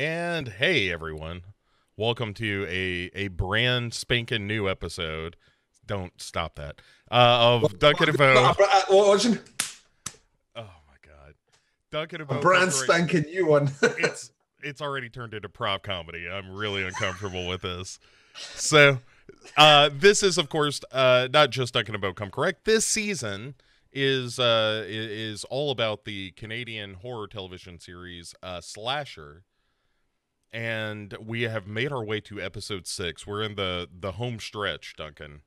And hey, everyone. Welcome to a, a brand spanking new episode. Don't stop that. Uh, of Duncan and Bo. Uh, Oh my god. Duncan and a Bo. brand spanking new one. It's it's already turned into prop comedy. I'm really uncomfortable with this. So uh this is of course uh not just Duncan and Bo come correct. This season is uh is all about the Canadian horror television series uh Slasher. And we have made our way to episode six. We're in the the home stretch, Duncan.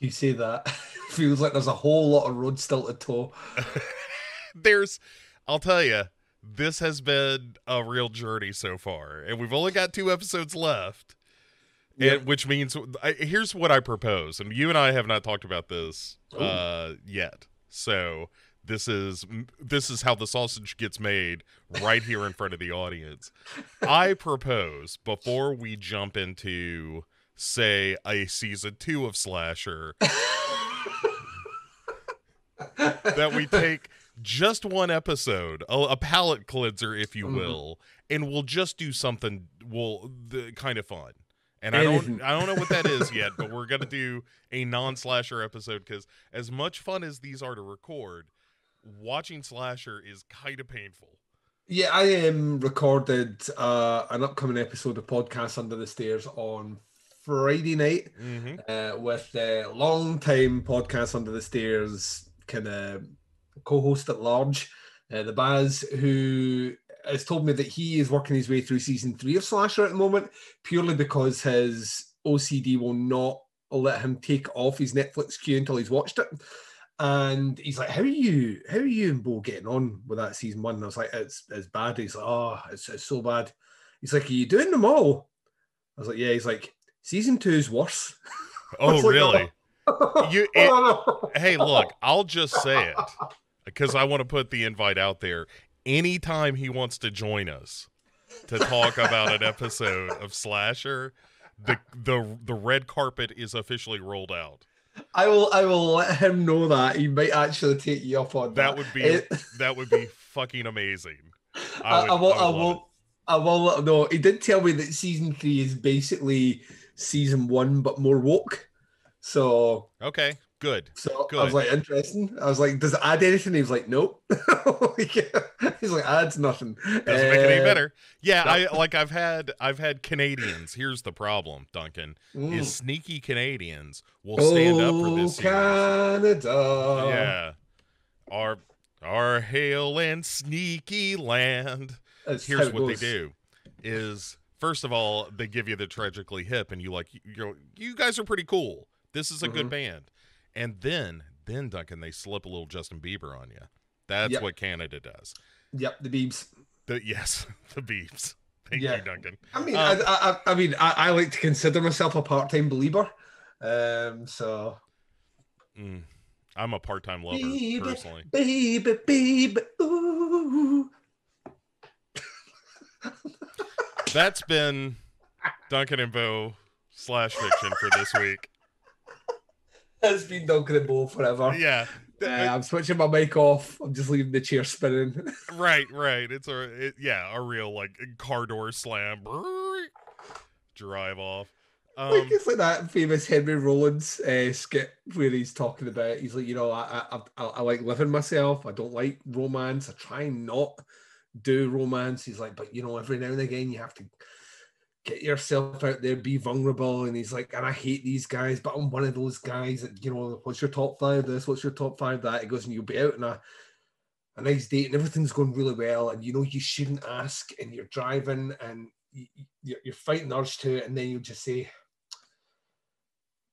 you say that feels like there's a whole lot of road still to tow. there's I'll tell you, this has been a real journey so far, and we've only got two episodes left. Yep. And, which means I, here's what I propose, and you and I have not talked about this uh, yet. So this is this is how the sausage gets made right here in front of the audience. I propose before we jump into say a season two of Slasher that we take just one episode, a, a palate cleanser, if you Mhm. will, and we'll just do something well the kind of fun. And I don't I don't know what that is yet, but we're gonna do a non-slasher episode because as much fun as these are to record, watching slasher is kind of painful. Yeah, I um, recorded uh, an upcoming episode of Podcast Under the Stairs on Friday night Mm-hmm. uh, with uh, long time Podcast Under the Stairs kind of co host at large, uh, the Baz, who has told me that he is working his way through season three of Slasher at the moment purely because his OCD will not let him take off his Netflix queue until he's watched it. And he's like, "How are you? How are you and Bo getting on with that season one?" And I was like, "It's it's bad." He's like, "Oh, it's, it's so bad." He's like, "Are you doing them all?" I was like, "Yeah." He's like, "Season two is worse." Oh like, really? Oh. You- it- Oh, hey, look, I'll just say it because I want to put the invite out there. Anytime he wants to join us to talk about an episode of Slasher, the the the red carpet is officially rolled out. I will. I will let him know that he might actually take you up on that. That would be eh, that would be fucking amazing. I, would- I will. I I will. I will let him know. He did tell me that season three is basically season one, but more woke. So, Okay, good. so I was like, interesting. I was like, does it add anything? He was like, nope. He's like, adds nothing. Doesn't make it any Uh, better. Yeah, I like I've had I've had Canadians. Here's the problem, Duncan. mm. Is sneaky Canadians will stand up for this Oh, series. Canada. yeah. Our our hail and sneaky land. That's Here's what goes. they do is first of all, they give you the tragically hip and you like you you guys are pretty cool. This is a good Mhm. band. And then then Duncan they slip a little Justin Bieber on you. That's Yep. what Canada does. Yep, the Beebs. The yes, the beeps. Thank Yeah. you, Duncan. I mean, Um, I, I, I mean, I, I like to consider myself a part-time believer. Um, so Mm. I'm a part-time lover Baby. personally. baby, baby, ooh. That's been Duncan and Bo slash fiction for this week. It's been Duncan and Bo forever. Yeah, Uh, I'm switching my mic off. I'm just leaving the chair spinning. right, right. It's a it, yeah, a real like car door slam, drive off. Um, like it's like that famous Henry Rollins uh, skit where he's talking about. He's like, you know, I, I I I like living myself. I don't like romance. I try and not do romance. He's like, but you know, every now and again you have to get yourself out there, be vulnerable. And he's like, and I hate these guys, but I'm one of those guys that you know, what's your top five? This, what's your top five? That. He goes, and you'll be out on a a nice date and everything's going really well, and you know you shouldn't ask, and you're driving and you, you- you're fighting the urge to it, and then you'll just say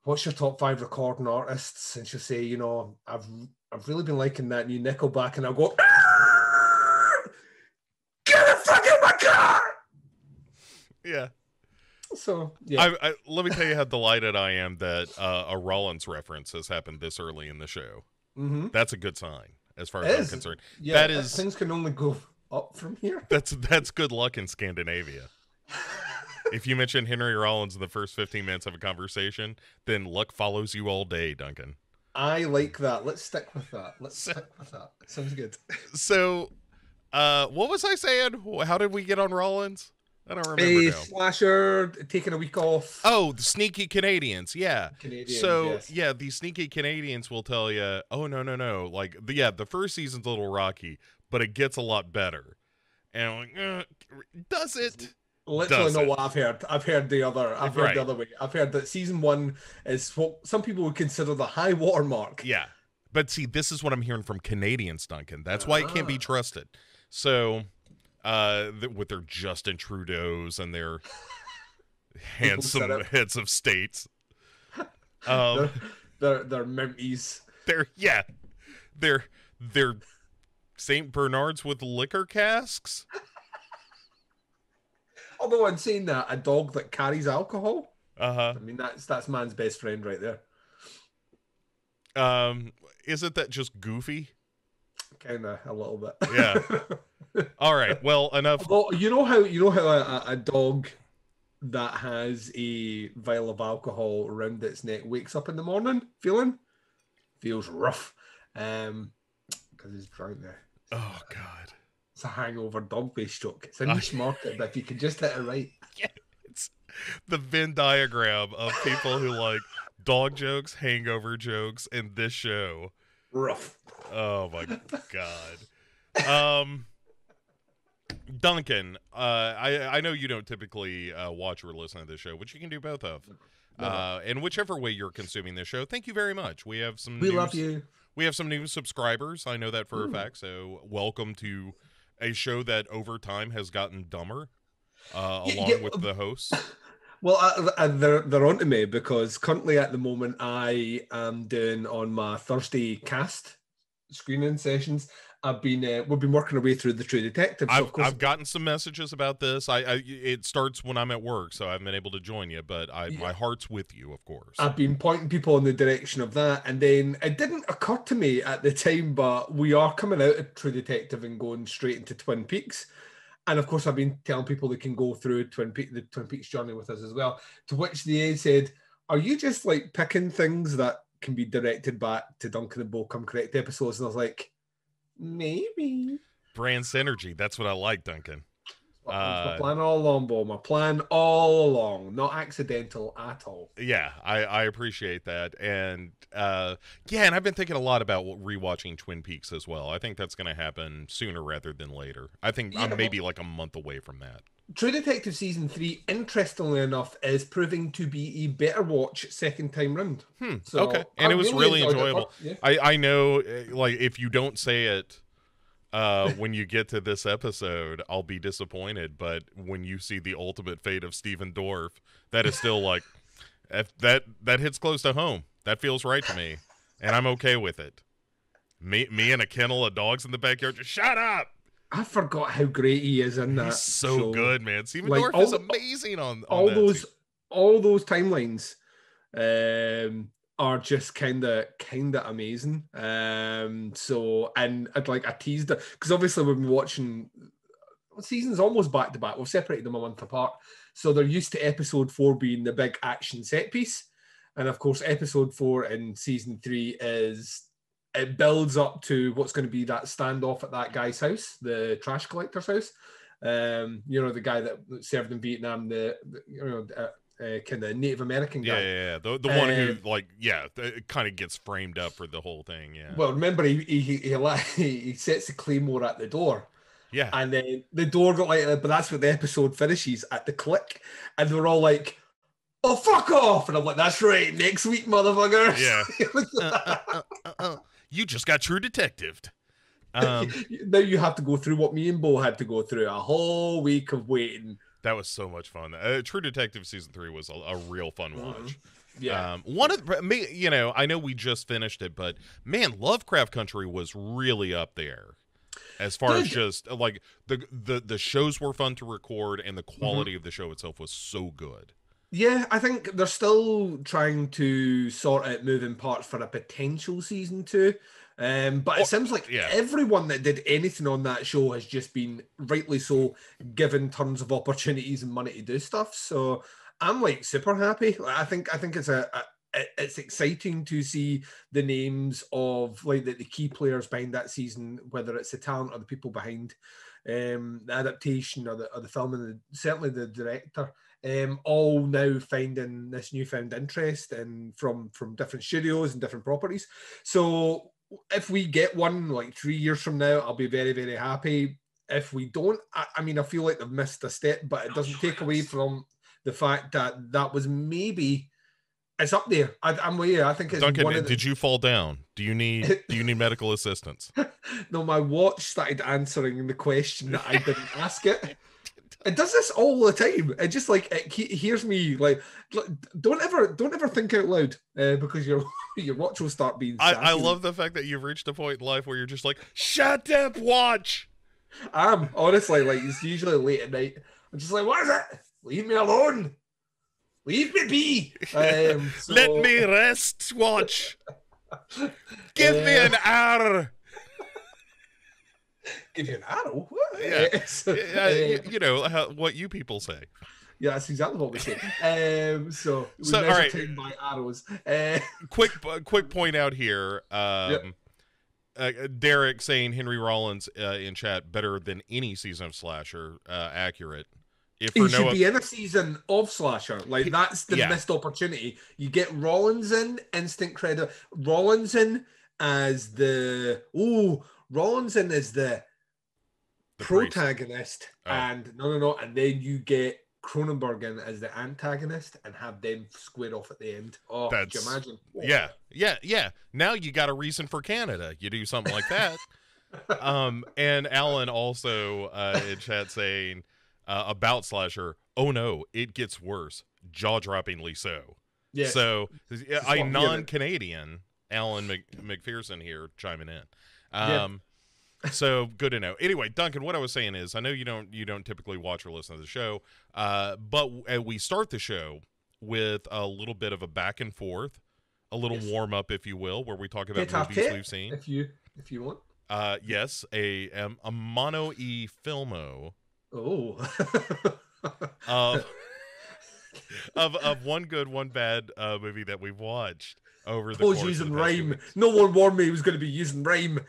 what's your top five recording artists? And she'll say, you know, I've I've really been liking that new Nickelback, and I'll go, "Ah! get the fuck in my car. yeah, So yeah, I, I, let me tell you how delighted I am that uh, a Rollins reference has happened this early in the show. mm-hmm. That's a good sign, as far as I'm concerned. yeah, that th- is- things can only go up from here. That's that's good luck in Scandinavia. if you mention Henry Rollins in the first 15 minutes of a conversation, then luck follows you all day, Duncan. I like that. Let's stick with that. Let's stick with that. Sounds good. So, uh, what was I saying? How did we get on Rollins? I don't remember A now. slasher taking a week off. Oh, the sneaky Canadians. Yeah. Canadians, so yes. yeah, the sneaky Canadians will tell you, "Oh no, no, no! Like, the, yeah, the first season's a little rocky, but it gets a lot better." And I'm like, uh, "Does it?" Literally does not it. what I've heard. I've heard the other. I've heard Right. the other way. I've heard that season one is what some people would consider the high water mark. Yeah. But see, this is what I'm hearing from Canadians, Duncan. That's why it can't be Ah. trusted. So, uh, th- with their Justin Trudeau's and their handsome heads of states, um, They're, they're they're they're yeah, they're they're Saint Bernards with liquor casks. Although in saying that, a dog that carries alcohol, Uh huh. I mean that's that's man's best friend right there. Um, isn't that just goofy? Kind of a little bit. Yeah. All right. Well, enough. You know how you know how a, a- dog that has a vial of alcohol around its neck wakes up in the morning feeling feels rough, um, because he's drunk there. Oh God. It's a hangover dog face joke. It's a niche market, but if you can just hit it right, It's the Venn diagram of people who like dog jokes, hangover jokes, and this show. rough. Oh my god. Um Duncan, uh I I know you don't typically uh watch or listen to this show, which you can do both of. Uh and whichever way you're consuming this show, thank you very much. We have some we news, love you. We have some new subscribers. I know that for Ooh. a fact. So welcome to a show that over time has gotten dumber. Uh, along yeah, with the hosts. Well, uh, uh, they're they're onto me because currently at the moment I am doing on my Thursday cast screening sessions. I've been uh, we've been working our way through the True Detective. So I've, of course, I've gotten some messages about this. I, I it starts when I'm at work, so I haven't been able to join you. But I, Yeah. my heart's with you, of course. I've been pointing people in the direction of that, and then it didn't occur to me at the time, but we are coming out of True Detective and going straight into Twin Peaks. And of course, I've been telling people they can go through Twin Peaks, the Twin Peaks journey with us as well. To which the they said, "Are you just like picking things that can be directed back to Duncan and Bo Come Correct episodes?" And I was like, "Maybe." Brand synergy. That's what I like, Duncan. That my Uh, plan all along, Bo. My plan all along, not accidental at all. Yeah, I, I appreciate that, and uh, yeah, and I've been thinking a lot about rewatching Twin Peaks as well. I think that's going to happen sooner rather than later. I think Yeah, I'm maybe like a month away from that. True Detective season three, interestingly enough, is proving to be a better watch second time round. Hmm. So okay, and I it was really it. enjoyable. Yeah. I I know, uh, like if you don't say it uh when you get to this episode, I'll be disappointed. But when you see the ultimate fate of Stephen Dorff, that is still like if that that hits close to home. That feels right to me, and I'm okay with it. Me me and a kennel of dogs in the backyard. Just shut up. I forgot how great he is in that. He's so show. good, man. Stephen Like, Dorff is amazing on, on All that those, se- all those timelines, um, are just kind of, kind of amazing. Um, so and I'd like I teased it because obviously we've been watching seasons almost back to back. We've separated them a month apart, so they're used to episode four being the big action set piece, and of course, episode four in season three is it builds up to what's going to be that standoff at that guy's house, the trash collector's house. Um, you know, the guy that served in Vietnam, the, the you know, uh, uh, kind of Native American Yeah, guy. yeah, yeah. The the one who like yeah, it kind of gets framed up for the whole thing. Yeah, Well, remember he he he, he, he sets the claymore at the door, yeah. and then the door got like, but that's where the episode finishes at the click, and we're all like, "Oh fuck off!" And I'm like, "That's right, next week, motherfuckers." Yeah. Uh, uh, uh, uh, you just got true detectived. Um, now you have to go through what me and Bo had to go through a whole week of waiting. That was so much fun. Uh, True Detective season three was a, a real fun Mhm. watch. Yeah, Um, one of the, me, you know, I know we just finished it, but man, Lovecraft Country was really up there as far as just uh, like the the the shows were fun to record and the Mm-hmm. quality of the show itself was so good. yeah. I think they're still trying to sort out moving parts for a potential season two. Um, but it seems like yeah. everyone that did anything on that show has just been rightly so given tons of opportunities and money to do stuff. So I'm like super happy. I think I think it's a, a it's exciting to see the names of like the, the key players behind that season, whether it's the talent or the people behind um, the adaptation or the, or the film and the, certainly the director, um, all now finding this newfound interest and from from different studios and different properties. So if we get one like three years from now, I'll be very very happy. If we don't, I, I mean, I feel like they've missed a step, but it doesn't take away from the fact that that was maybe it's up there. I, am with you. I think it's Duncan. the... Did you fall down? Do you need Do you need medical assistance? no, my watch started answering the question that I didn't ask it. It does this all the time. It just like it hears me like, don't ever don't ever think out loud uh, because your your watch will start being. I, I, love the fact that you've reached a point in life where you're just like, shut up, watch. I'm honestly like it's usually late at night. I'm just like, what is it? Leave me alone. Leave me be. Um, so... Let me rest. Watch. Give uh... me an hour give you an arrow. Yeah, yeah you, you, know how, what you people say. Yeah, that's exactly what we say. Um, so, we so all right, by arrows. Uh, quick, quick point out here. Um, yep. uh, Derek saying Henry Rollins uh, in chat better than any season of Slasher. Uh, accurate. If he should no be in a season of Slasher. Like that's the yeah. missed opportunity. You get Rollins in, instant credit. Rollins in as the oh Rollins in as the the protagonist, oh. and no, no, no, and then you get Cronenberg in as the antagonist and have them square off at the end. Oh, That's, you imagine? Yeah, yeah, yeah. Now you got a reason for Canada. You do something like that. um, and Alan also uh, in chat saying uh, about slasher. Oh no, it gets worse, jaw droppingly so. Yeah. So a non-Canadian Alan Mc- McPherson here chiming in. Um, so good to know. Anyway, Duncan, what I was saying is, I know you don't you don't typically watch or listen to the show, uh, but uh, we start the show with a little bit of a back and forth, a little yes. warm up, if you will, where we talk about movies we've seen. If you if you want. Uh, yes, a um, a mono e filmo. Oh. of, of of one good, one bad uh, movie that we've watched over the. Oh, using rhyme. No one warned me he was going to be using rhyme.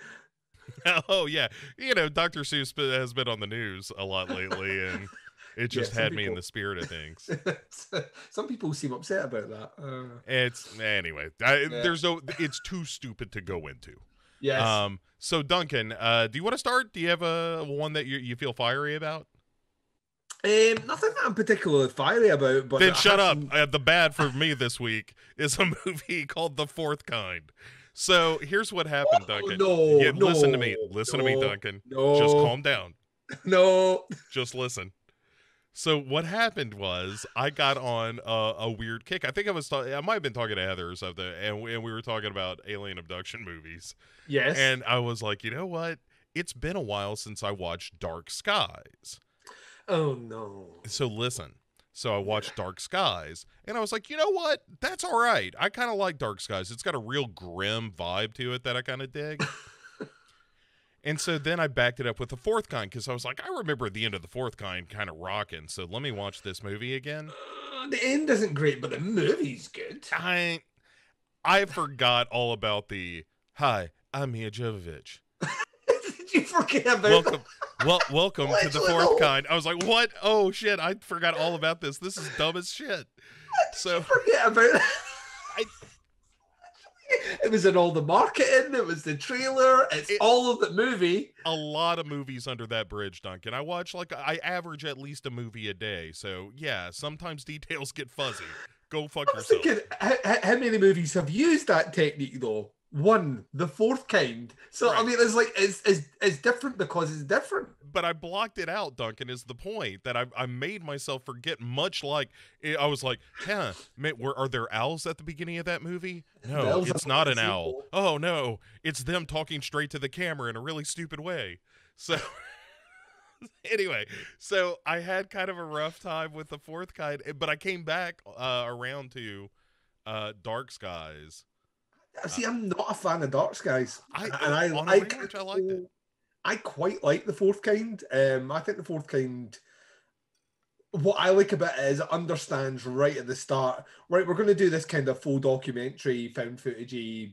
oh yeah, you know, Dr. Seuss has been on the news a lot lately, and it just yeah, had people, me in the spirit of things. some people seem upset about that. Uh, it's anyway. I, yeah. There's no. It's too stupid to go into. Yes. Um. So Duncan, uh, do you want to start? Do you have a one that you you feel fiery about? Um, nothing that I'm particularly fiery about. But then shut up. Some... Uh, the bad for me this week is a movie called The Fourth Kind. So here's what happened, oh, Duncan. No, yeah, no, listen to me. Listen no, to me, Duncan. No, just calm down. No, just listen. So what happened was I got on a, a weird kick. I think I was talking. I might have been talking to Heather or something, and we, and we were talking about alien abduction movies. Yes. And I was like, you know what? It's been a while since I watched Dark Skies. Oh no. So listen. So I watched Dark Skies and I was like, you know what? That's all right. I kind of like Dark Skies. It's got a real grim vibe to it that I kind of dig. and so then I backed it up with the fourth kind because I was like, I remember the end of the fourth kind kind of rocking. So let me watch this movie again. Uh, the end isn't great, but the movie's good. I I forgot all about the hi, I'm Milla Jovovich. You forget about Welcome. Well, welcome to the fourth kind. I was like, what? Oh shit! I forgot all about this. This is dumb as shit. So forget about it. I, it was in all the marketing. It was the trailer. It's it, all of the movie. A lot of movies under that bridge, Duncan. I watch like I average at least a movie a day. So yeah, sometimes details get fuzzy. Go fuck yourself. Thinking, how, how many movies have used that technique though? One, the fourth kind. So right. I mean, it's like it's, it's it's different because it's different. But I blocked it out, Duncan. Is the point that I I made myself forget? Much like I was like, huh, man, were are there owls at the beginning of that movie? No, it's not an owl. Oh no, it's them talking straight to the camera in a really stupid way. So. anyway, so I had kind of a rough time with the fourth kind, but I came back uh, around to uh, Dark Skies See, I'm not a fan of Dark Skies, I, and I, I, I, I liked it. I quite like the fourth kind. Um, I think the fourth kind. What I like about it is it understands right at the start. Right, we're going to do this kind of full documentary, found footagey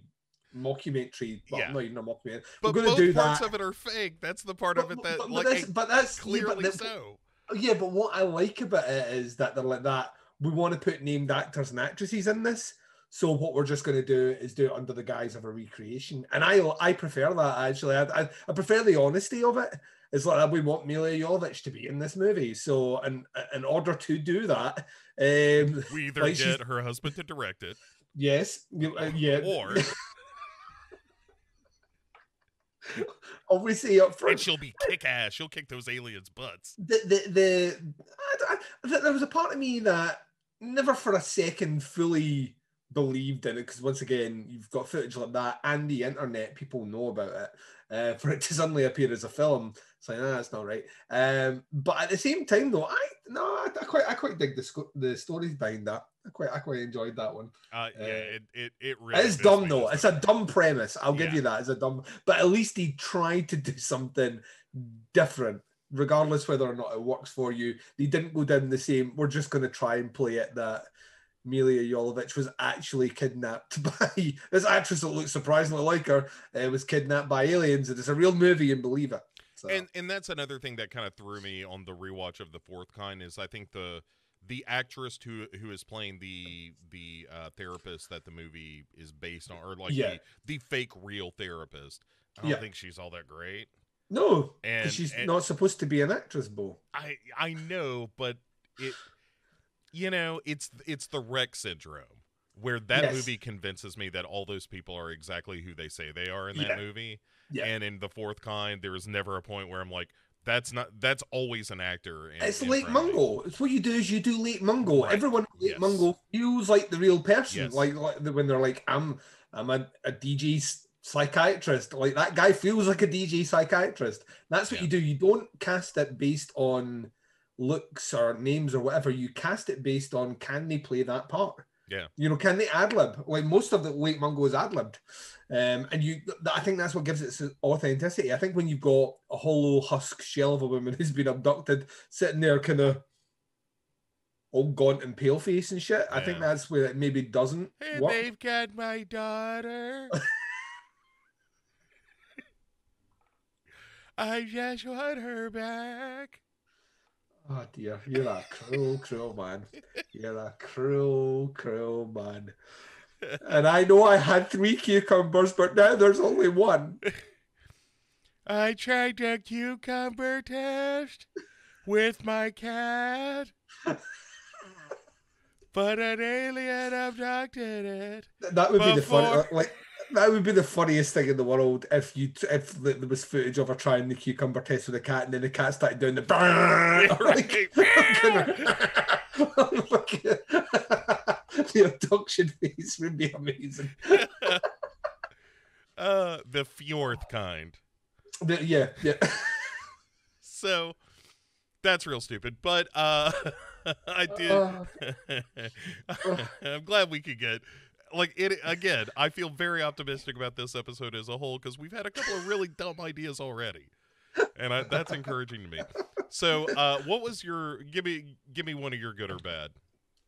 mockumentary. Well, Yeah. not even a mockumentary. But we're going to do parts that. of it are fake. That's the part of it that, but, like, that's, but that's yeah, clearly but so. Yeah, but what I like about it is that they're like that. We want to put named actors and actresses in this. So what we're just going to do is do it under the guise of a recreation, and I I prefer that actually. I, I, I prefer the honesty of it. It's like we want Milla Jovovich to be in this movie. So, in in order to do that, um, We either like get her husband to direct it, yes, uh, yeah, or obviously up front. and she'll be kick ass. She'll kick those aliens' butts. the the, the I, I, there was a part of me that never for a second fully believed in it because once again you've got footage like that and the internet people know about it uh, for it to suddenly appear as a film it's like nah, that's not right um, but at the same time though I no I, I quite I quite dig the sco- the stories behind that I quite I quite enjoyed that one Uh, yeah, Uh, it it it really. it's dumb though. It's a dumb premise. I'll give you that. It's a dumb, but at least he tried to do something different, regardless whether or not it works for you. They didn't go down the same. We're just going to try and play it that Milla Jovovich was actually kidnapped by this actress that looks surprisingly like her. Uh, was kidnapped by aliens, and it's a real movie, and believe it. So, and and that's another thing that kind of threw me on the rewatch of the fourth kind is I think the the actress who who is playing the the uh, therapist that the movie is based on, or like Yeah. the, the fake real therapist. I don't Yeah. think she's all that great. no, And she's and not supposed to be an actress, Bo. I I know, but it you know it's it's the Rex syndrome where that Yes. movie convinces me that all those people are exactly who they say they are in that Yeah. movie. Yeah. And in the fourth kind, there is never a point where I'm like, that's not that's always an actor. In, It's in Lake. Mungo. It's what you do is you do Lake Mungo. Right. Everyone Lake Yes. Mungo feels like the real person. Yes. Like, like when they're like, I'm I'm a, a DJ psychiatrist. Like that guy feels like a DJ psychiatrist. That's what Yeah. you do. You don't cast it based on looks or names or whatever. You cast it based on can they play that part? Yeah. You know, can they ad lib? Like most of the Lake Mungo is ad libbed. Um, and you, I think that's what gives it its authenticity. I think when you've got a hollow husk shell of a woman who's been abducted, sitting there, kind of all gaunt and pale face and shit, I think that's where it maybe doesn't And work. they've got my daughter. I just want her back. Oh dear, you're a cruel, cruel man. You're a cruel, cruel man. And I know I had three cucumbers, but now there's only one. I tried the cucumber test with my cat, but an alien abducted it. That would be the fun. Uh, like that would be the funniest thing in the world if you if there was footage of her trying the cucumber test with the cat, and then the cat started doing the. the abduction face would be amazing. uh, the fourth kind. The- yeah, yeah. So that's real stupid, but uh, I did. Uh, I'm glad we could get like it again. I feel very optimistic about this episode as a whole because we've had a couple of really dumb ideas already, and I, that's encouraging to me. So, uh, what was your give me give me one of your good or bad?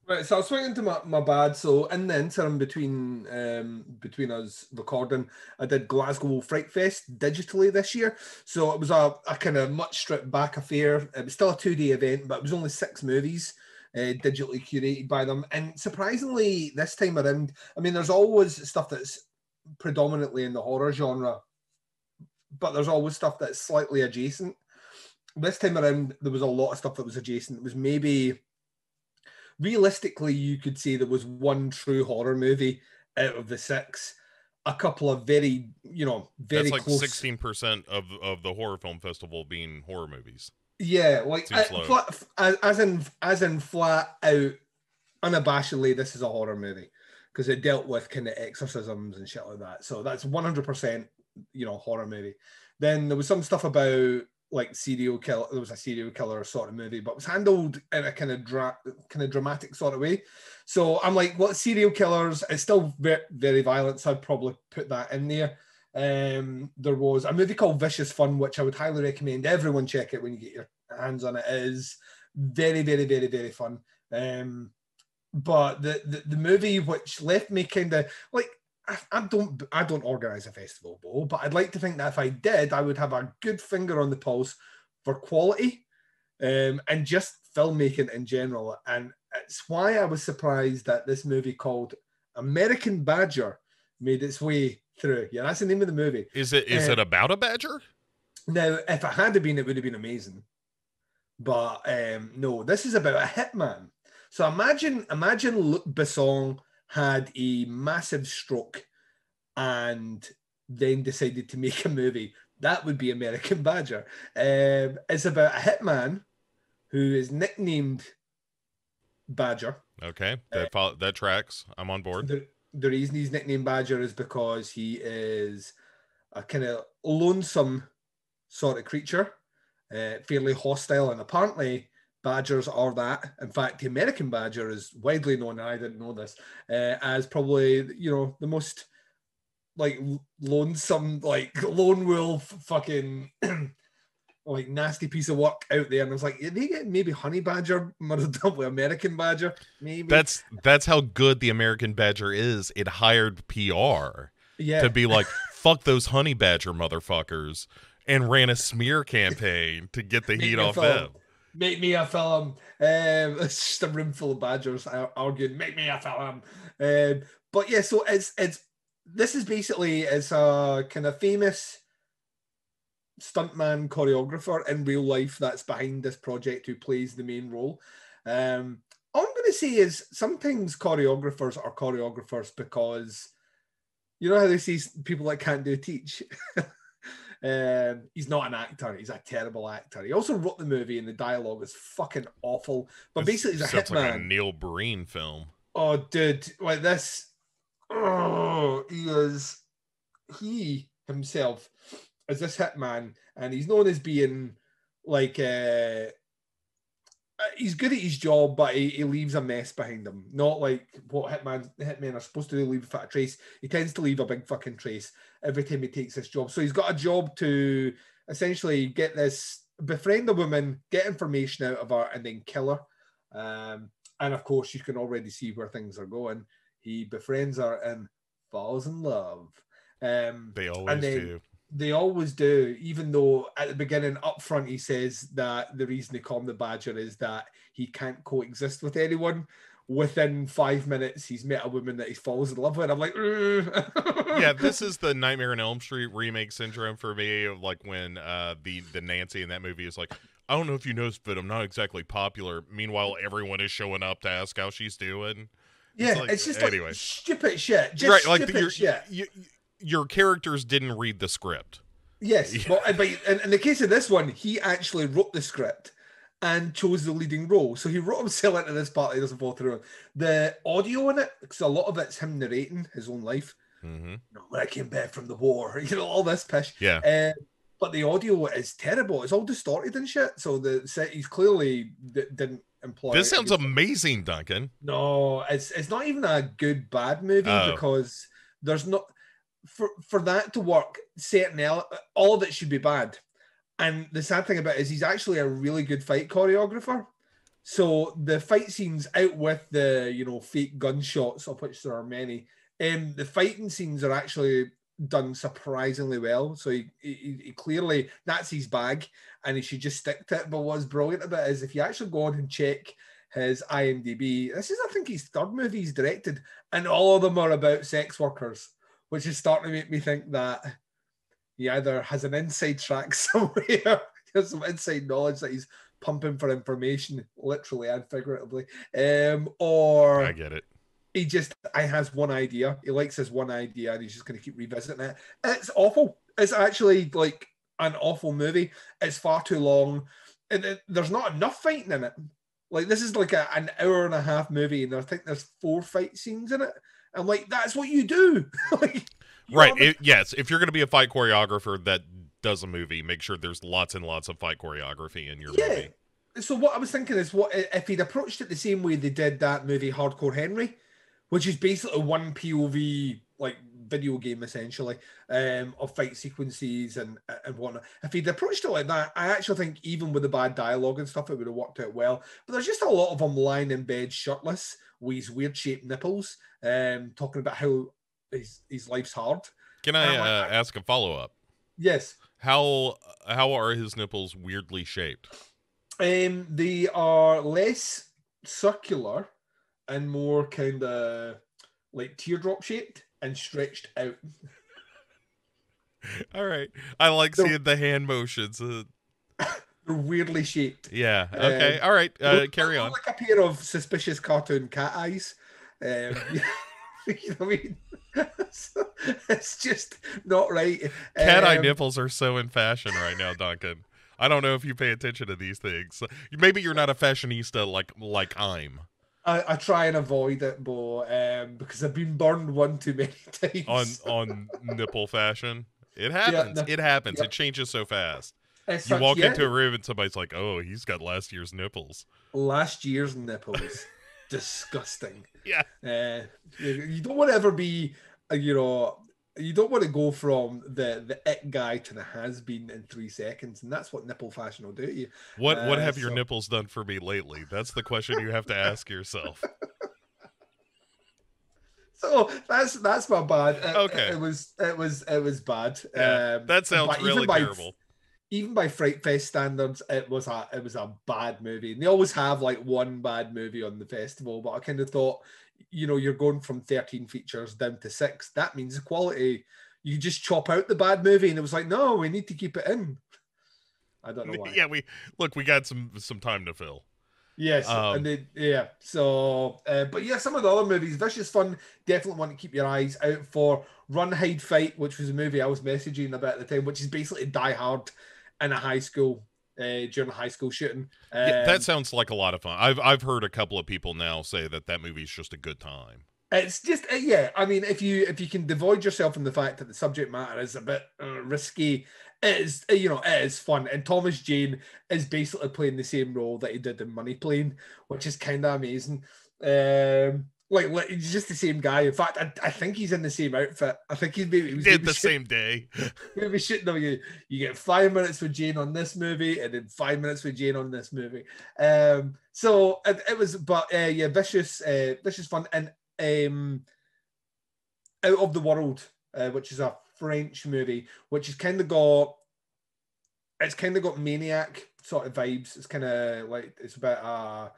Right, so I'll swing into my, my bad. So in the interim between um between us recording, I did Glasgow Fright Fest digitally this year. So it was a, a kind of much stripped back affair. It was still a two day event, but it was only six movies uh, digitally curated by them. And surprisingly, this time around, I mean, there's always stuff that's predominantly in the horror genre, but there's always stuff that's slightly adjacent. This time around, there was a lot of stuff that was adjacent. It was maybe realistically, you could say there was one true horror movie out of the six. A couple of very, you know, very That's like sixteen percent of of the horror film festival being horror movies. Yeah, like flat, as, as in as in flat out, unabashedly, this is a horror movie because it dealt with kind of exorcisms and shit like that. So that's one hundred percent, you know, horror movie. Then there was some stuff about like serial killer. There was a serial killer sort of movie, but it was handled in a kind of dra- kind of dramatic sort of way. So I'm like, what serial killers? It's still very, very violent, so I'd probably put that in there. Um, there was a movie called Vicious Fun, which I would highly recommend everyone check it when you get your hands on it. It is very, very, very, very fun. Um, but the, the the movie which left me kind of like I, I don't I don't organize a festival, Bo, but I'd like to think that if I did, I would have a good finger on the pulse for quality um, and just filmmaking in general. And it's why I was surprised that this movie called American Badger made its way through. Yeah, that's the name of the movie. Is it is Uh, it about a badger? Now, if it had been, it would have been amazing. But um, no, this is about a hitman. So imagine, imagine Luc Besson had a massive stroke and then decided to make a movie. That would be American Badger. Um, it's about a hitman who is nicknamed Badger. Okay, that follow, that tracks. I'm on board. The, the reason he's nicknamed Badger is because he is a kind of lonesome sort of creature, uh, fairly hostile, and apparently badgers are that. In fact, the American badger is widely known, and I didn't know this, uh, as probably you know the most like lonesome, like lone wolf, fucking. Like nasty piece of work out there, and I was like, they get maybe honey badger, double American badger, maybe. That's that's how good the American badger is. It hired PR yeah. to be like, fuck those honey badger motherfuckers, and ran a smear campaign to get the heat off film. them. Make me a film. Um, it's just a room full of badgers arguing, make me a film. Um, but yeah, so it's it's this is basically it's a kind of famous stuntman choreographer in real life that's behind this project who plays the main role. Um, all I'm going to say is sometimes choreographers are choreographers because you know how they see people that can't do teach. um, he's not an actor. He's a terrible actor. He also wrote the movie, and the dialogue is fucking awful. But This basically, he's a hitman. like a Neil Breen film. Oh, dude, like this. Oh, he is. He himself is this hitman, and he's known as being like uh, uh, he's good at his job, but he, he leaves a mess behind him. Not like what hitman hitmen are supposed to do, leave a trace. He tends to leave a big fucking trace every time he takes this job. So he's got a job to essentially get this befriend a woman, get information out of her, and then kill her. Um, and of course, you can already see where things are going. He befriends her and falls in love. Um, They always then- do. They always do, even though at the beginning, up front, he says that the reason they call him the Badger is that he can't coexist with anyone. Within five minutes, he's met a woman that he falls in love with. I'm like, yeah, this is the Nightmare on Elm Street remake syndrome for me. Of like when uh, the the Nancy in that movie is like, I don't know if you noticed, but I'm not exactly popular. Meanwhile, everyone is showing up to ask how she's doing. yeah, like- it's just anyway. like stupid shit. Just right, like stupid your shit. you, your characters didn't read the script. Yes, Yeah. but, but in, in the case of this one, he actually wrote the script and chose the leading role. So he wrote himself into this part he doesn't fall through. on. The audio in it, because a lot of it's him narrating his own life. hmm You know, when I came back from the war, you know, all this pish. Yeah, Uh, but the audio is terrible. It's all distorted and shit. So the set he's clearly d- didn't employ. this sounds amazing, Duncan. no, it's it's not even a good bad movie Oh. because there's not for for that to work. Certain all of it should be bad, and the sad thing about it is he's actually a really good fight choreographer. So the fight scenes out with the you know fake gunshots, of which there are many, um, the fighting scenes are actually done surprisingly well. So he, he, he clearly that's his bag, and he should just stick to it. But what's brilliant about it is if you actually go on and check his IMDb. This is, I think, his third movie he's directed, and all of them are about sex workers, which is starting to make me think that he either has an inside track somewhere, he has some inside knowledge that he's pumping for information, literally and figuratively, um, or I get it. he just I has one idea. He likes his one idea, and he's just going to keep revisiting it. It's awful. It's actually like an awful movie. It's far too long, and it- there's not enough fighting in it. Like this is like a, an hour and a half movie, and I think there's four fight scenes in it. I'm like, that's what you do. like, you Right. It, yes. If you're going to be a fight choreographer that does a movie, make sure there's lots and lots of fight choreography in your yeah. movie. So what I was thinking is, what if he'd approached it the same way they did that movie Hardcore Henry, which is basically one POV like video game essentially um, of fight sequences and and whatnot. If he'd approached it like that, I actually think even with the bad dialogue and stuff, it would have worked out well. But there's just a lot of them lying in bed shirtless with his weird shaped nipples, um, talking about how his his life's hard. Can I uh, ask a follow up? Yes, How how are his nipples weirdly shaped? um, they are less circular and more kind of like teardrop shaped and stretched out. All right, I like seeing the hand motions. Uh, They're weirdly shaped. yeah. Okay. Um, All right. Uh, carry on. Like a pair of suspicious cartoon cat eyes. Um, you know what I mean? it's just not right. Cat eye Um, nipples are so in fashion right now, Duncan. I don't know if you pay attention to these things. Maybe you're not a fashionista like like I'm I, I try and avoid it, Bo, um, because I've been burned one too many times. on on nipple fashion. It happens. no- it happens. yeah. It changes so fast. As You such, walk yeah, into a room and somebody's like, "Oh, he's got last year's nipples." last year's nipples, disgusting. Yeah. Uh, you, you don't want to ever be, uh, you know, you don't want to go from the the it guy to the has been in three seconds, and that's what nipple fashion will do to you. What what Uh, have your nipples done for me lately? That's the question you have to ask yourself. So that's that's my bad. It- Okay. it, was it was it was bad. Yeah, um, that sounds really by- terrible. even by Fright Fest standards, it was a it was a bad movie. And they always have like one bad movie on the festival, but I kind of thought, you know, you're going from 13 features down to six. That means the quality. You just chop out the bad movie, and it was like, no, we need to keep it in. I don't know why. Yeah, we look. We got some some time to fill. Yes, Um, and they, yeah. So, uh, but yeah, some of the other movies, Vicious Fun, definitely want to keep your eyes out for. Run, Hide, Fight, which was a movie I was messaging about at the time, which is basically Die Hard in a high school uh, during a high school shooting. yeah, Um, that sounds like a lot of fun. I've I've heard a couple of people now say that that movie's just a good time. It's just uh, yeah. I mean, if you if you can devoid yourself from the fact that the subject matter is a bit uh, risky, it is uh, you know it is fun. And Thomas Jane is basically playing the same role that he did in Money Plane, which is kind of amazing. Um, like, like he's just the same guy. In fact, I, I think he's in the same outfit. I think he's maybe he was Did maybe the shoot- same day. maybe shooting them. You you get five minutes with Jane on this movie, and then five minutes with Jane on this movie. Um, so it, it was, but uh, yeah, vicious, uh, vicious fun, and um, out of the world, uh, which is a French movie, which has kind of got, it's kind of got maniac sort of vibes. It's kind of like it's about uh,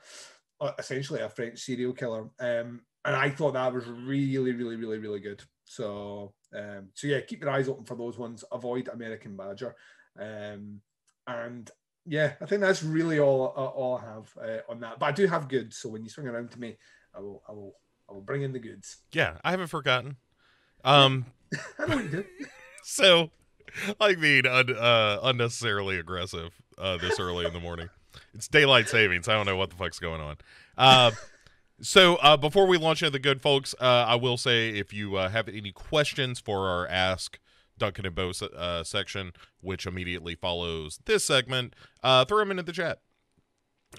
essentially a French serial killer. Um, and I thought that was really, really, really, really good. So, um, so yeah, keep your eyes open for those ones. Avoid American Badger, um, and yeah, I think that's really all all I have uh, on that. But I do have goods, so when you swing around to me, I will, I will, I will bring in the goods. Yeah, I haven't forgotten. Um, I know what you do. so I mean, un, uh, unnecessarily aggressive uh, this early in the morning. It's daylight savings. I don't know what the fuck's going on. Uh, so uh, before we launch into the good folks, uh, I will say if you uh, have any questions for our Ask Duncan and Bo uh, section, which immediately follows this segment, uh, throw them into the chat.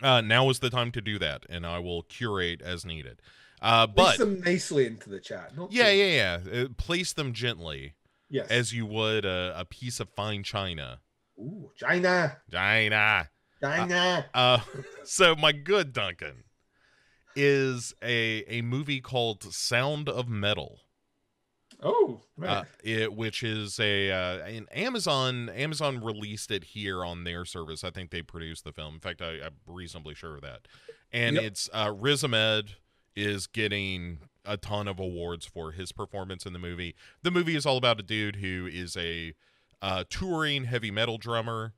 Uh, now is the time to do that, and I will curate as needed. Uh, Place but them nicely into the chat. Yeah, too- yeah, yeah. Place them gently yes. as you would a, a piece of fine china. Ooh, China, China. China. Uh, so my good Duncan is a a movie called Sound of Metal, oh, uh, it, which is a uh, an Amazon Amazon released it here on their service. I think they produced the film. In fact, I, I'm reasonably sure of that. And Yep. it's uh, Riz Ahmed is getting a ton of awards for his performance in the movie. The movie is all about a dude who is a uh, touring heavy metal drummer.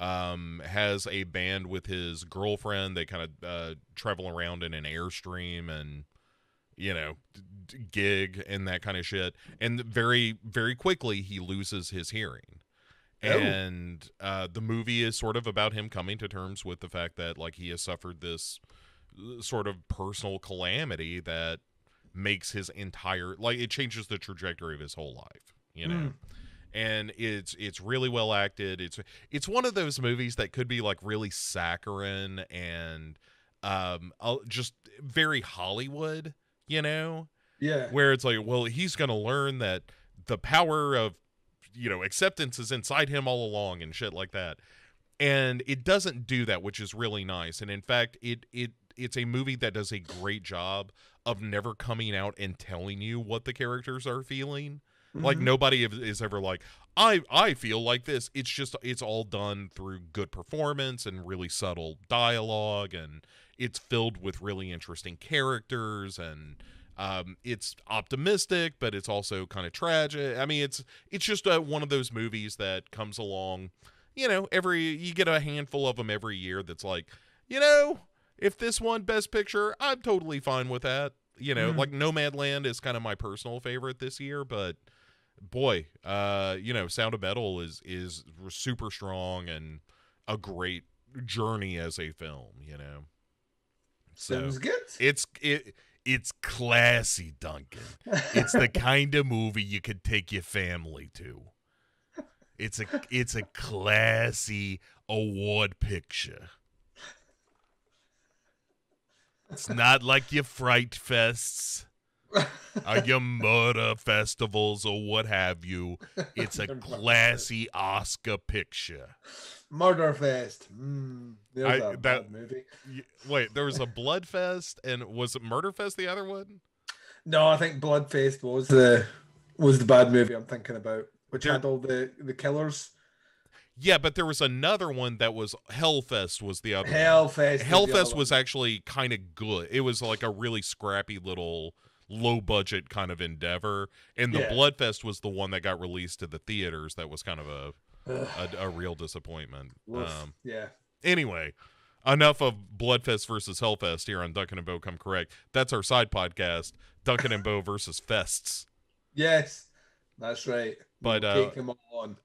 Um, has a band with his girlfriend. They kind of uh, travel around in an airstream and you know d- gig and that kind of shit. And very very quickly he loses his hearing. Oh. And uh, the movie is sort of about him coming to terms with the fact that like he has suffered this uh, sort of personal calamity that makes his entire like it changes the trajectory of his whole life you know Mm. And it's it's really well acted it's it's one of those movies that could be like really saccharine and um just very hollywood you know yeah. where it's like well he's gonna learn that the power of you know acceptance is inside him all along and shit like that and it doesn't do that which is really nice and in fact it it it's a movie that does a great job of never coming out and telling you what the characters are feeling. Like Mhm. nobody is- is ever like I I feel like this. It's just it's all done through good performance and really subtle dialogue and it's filled with really interesting characters and um it's optimistic but it's also kind of tragic. I mean it's it's just uh, one of those movies that comes along, you know, every you get a handful of them every year that's like, you know, if this won best picture, I'm totally fine with that. You know, Mhm. like Nomadland is kind of my personal favorite this year, but boy, uh, you know, Sound of Metal is is super strong and a great journey as a film, you know. So Sounds good. it's it it's classy, Duncan. It's the kind of movie you could take your family to. It's a it's a classy award picture. It's not like your fright fests your murder festivals or what have you. It's a classy Oscar picture. Murder Fest. Mm, there's I- a that- movie. Wait, there was a Blood Fest and was it Murder Fest the other one? No, I think Bloodfest was the was the bad movie I'm thinking about, which There- had all the the killers. Yeah, but there was another one that was Hellfest was the other one. Hellfest. was other Hellfest was one. actually kind of good. It was like a really scrappy little low budget kind of endeavor. And the Yeah. Bloodfest was the one that got released to the theaters that was kind of a a, a real disappointment. Um yeah. anyway, enough of Bloodfest versus Hellfest here on Duncan and Bo Come Correct. That's our side podcast, Duncan and Bo versus Fests. Yes, that's right. But, We'll uh, take them on.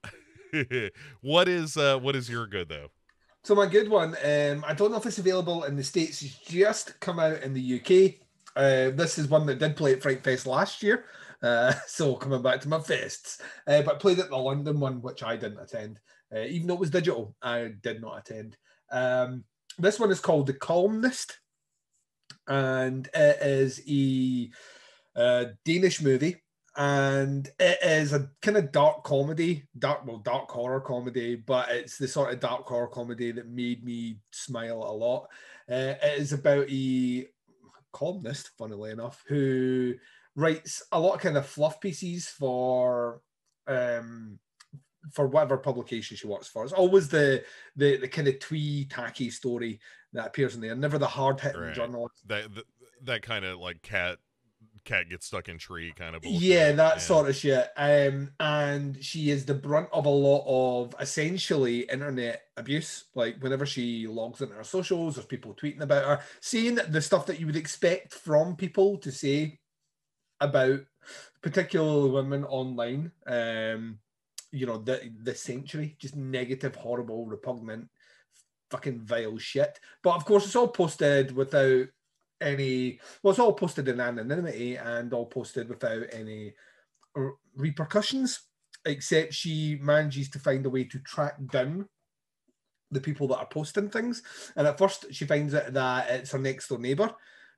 what is uh what is your good though? So my good one, um, I don't know if it's available in the states. It's just come out in the UK. Uh, this is one that did play at Fright Fest last year. Uh, so coming back to my fests, uh, but played at the London one, which I didn't attend. Uh, even though it was digital, I did not attend. Um, this one is called The Columnist, and it is a uh, Danish movie and it is a kind of dark comedy, dark well, dark horror comedy, but it's the sort of dark horror comedy that made me smile a lot. Uh, it is about a columnist, funnily enough, who writes a lot of kind of fluff pieces for um for whatever publication she works for. It's always the the the kind of twee tacky story that appears in there, never the hard hitting Right. journalist. That that, that kind of like cat cat gets stuck in tree kind of bullshit. Yeah, that sort of shit. Um, and she is the brunt of a lot of essentially internet abuse. Like whenever she logs into her socials, there's people tweeting about her, saying the stuff that you would expect from people to say about particularly women online. Um, you know, the this century, just negative, horrible, repugnant, fucking vile shit. But of course, it's all posted without any well, it's all posted in anonymity and all posted without any repercussions, except she manages to find a way to track down the people that are posting things. And at first, she finds out that it's her next door neighbor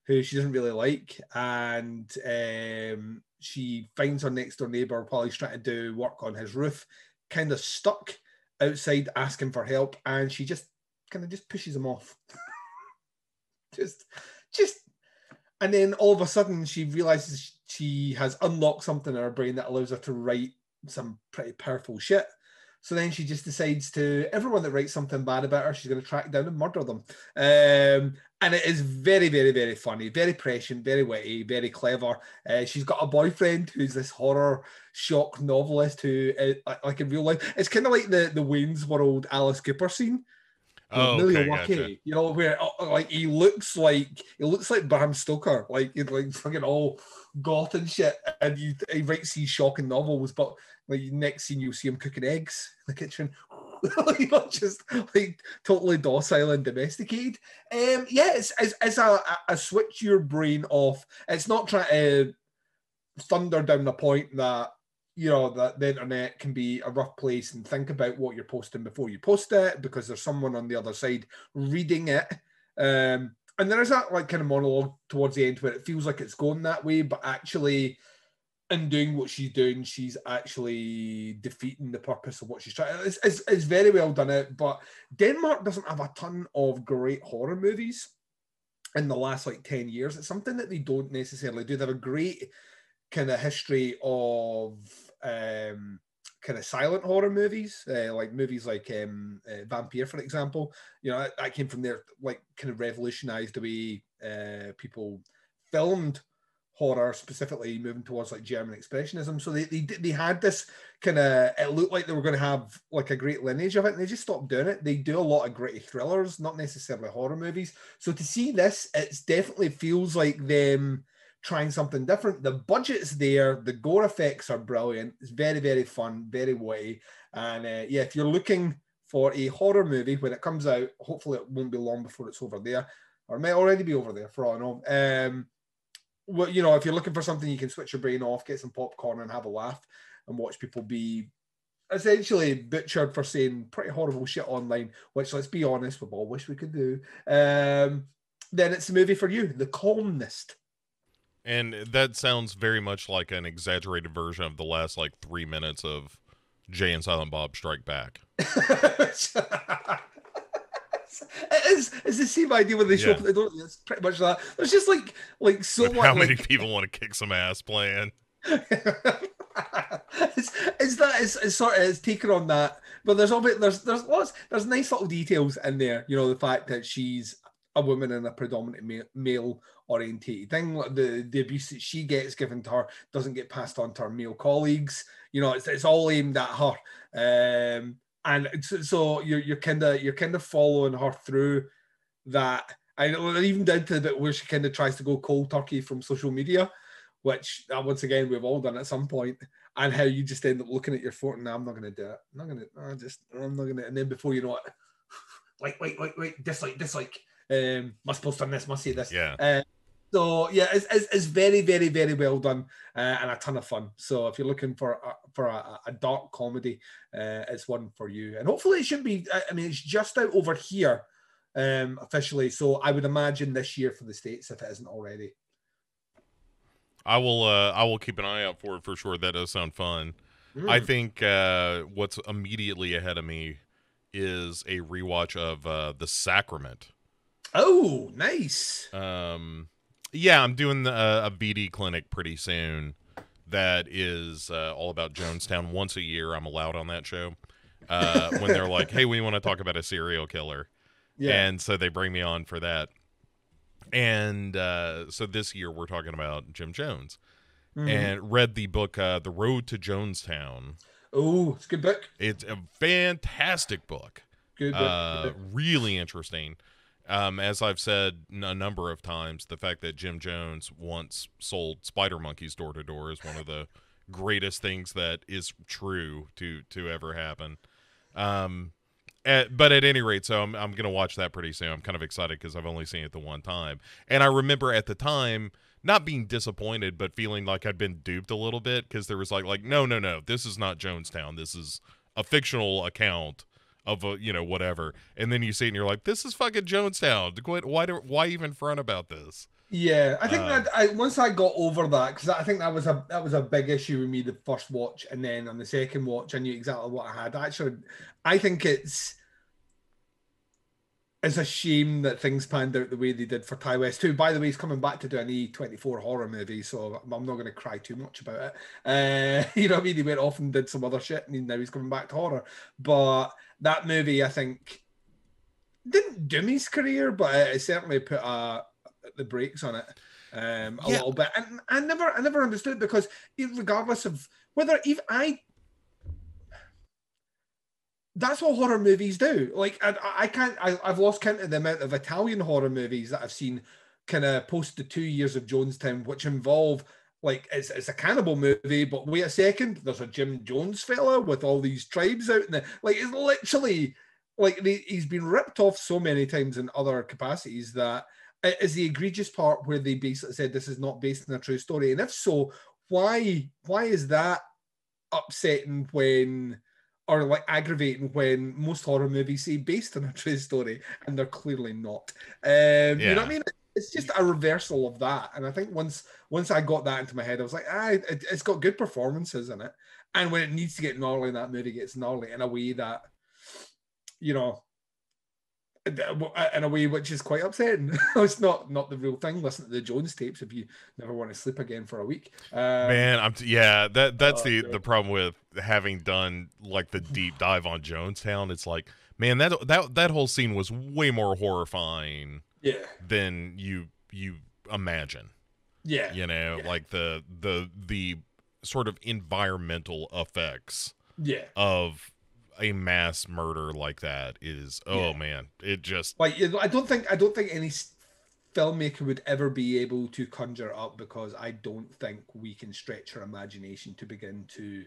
who she doesn't really like. And um, she finds her next door neighbor while he's trying to do work on his roof, kind of stuck outside asking for help. And she just kind of just pushes him off. just just and then all of a sudden she realizes she has unlocked something in her brain that allows her to write some pretty powerful shit. So then she just decides to everyone that writes something bad about her she's going to track down and murder them. Um, and it is very very very funny very prescient very witty very clever. Uh, she's got a boyfriend who's this horror shock novelist who uh, like in real life it's kind of like the the wayne's world alice cooper scene Oh, okay, Milwaukee, gotcha. you know, where uh, like he looks like he looks like Bram Stoker, like he's like fucking all goth and shit, and you, he writes these shocking novels, but like next scene you'll see him cooking eggs in the kitchen, just like totally docile and domesticated. Um, yeah, it's it's, it's a, a switch your brain off. It's not trying to thunder down the point that you know that the internet can be a rough place and think about what you're posting before you post it because there's someone on the other side reading it um and there is that like kind of monologue towards the end where it feels like it's going that way but actually in doing what she's doing she's actually defeating the purpose of what she's trying it's, it's, it's very well done out but denmark doesn't have a ton of great horror movies in the last like 10 years. It's something that they don't necessarily do. They have a great kind of history of um, kind of silent horror movies, uh, like movies like um, uh, Vampire, for example. You know, that, came from there, like kind of revolutionized the way uh, people filmed horror, specifically moving towards like German expressionism. So they they, they had this kind of it looked like they were going to have like a great lineage of it, and they just stopped doing it. They do a lot of gritty thrillers, not necessarily horror movies. So to see this, it definitely feels like them trying something different. The budget's there, the gore effects are brilliant. It's very very fun, very witty, and uh, yeah, if you're looking for a horror movie when it comes out, hopefully it won't be long before it's over there, or it may already be over there for all I know. Um, well, you know, if you're looking for something you can switch your brain off, get some popcorn and have a laugh and watch people be essentially butchered for saying pretty horrible shit online, which let's be honest, we all wish we could do. Um, then it's a movie for you, The Columnist. And that sounds very much like an exaggerated version of the last like three minutes of Jay and Silent Bob Strike Back. it's, it's the same idea when they show up. They don't. It's pretty much that. There's just like like so. But how many people want to kick some ass playing? it's, it's that it's, it's sort of it's taken on that, but there's all bit there's there's lots there's nice little details in there. You know the fact that she's a woman in a predominantly male orientated thing. The the abuse that she gets given to her doesn't get passed on to her male colleagues. You know, it's, it's all aimed at her. Um, and so you're you're kind of you're kind of following her through that. And even down to the bit where she kind of tries to go cold turkey from social media, which uh, once again we've all done at some point, and how you just end up looking at your phone and I'm not going to do it. I'm not going to. I just I'm not going to. And then before you know it, wait, wait, wait, wait, dislike, dislike. Um, must post on this, must say this. Yeah. Uh, so yeah, it's, it's, it's, very, very, very well done uh, and a ton of fun. So if you're looking for a, for a, a dark comedy, uh, it's one for you. And hopefully it should be. I mean, it's just out over here um, officially. So I would imagine this year for the states if it isn't already. I will. Uh, I will keep an eye out for it for sure. That does sound fun. Mm. I think uh, what's immediately ahead of me is a rewatch of uh, The Sacrament. Oh, nice. Um, yeah, I'm doing the, uh, a BD clinic pretty soon. That is uh, all about Jonestown. Once a year, I'm allowed on that show. Uh, when they're like, "Hey, we want to talk about a serial killer," yeah. and so they bring me on for that. And uh, so this year, we're talking about Jim Jones, mm-hmm. and read the book uh, "The Road to Jonestown." Oh, it's a good book. It's a fantastic book. Good book. Uh, good book. Really interesting. Um, as I've said a number of times, the fact that Jim Jones once sold spider monkeys door to door is one of the greatest things that is true to to ever happen. Um, at, but at any rate, so I'm I'm gonna watch that pretty soon. I'm kind of excited because I've only seen it the one time, and I remember at the time not being disappointed, but feeling like I'd been duped a little bit because there was like like no no no, this is not Jonestown. This is a fictional account of a you know whatever, and then you see it and you're like, this is fucking Jonestown. Why do, why even front about this? Yeah, I think uh, that I once I got over that because I think that was a that was a big issue with me the first watch, and then on the second watch I knew exactly what I had. Actually, I think it's it's a shame that things panned out the way they did for Ti West too. By the way, he's coming back to do an A24 horror movie, so I'm not going to cry too much about it. Uh, you know what I mean? He went off and did some other shit, and now he's coming back to horror. But that movie, I think, didn't doom his career, but it certainly put uh, the brakes on it um, a yeah. little bit. And I never, I never understood because regardless of whether even I that's what horror movies do. Like I, I can't. I, have lost count of the amount of Italian horror movies that I've seen, kind of post the two years of Jonestown, which involve like it's, it's a cannibal movie. But wait a second, there's a Jim Jones fella with all these tribes out in the like. It's literally like he's been ripped off so many times in other capacities that is the egregious part where they basically said this is not based on a true story. And if so, why why is that upsetting when? Or like aggravating when most horror movies say based on a true story and they're clearly not. Um, yeah. You know what I mean? It's just a reversal of that. And I think once once I got that into my head, I was like, ah, it, has got good performances in it. And when it needs to get gnarly, that movie gets gnarly in a way that, you know, in a way which is quite upsetting. it's not not the real thing. Listen to the Jones tapes if you never want to sleep again for a week. Um, Man, I'm t- yeah. That that's Oh, the the problem with having done like the deep dive on Jonestown. It's like, man, that that that whole scene was way more horrifying yeah, than you you imagine. yeah, You know, Yeah. like the the the sort of environmental effects yeah. of a mass murder like that is oh Yeah. man, it just Like I don't think I don't think any filmmaker would ever be able to conjure up because I don't think we can stretch our imagination to begin to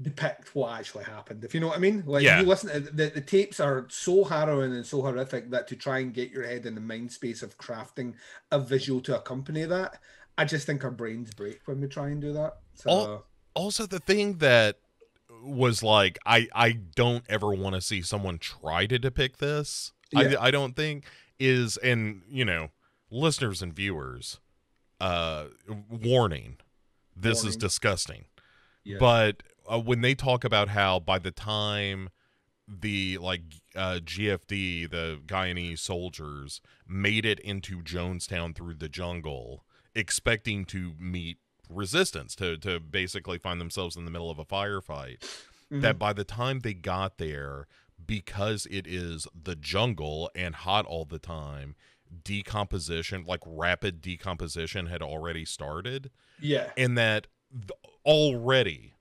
depict what actually happened. If you know what I mean? Like Yeah. you listen to the, the tapes are so harrowing and so horrific that to try and get your head in the mind space of crafting a visual to accompany that, I just think our brains break when we try and do that. So also the thing that was like i i don't ever want to see someone try to depict this Yeah. i i don't think is and you know listeners and viewers uh warning this is disgusting yeah. but uh, when they talk about how by the time the like uh GDF the guyanese soldiers made it into jonestown through the jungle expecting to meet resistance to to basically find themselves in the middle of a firefight Mhm. that by the time they got there because it is the jungle and hot all the time decomposition like rapid decomposition had already started yeah. and that th- already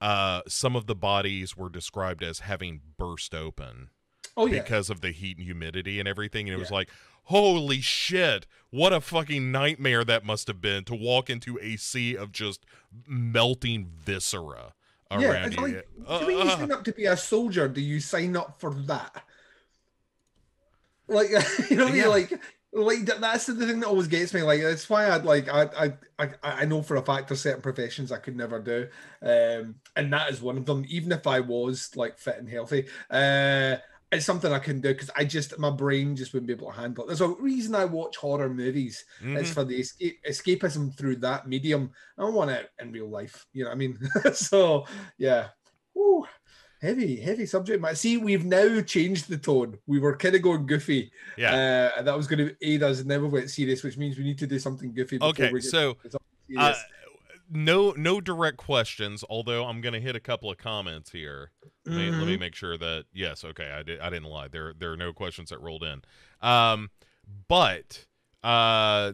uh some of the bodies were described as having burst open Oh yeah. because of the heat and humidity and everything and it was like holy shit what a fucking nightmare that must have been to walk into a sea of just melting viscera Yeah, around it's you like, Uh, do you uh, sign up to be a soldier, do you sign up for that? Like, you know, what I mean? Yeah. like, like that's the thing that always gets me. Like, that's why I'd like, I, I, I, I know for a fact there's certain professions I could never do, um, and that is one of them. Even if I was like fit and healthy, uh, it's something I couldn't do because I just my brain just wouldn't be able to handle it. There's a reason I watch horror movies. mhm. It's for the escape escapism through that medium. I don't want it in real life. You know what I mean? so yeah. Woo. Heavy, heavy subject matter. See, we've now changed the tone. We were kind of going goofy. yeah Uh, and that was going to aid us, and then we went serious, which means we need to do something goofy. before okay so uh. No no direct questions although i'm gonna hit a couple of comments here Let me, let me Mhm. make sure that yes, okay, I did I didn't lie. There there are no questions that rolled in. Um but uh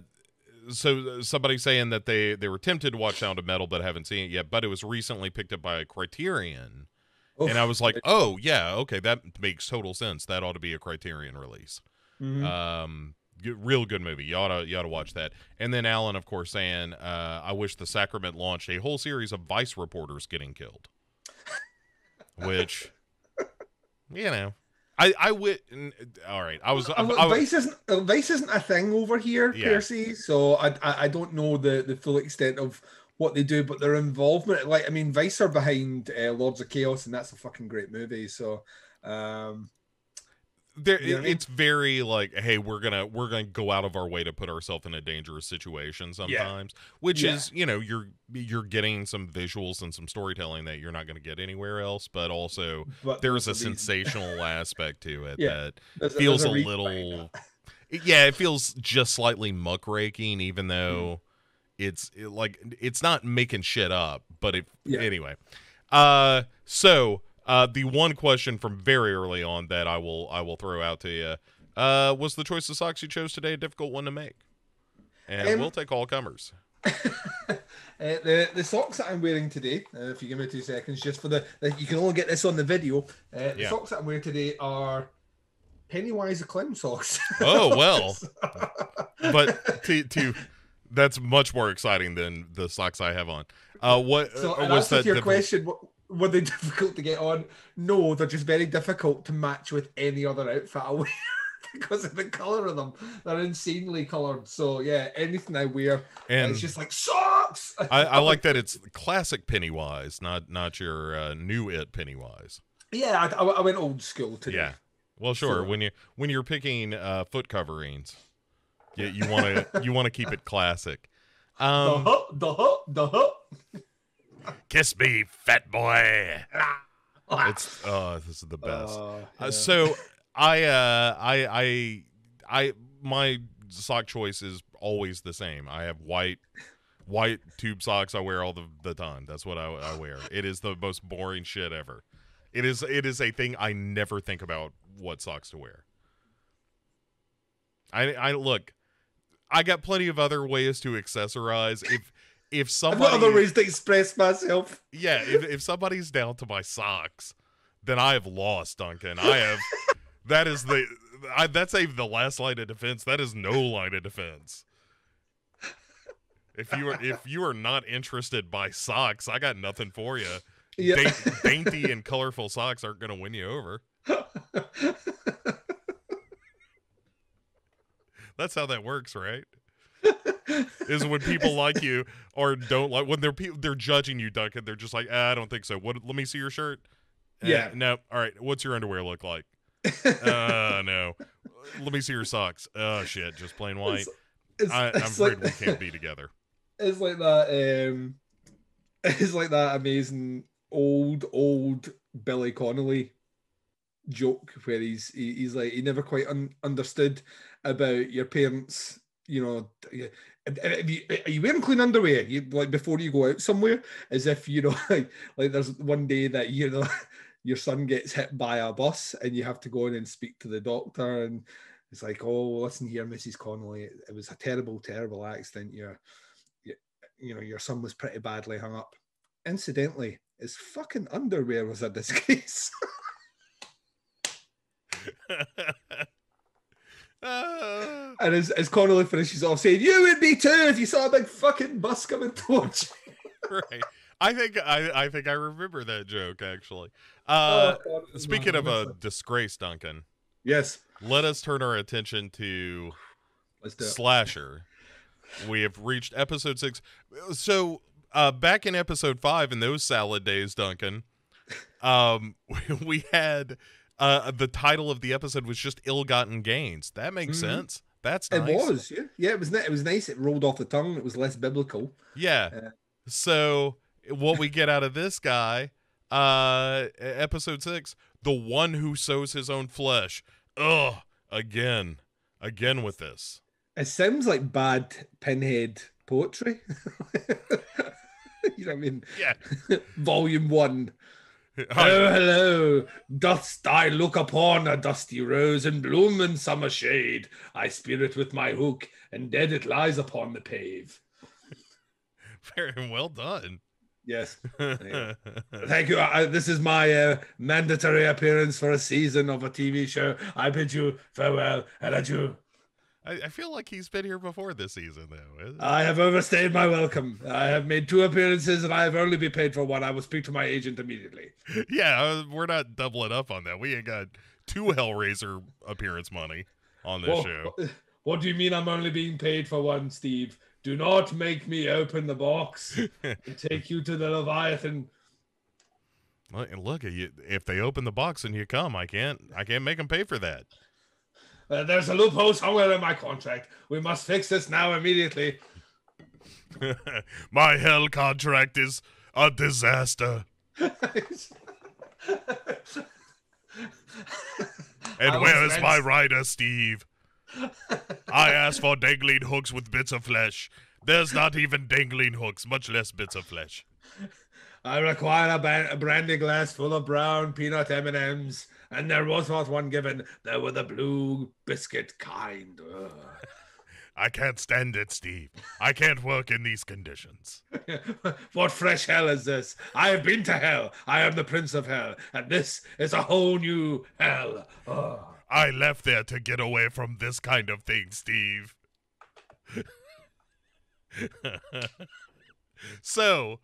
so somebody saying that they they were tempted to watch Sound of Metal but haven't seen it yet, but it was recently picked up by Criterion. Oof. And I was like, "Oh, yeah, okay, that makes total sense. That ought to be a Criterion release." Mhm. Um good, real good movie. You ought to you ought to watch that. And then Alan of course saying, uh I wish the Sacrament launched a whole series of Vice reporters getting killed. Which you know, I I would all right. I was I, Uh, I Vice isn't uh, Vice isn't a thing over here, Yeah. per se. So I, I I don't know the the full extent of what they do, but their involvement, like I mean, Vice are behind uh, Lords of Chaos, and that's a fucking great movie. So um, there You know what I mean? it's very like hey we're gonna we're gonna go out of our way to put ourselves in a dangerous situation sometimes which Yeah. is you know you're you're getting some visuals and some storytelling that you're not gonna get anywhere else but also but there's a reason- sensational aspect to it Yeah. that feels a reason little yeah it feels just slightly muckraking even Mm-hmm. though it's it, like it's not making shit up but it Yeah. anyway uh so uh the one question from very early on that i will i will throw out to you uh was the choice of socks you chose today a difficult one to make and Um, we'll take all comers Uh, the the socks that I'm wearing today, uh, if you give me two seconds, just for the, the you can only get this on the video. Uh, the Yeah. socks that I'm wearing today are Pennywise the clown socks. Oh, well. but to to that's much more exciting than the socks i have on uh what so uh, was answer that your question, w- were they difficult to get on? No, they're just very difficult to match with any other outfit I wear because of the color of them. They're insanely colored. So yeah, anything I wear, and it's just like socks. I, I like that it's classic Pennywise, not not your uh, new it Pennywise. Yeah, I, I went old school today. Yeah. Well, sure. So- When you when you're picking uh, foot coverings, yeah, you want to you want to keep it classic. The Um, the huh, the huh. Kiss me, fat boy. It's uh, this is the best. Uh, Uh, so I uh I I I my sock choice is always the same. I have white white tube socks I wear all the, the time. That's what I, I wear. It is the most boring shit ever. It is it is a thing I never think about what socks to wear. I I look, I got plenty of other ways to accessorize. If if somebody other ways to express myself. yeah, if, if somebody's down to my socks, then I have lost, Duncan. I have. that is the. I, that's a the last line of defense. That is no line of defense. If you are if you are not interested by socks, I got nothing for you. Yeah. Dain- dainty and colorful socks aren't going to win you over. That's how that works, right? Is when people like you or don't like when they're pe- they're judging you, Duncan. They're just like, ah, I don't think so. What? Let me see your shirt. Uh, Yeah. no. All right. What's your underwear look like? uh, no. Let me see your socks. Oh shit, just plain white. It's, I, I'm it's afraid like, we can't be together. It's like that. Um, it's like that amazing old old Billy Connolly joke where he's he, he's like he never quite un- understood about your parents. You know, you, are you wearing clean underwear? You like before you go out somewhere, as if you know, like, like there's one day that you know your son gets hit by a bus and you have to go in and speak to the doctor and it's like, oh, listen here, Mrs. Connolly, it, it was a terrible, terrible accident. Your, you, you know, your son was pretty badly hung up. Incidentally, his fucking underwear was a disgrace. And as, as Connolly finishes off saying, "You would be too if you saw a big fucking bus coming towards you." right. I think I I think I remember that joke actually. Uh, Oh, God, speaking of a disgrace, Duncan, yes, let us turn our attention to let's do it. slasher. We have reached episode six. So uh, back in episode five, in those salad days, Duncan, um, we had uh, the title of the episode was just "Ill-Gotten Gains." That makes Mhm. sense. That's It was, yeah, yeah. It was. It was nice. It rolled off the tongue. It was less biblical. Yeah. Yeah. So what we get out of this guy, uh, episode six, the one who sows his own flesh. Ugh, again, again with this. It sounds like bad pinhead poetry. you know what I mean? Yeah. Volume one. Oh, hello. Dost I look upon a dusty rose in bloom and summer shade? I spear it with my hook, and dead it lies upon the pave. very well done. Yes. Thank you. I, this is my uh, mandatory appearance for a season of a TV show. I bid you farewell and adieu. I feel like he's been here before this season, though. I have overstayed my welcome. I have made two appearances and I have only been paid for one. I will speak to my agent immediately. yeah, uh, we're not doubling up on that. We ain't got two Hellraiser appearance money on this show. What do you mean I'm only being paid for one, Steve? Do not make me open the box and take you to the Leviathan. Look, and look, you, if they open the box and you come, I can't, I can't make them pay for that. Uh, there's a loophole somewhere in my contract. We must fix this now immediately. My hell contract is a disaster. And where is my rider, Steve? I asked for dangling hooks with bits of flesh. There's not even dangling hooks, much less bits of flesh. I require a, ba- a brandy glass full of brown peanut M&Ms, and there was not one given. There were the blue biscuit kind. Ugh. I can't stand it, Steve. I can't work in these conditions. what fresh hell is this? I have been to hell. I am the prince of hell, and this is a whole new hell. Ugh. I left there to get away from this kind of thing, Steve. so,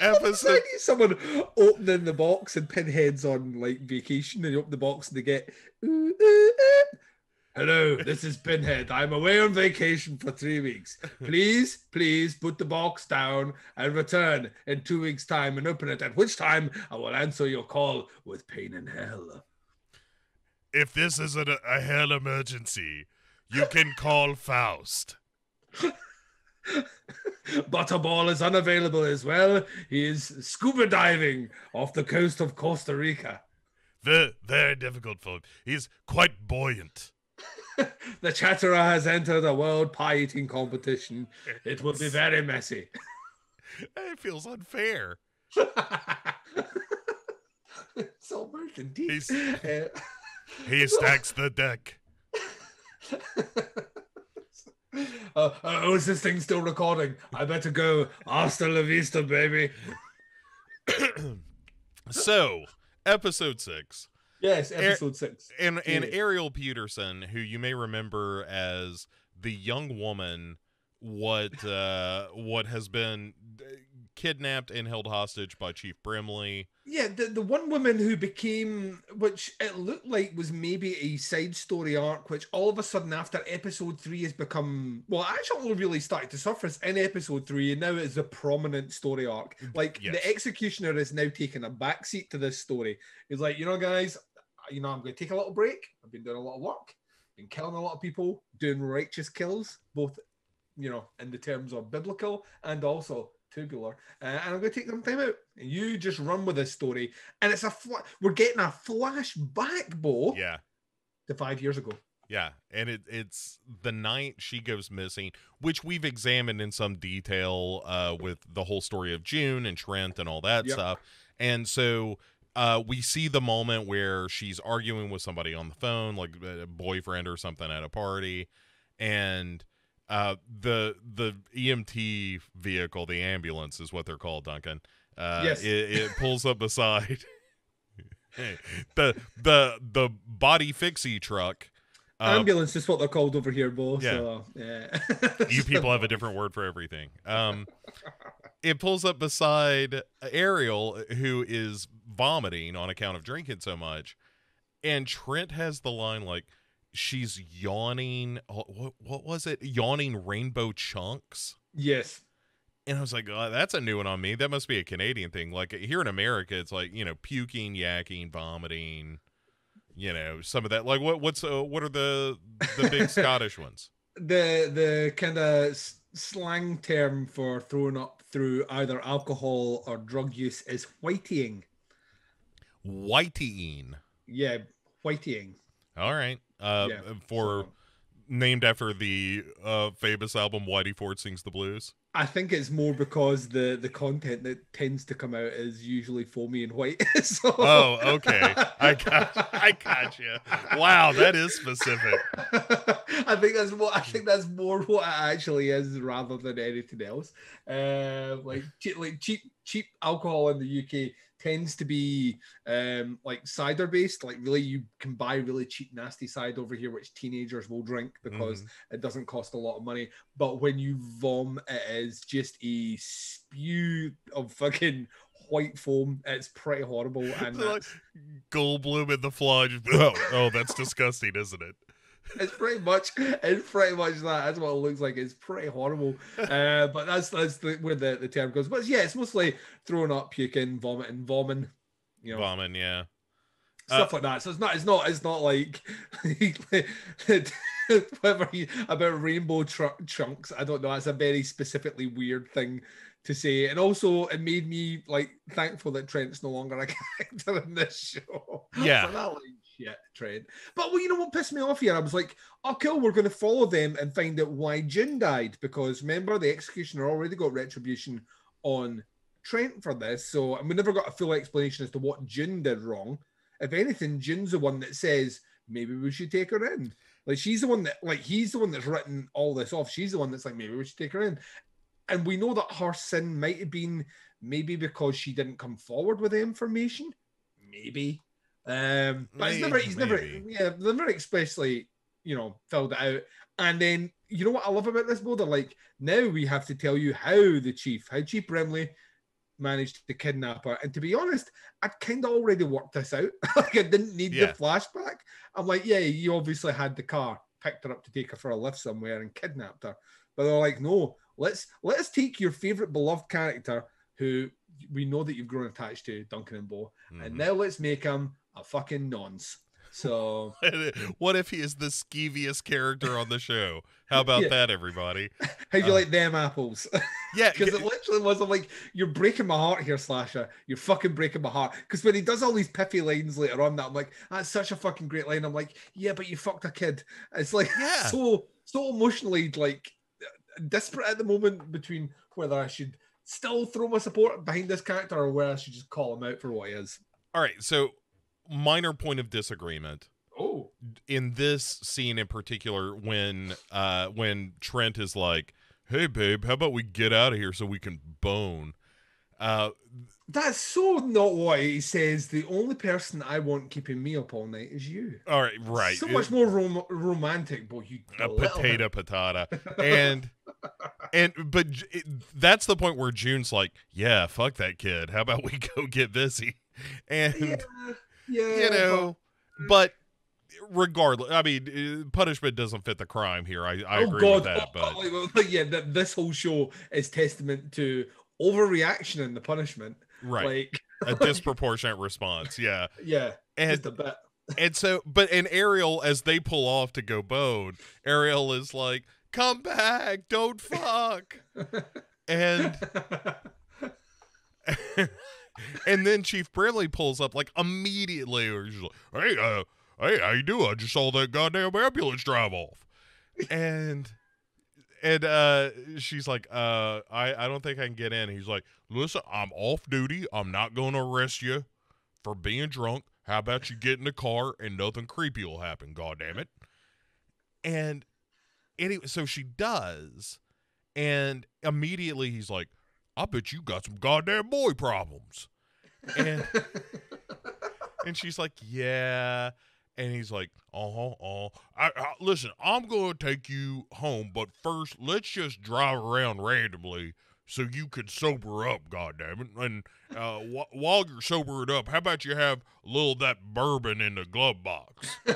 episode. Someone opening the box and pinheads on like vacation, and you open the box and they get. "Ooh, ooh, ooh." Hello, this is Pinhead. I'm away on vacation for three weeks. Please, please put the box down and return in two weeks' time and open it. At which time I will answer your call with pain in hell. If this isn't a, a hell emergency, you can call Faust. Butterball is unavailable as well. He is scuba diving off the coast of Costa Rica. very, very difficult for him. He's quite buoyant. the Chatterer has entered a world pie eating competition. It will be very messy. It feels unfair. so much indeed. Uh, He stacks the deck. uh, oh, is this thing still recording? I better go. Hasta la vista, baby. so, episode six. Yes, episode six. and and Yeah. Ariel Peterson, who you may remember as the young woman, what uh, what has been uh, kidnapped and held hostage by Chief Brimley. Yeah, the, the one woman who became, which it looked like was maybe a side story arc, which all of a sudden after episode three has become, well, actually only really started to surface in episode three, and now it's a prominent story arc. Mm, like Yes. the executioner is now taking a backseat to this story. He's like, you know, guys, you know, I'm going to take a little break. I've been doing a lot of work, been killing a lot of people, doing righteous kills, both, you know, in the terms of biblical and also tubular. Uh, and I'm going to take some time out. And you just run with this story. And it's a, fla- we're getting a flashback, Bo, Yeah, to five years ago. yeah, and it it's the night she goes missing, which we've examined in some detail uh, with the whole story of June and Trent and all that Yep. stuff. And so uh, we see the moment where she's arguing with somebody on the phone, like a boyfriend or something at a party, and uh, the the EMT vehicle, the ambulance is what they're called, Duncan. Uh, Yes. it, it pulls up beside the the the body fixie truck. Uh, Ambulance is what they're called over here, Bo. yeah. So, yeah. you people have a different word for everything. Um, it pulls up beside Ariel, who is vomiting on account of drinking so much, and Trent has the line like, "She's yawning. oh, What what was it? Yawning rainbow chunks." Yes. And I was like, oh, "That's a new one on me. That must be a Canadian thing. Like here in America, it's like you know, puking, yacking, vomiting." You know, some of that. Like, what? What's uh, what are the the big Scottish ones? The the kind of slang term for throwing up through either alcohol or drug use is whiteying. Whiteying. Yeah, whiteying. All right. Uh, Yeah, for named after the uh famous album Whitey Ford Sings the Blues. I think it's more because the the content that tends to come out is usually foamy and white. so, Oh, okay. I got I got you. Wow, that is specific. I think that's what I think that's more what it actually is rather than anything else. Uh, like cheap, like cheap cheap alcohol in the UK tends to be um, like cider based. Like really, you can buy really cheap nasty cider over here, which teenagers will drink because Mhm. it doesn't cost a lot of money. But when you vom, it is just a spew of fucking white foam. It's pretty horrible. And like, Goldblum in the fly. Just, oh, oh, that's disgusting, isn't it? It's pretty much it's pretty much that. That's what it looks like. It's pretty horrible. Uh, but that's that's the, where the, the term goes. But yeah, it's mostly throwing up, puking, vomiting, vomiting, you know, Bombing, yeah. stuff like that. So it's not it's not it's not like whatever he, about rainbow tr- chunks. I don't know. That's a very specifically weird thing to say. And also, it made me like thankful that Trent's no longer a character in this show. Yeah. That like shit, Trent. But well, you know what pissed me off here? I was like, oh, cool, we're going to follow them and find out why Jin died. Because remember, the executioner already got retribution on Trent for this. So, and we never got a full explanation as to what Jin did wrong. If anything, Jin's the one that says, maybe we should take her in. Like, she's the one that, like, he's the one that's written all this off. She's the one that's like, maybe we should take her in. And we know that her sin might have been maybe because she didn't come forward with the information. Maybe. Um, but never, Maybe, he's never, maybe. yeah, they've never expressly, you know, filled it out. And then, you know what I love about this, Bo? They're like, now we have to tell you how the chief, how Chief Brimley managed to kidnap her. And to be honest, I kind of already worked this out. like I didn't need Yeah. the flashback. I'm like, yeah, you obviously had the car, picked her up to take her for a lift somewhere and kidnapped her. But they're like, no, let's let's take your favorite beloved character who we know that you've grown attached to, Duncan and Bo, and Mhm. now let's make him a fucking nonce. So what if he is the skeeviest character on the show? How about Yeah. that, everybody? how do you Uh, like them apples? Yeah, Because it literally was I'm like, you're breaking my heart here, Slasher. You're fucking breaking my heart. Because when he does all these piffy lines later on, that I'm like, that's such a fucking great line. I'm like, yeah, but you fucked a kid. It's like Yeah. so so emotionally like desperate at the moment between whether I should still throw my support behind this character or whether I should just call him out for what he is. all right. So, minor point of disagreement Oh, in this scene in particular when uh when Trent is like, "Hey, babe, how about we get out of here so we can bone?" Uh, that's so not what he says. The only person I want keeping me up all night is you. all right, right. So much more rom- romantic, but you a potato patata and and but it, that's the point where june's like yeah fuck that kid how about we go get busy and Yeah, yeah, you know but regardless i mean uh, punishment doesn't fit the crime here. I, I oh agree God, with that oh, but oh, yeah, this whole show is testament to overreaction in the punishment. right. Like, a disproportionate response yeah. Yeah, and just a bit. and so but and ariel as they pull off to go bone ariel is like come back don't fuck. And and then Chief Bradley pulls up like immediately, or he's like, "Hey, uh, hey, how you doing? I just saw that goddamn ambulance drive off," and and uh, she's like, "Uh, I I don't think I can get in." He's like, "Listen, I'm off duty. I'm not going to arrest you for being drunk. How about you get in the car and nothing creepy will happen? God damn it!" And anyway, so she does, and immediately he's like. I bet you got some goddamn boy problems. And and she's like, "Yeah." And he's like, "Uh-huh, uh. I, I listen, I'm going to take you home, but first, let's just drive around randomly so you can sober up, goddammit. And uh, wh- while you're sobering up, how about you have a little of that bourbon in the glove box?"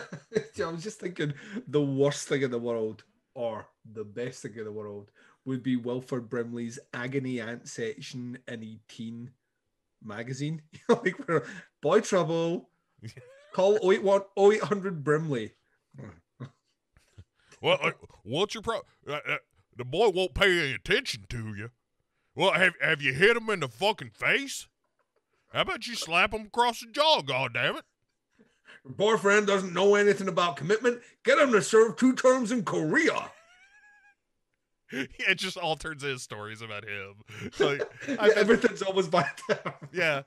Yeah, I was just thinking the worst thing in the world, or the best thing in the world, would be Wilford Brimley's agony aunt section in a teen magazine. like where boy trouble. Call 081 0800 Brimley. Well, uh, what's your problem? Uh, uh, the boy won't pay any attention to you. Well, have have you hit him in the fucking face? How about you slap him across the jaw? God damn it! Your boyfriend doesn't know anything about commitment. Get him to serve two terms in Korea. it just all turns into stories about him. Like, Yeah, everything's always by them. yeah.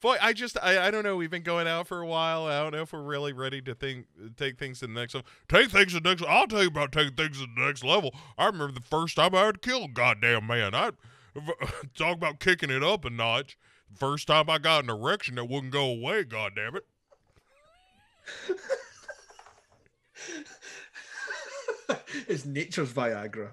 Boy, I just I, I don't know. We've been going out for a while. I don't know if we're really ready to think take things to the next level. Take things to the next. I'll tell you about taking things to the next level. I remember the first time I had to kill a goddamn man. I talk about kicking it up a notch. First time I got an erection that wouldn't go away. Goddamn it. it's nature's Viagra.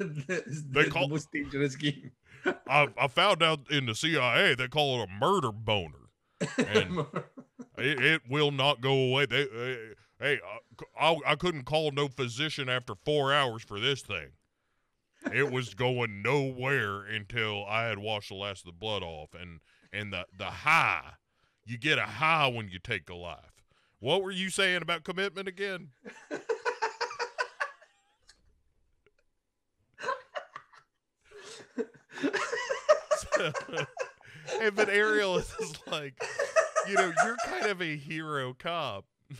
it's They the, call- the most dangerous game. I I found out in the CIA they call it a murder boner, and it, it will not go away. They, uh, hey, I, I, I couldn't call no physician after four hours for this thing. It was going nowhere until I had washed the last of the blood off, and and the the high, you get a high when you take a life. What were you saying about commitment again? and but Ariel is like, you know, you're kind of a hero cop.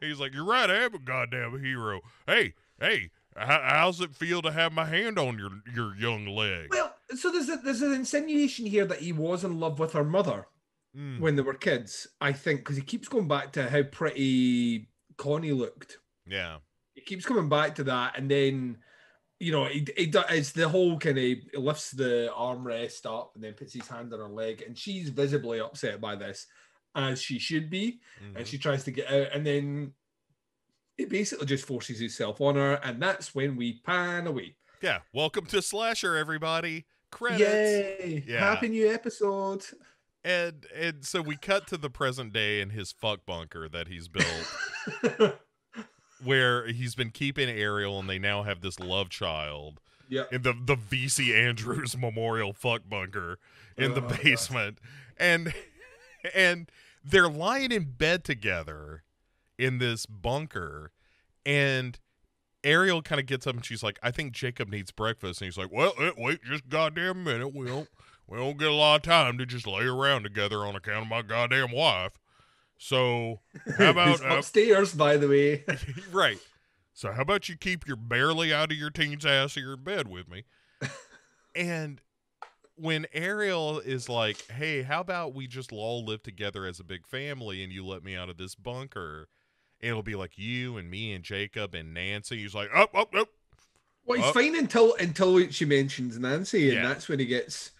He's like, you're right, I am a goddamn hero. Hey, hey, how, how's it feel to have my hand on your your young leg? Well, so there's a, there's an insinuation here that he was in love with her mother Mm, when they were kids. I think because he keeps going back to how pretty Connie looked. yeah, He keeps coming back to that, and then you know he, he does it's the whole kind of he lifts the armrest up and then puts his hand on her leg, and she's visibly upset by this, as she should be, mhm. and she tries to get out, and then he basically just forces himself on her, and that's when we pan away. yeah. Welcome to Slasher, everybody. Credits. Yay! Yeah. Happy new episode. And and so we cut to the present day in his fuck bunker that he's built. where he's been keeping Ariel and they now have this love child yeah. in the the VC Andrews Memorial fuck bunker in the Oh, God. basement. And and they're lying in bed together in this bunker, and Ariel kind of gets up and she's like, "I think Jacob needs breakfast," and he's like, "Well, eh, wait just goddamn minute. We don't we don't get a lot of time to just lay around together on account of my goddamn wife. So how about He's uh, upstairs, by the way. right? So how about you keep your barely out of your teens ass here your bed with me?" and when Ariel is like, "Hey, how about we just all live together as a big family, and you let me out of this bunker?" It'll be like you and me and Jacob and Nancy. He's like, "Oh, oh, oh." Well, he's fine until until she mentions Nancy, and Yeah. that's when he gets.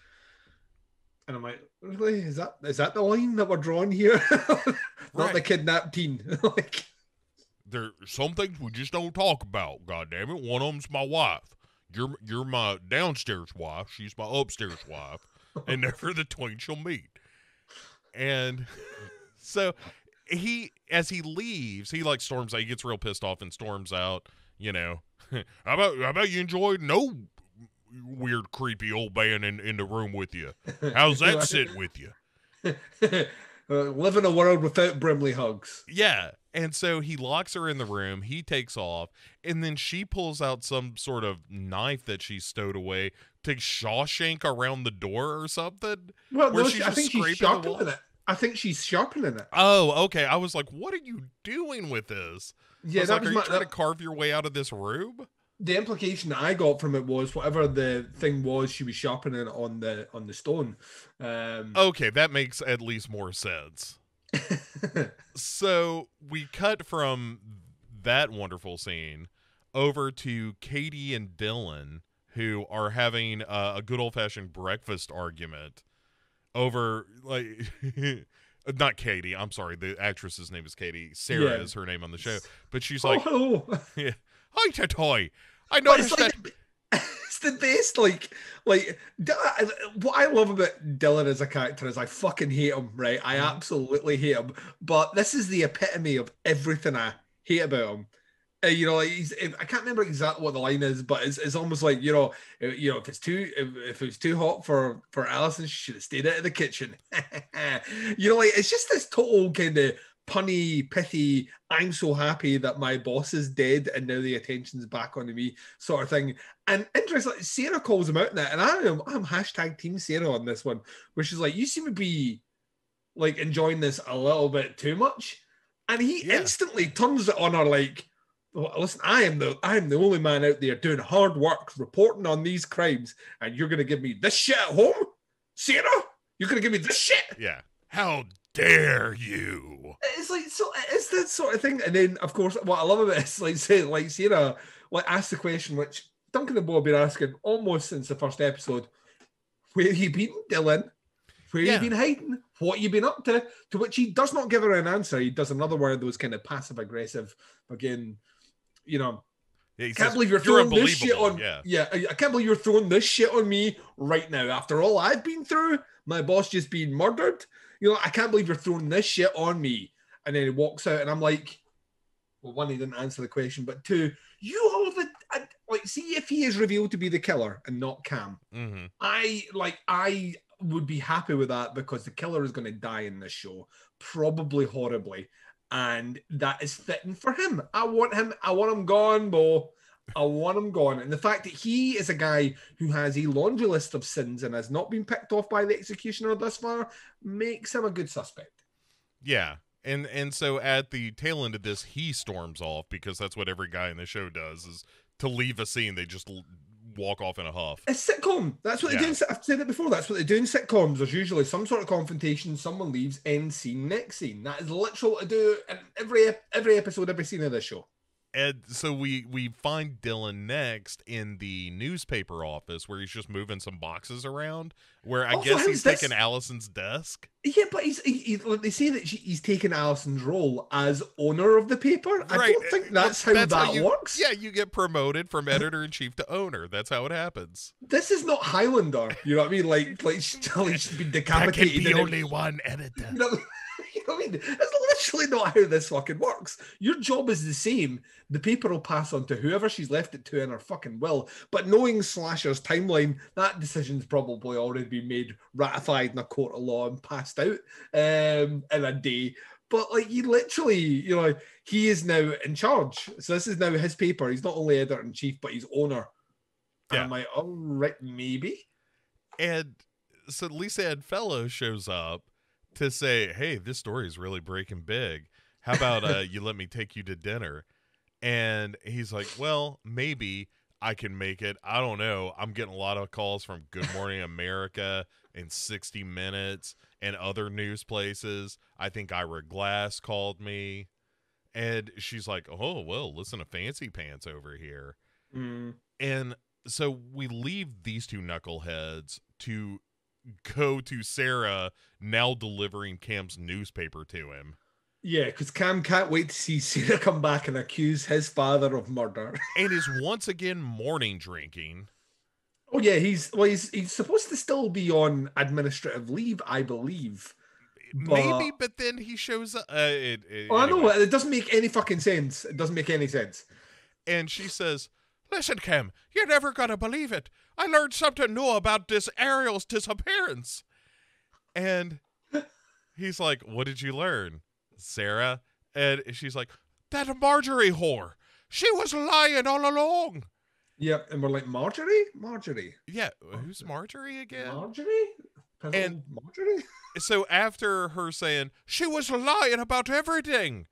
And I'm like, really? Is that is that the line that we're drawing here? Not the kidnapped teen. like, There's some things we just don't talk about. God damn it! One of them's my wife. You're you're my downstairs wife. She's my upstairs wife, and never the twain shall meet. And so he, as he leaves, he like storms out. He gets real pissed off and storms out. You know, how about how about you enjoy no weird, creepy old man in in the room with you? How's that sit with you? uh, live in a world without Brimley hugs. Yeah. And so he locks her in the room. He takes off, and then she pulls out some sort of knife that she stowed away to Shawshank around the door or something. Well, Where no, she- I just think she's sharpening it. I think she's sharpening it. Oh, okay. I was like, what are you doing with this? I Yeah, was that like, was are you my, trying that- to carve your way out of this room? The implication I got from it was whatever the thing was, she was sharpening it on the on the stone. Um, Okay, that makes at least more sense. So we cut from that wonderful scene over to Katie and Dylan, who are having uh, a good old fashioned breakfast argument over like. Not Katie. I'm sorry. The actress's name is Katie. Sarah Yeah. is her name on the show. But she's oh, like, hello. "Hi, Tatoy. I noticed it's that." like it's the best. Like, like what I love about Dylan as a character is I fucking hate him. Right, I Mhm. absolutely hate him. But this is the epitome of everything I hate about him. Uh, you know, like he's, I can't remember exactly what the line is, but it's, it's almost like you know, uh, you know, if it's too if, if it was too hot for for Alison, she should have stayed out of the kitchen. you know, like it's just this total kind of punny, pithy. I'm so happy that my boss is dead and now the attention's back on me, sort of thing. And interesting, Sarah calls him out in that, and I am I'm hashtag Team Sarah on this one, which is like, "You seem to be like enjoying this a little bit too much," and he Yeah. instantly turns it on her like. "Well, Listen, I am the I am the only man out there doing hard work, reporting on these crimes, and you're gonna give me this shit at home, Sarah? You're gonna give me this shit? Yeah. How dare you? It's like so. It's that sort of thing. And then, of course, what I love about it is like say, like Sarah, like ask the question which Duncan and Bo have been asking almost since the first episode. Where have you been, Dylan? Where Yeah. you been hiding? What you been up to? To which he does not give her an answer. He does another one of those kind of passive aggressive, again, you know, Yeah, can't says, believe you're "You're throwing this shit on. Yeah. I, I can't believe you're throwing this shit on me right now. After all I've been through, my boss just being murdered. You know, I can't believe you're throwing this shit on me. And then he walks out, and I'm like, well, one, he didn't answer the question, but two, you hold the like. See if he is revealed to be the killer and not Cam. hmm I like. I would be happy with that because the killer is going to die in this show, probably horribly, and that is fitting for him. I want him. I want him gone, Bo. I want him gone. And the fact that he is a guy who has a laundry list of sins and has not been picked off by the executioner thus far makes him a good suspect. Yeah. And and so at the tail end of this, he storms off because that's what every guy in the show does is to leave a scene, they just l- walk off in a huff. It's sitcom. That's what they do. In, I've said it before. That's what they do in sitcoms. There's usually some sort of confrontation. Someone leaves. End scene. Next scene. That is literal to do in every every episode, every scene of this show. And so we we find Dylan next in the newspaper office where he's just moving some boxes around. Where I Also, guess he's this- taking Allison's desk. Yeah, but he's he, he, they say that she, he's taking Allison's role as owner of the paper. I don't think Well, that's how that's that how you- works. Yeah, you get promoted from editor in chief to owner. That's how it happens. This is not Highlander. You know what I mean? Like like she's, like she's been There can decapitated. be only one editor. know, I mean, it's literally not how this fucking works. Your job is the same. The paper will pass on to whoever she's left it to in her fucking will. But knowing Slasher's timeline, that decision's probably already been made, ratified in a court of law, and passed out um, in a day. But like he literally, you know, he is now in charge. So this is now his paper. He's not only editor in chief, but he's owner. And Yeah. I'm like, all right, maybe. And so Lisa Ann Fellow shows up to say, "Hey, this story is really breaking big. How about uh, you let me take you to dinner?" And he's like, "Well, maybe I can make it. I don't know. I'm getting a lot of calls from Good Morning America and 60 Minutes and other news places. I think Ira Glass called me." And she's like, "Oh, well, listen to Fancy Pants over here." Mm. And so we leave these two knuckleheads to go to Sarah now delivering Cam's newspaper to him. Yeah, because Cam can't wait to see Sarah come back and accuse his father of murder. And is once again morning drinking. Oh yeah, he's well, he's he's supposed to still be on administrative leave, I believe. Maybe, but then he shows up. Uh, it, it- Oh, I know it doesn't make any fucking sense. It doesn't make any sense. And she says, Listen, Cam, you're never going to believe it. I learned something new about this Ariel's disappearance. And he's like, What did you learn, Sarah? And she's like, That Marjorie whore. She was lying all along. Yep, and we're like Marjorie, Marjorie, Yeah, who's Marjorie again? Marjorie, And- Marjorie. So after her saying, She was lying about everything,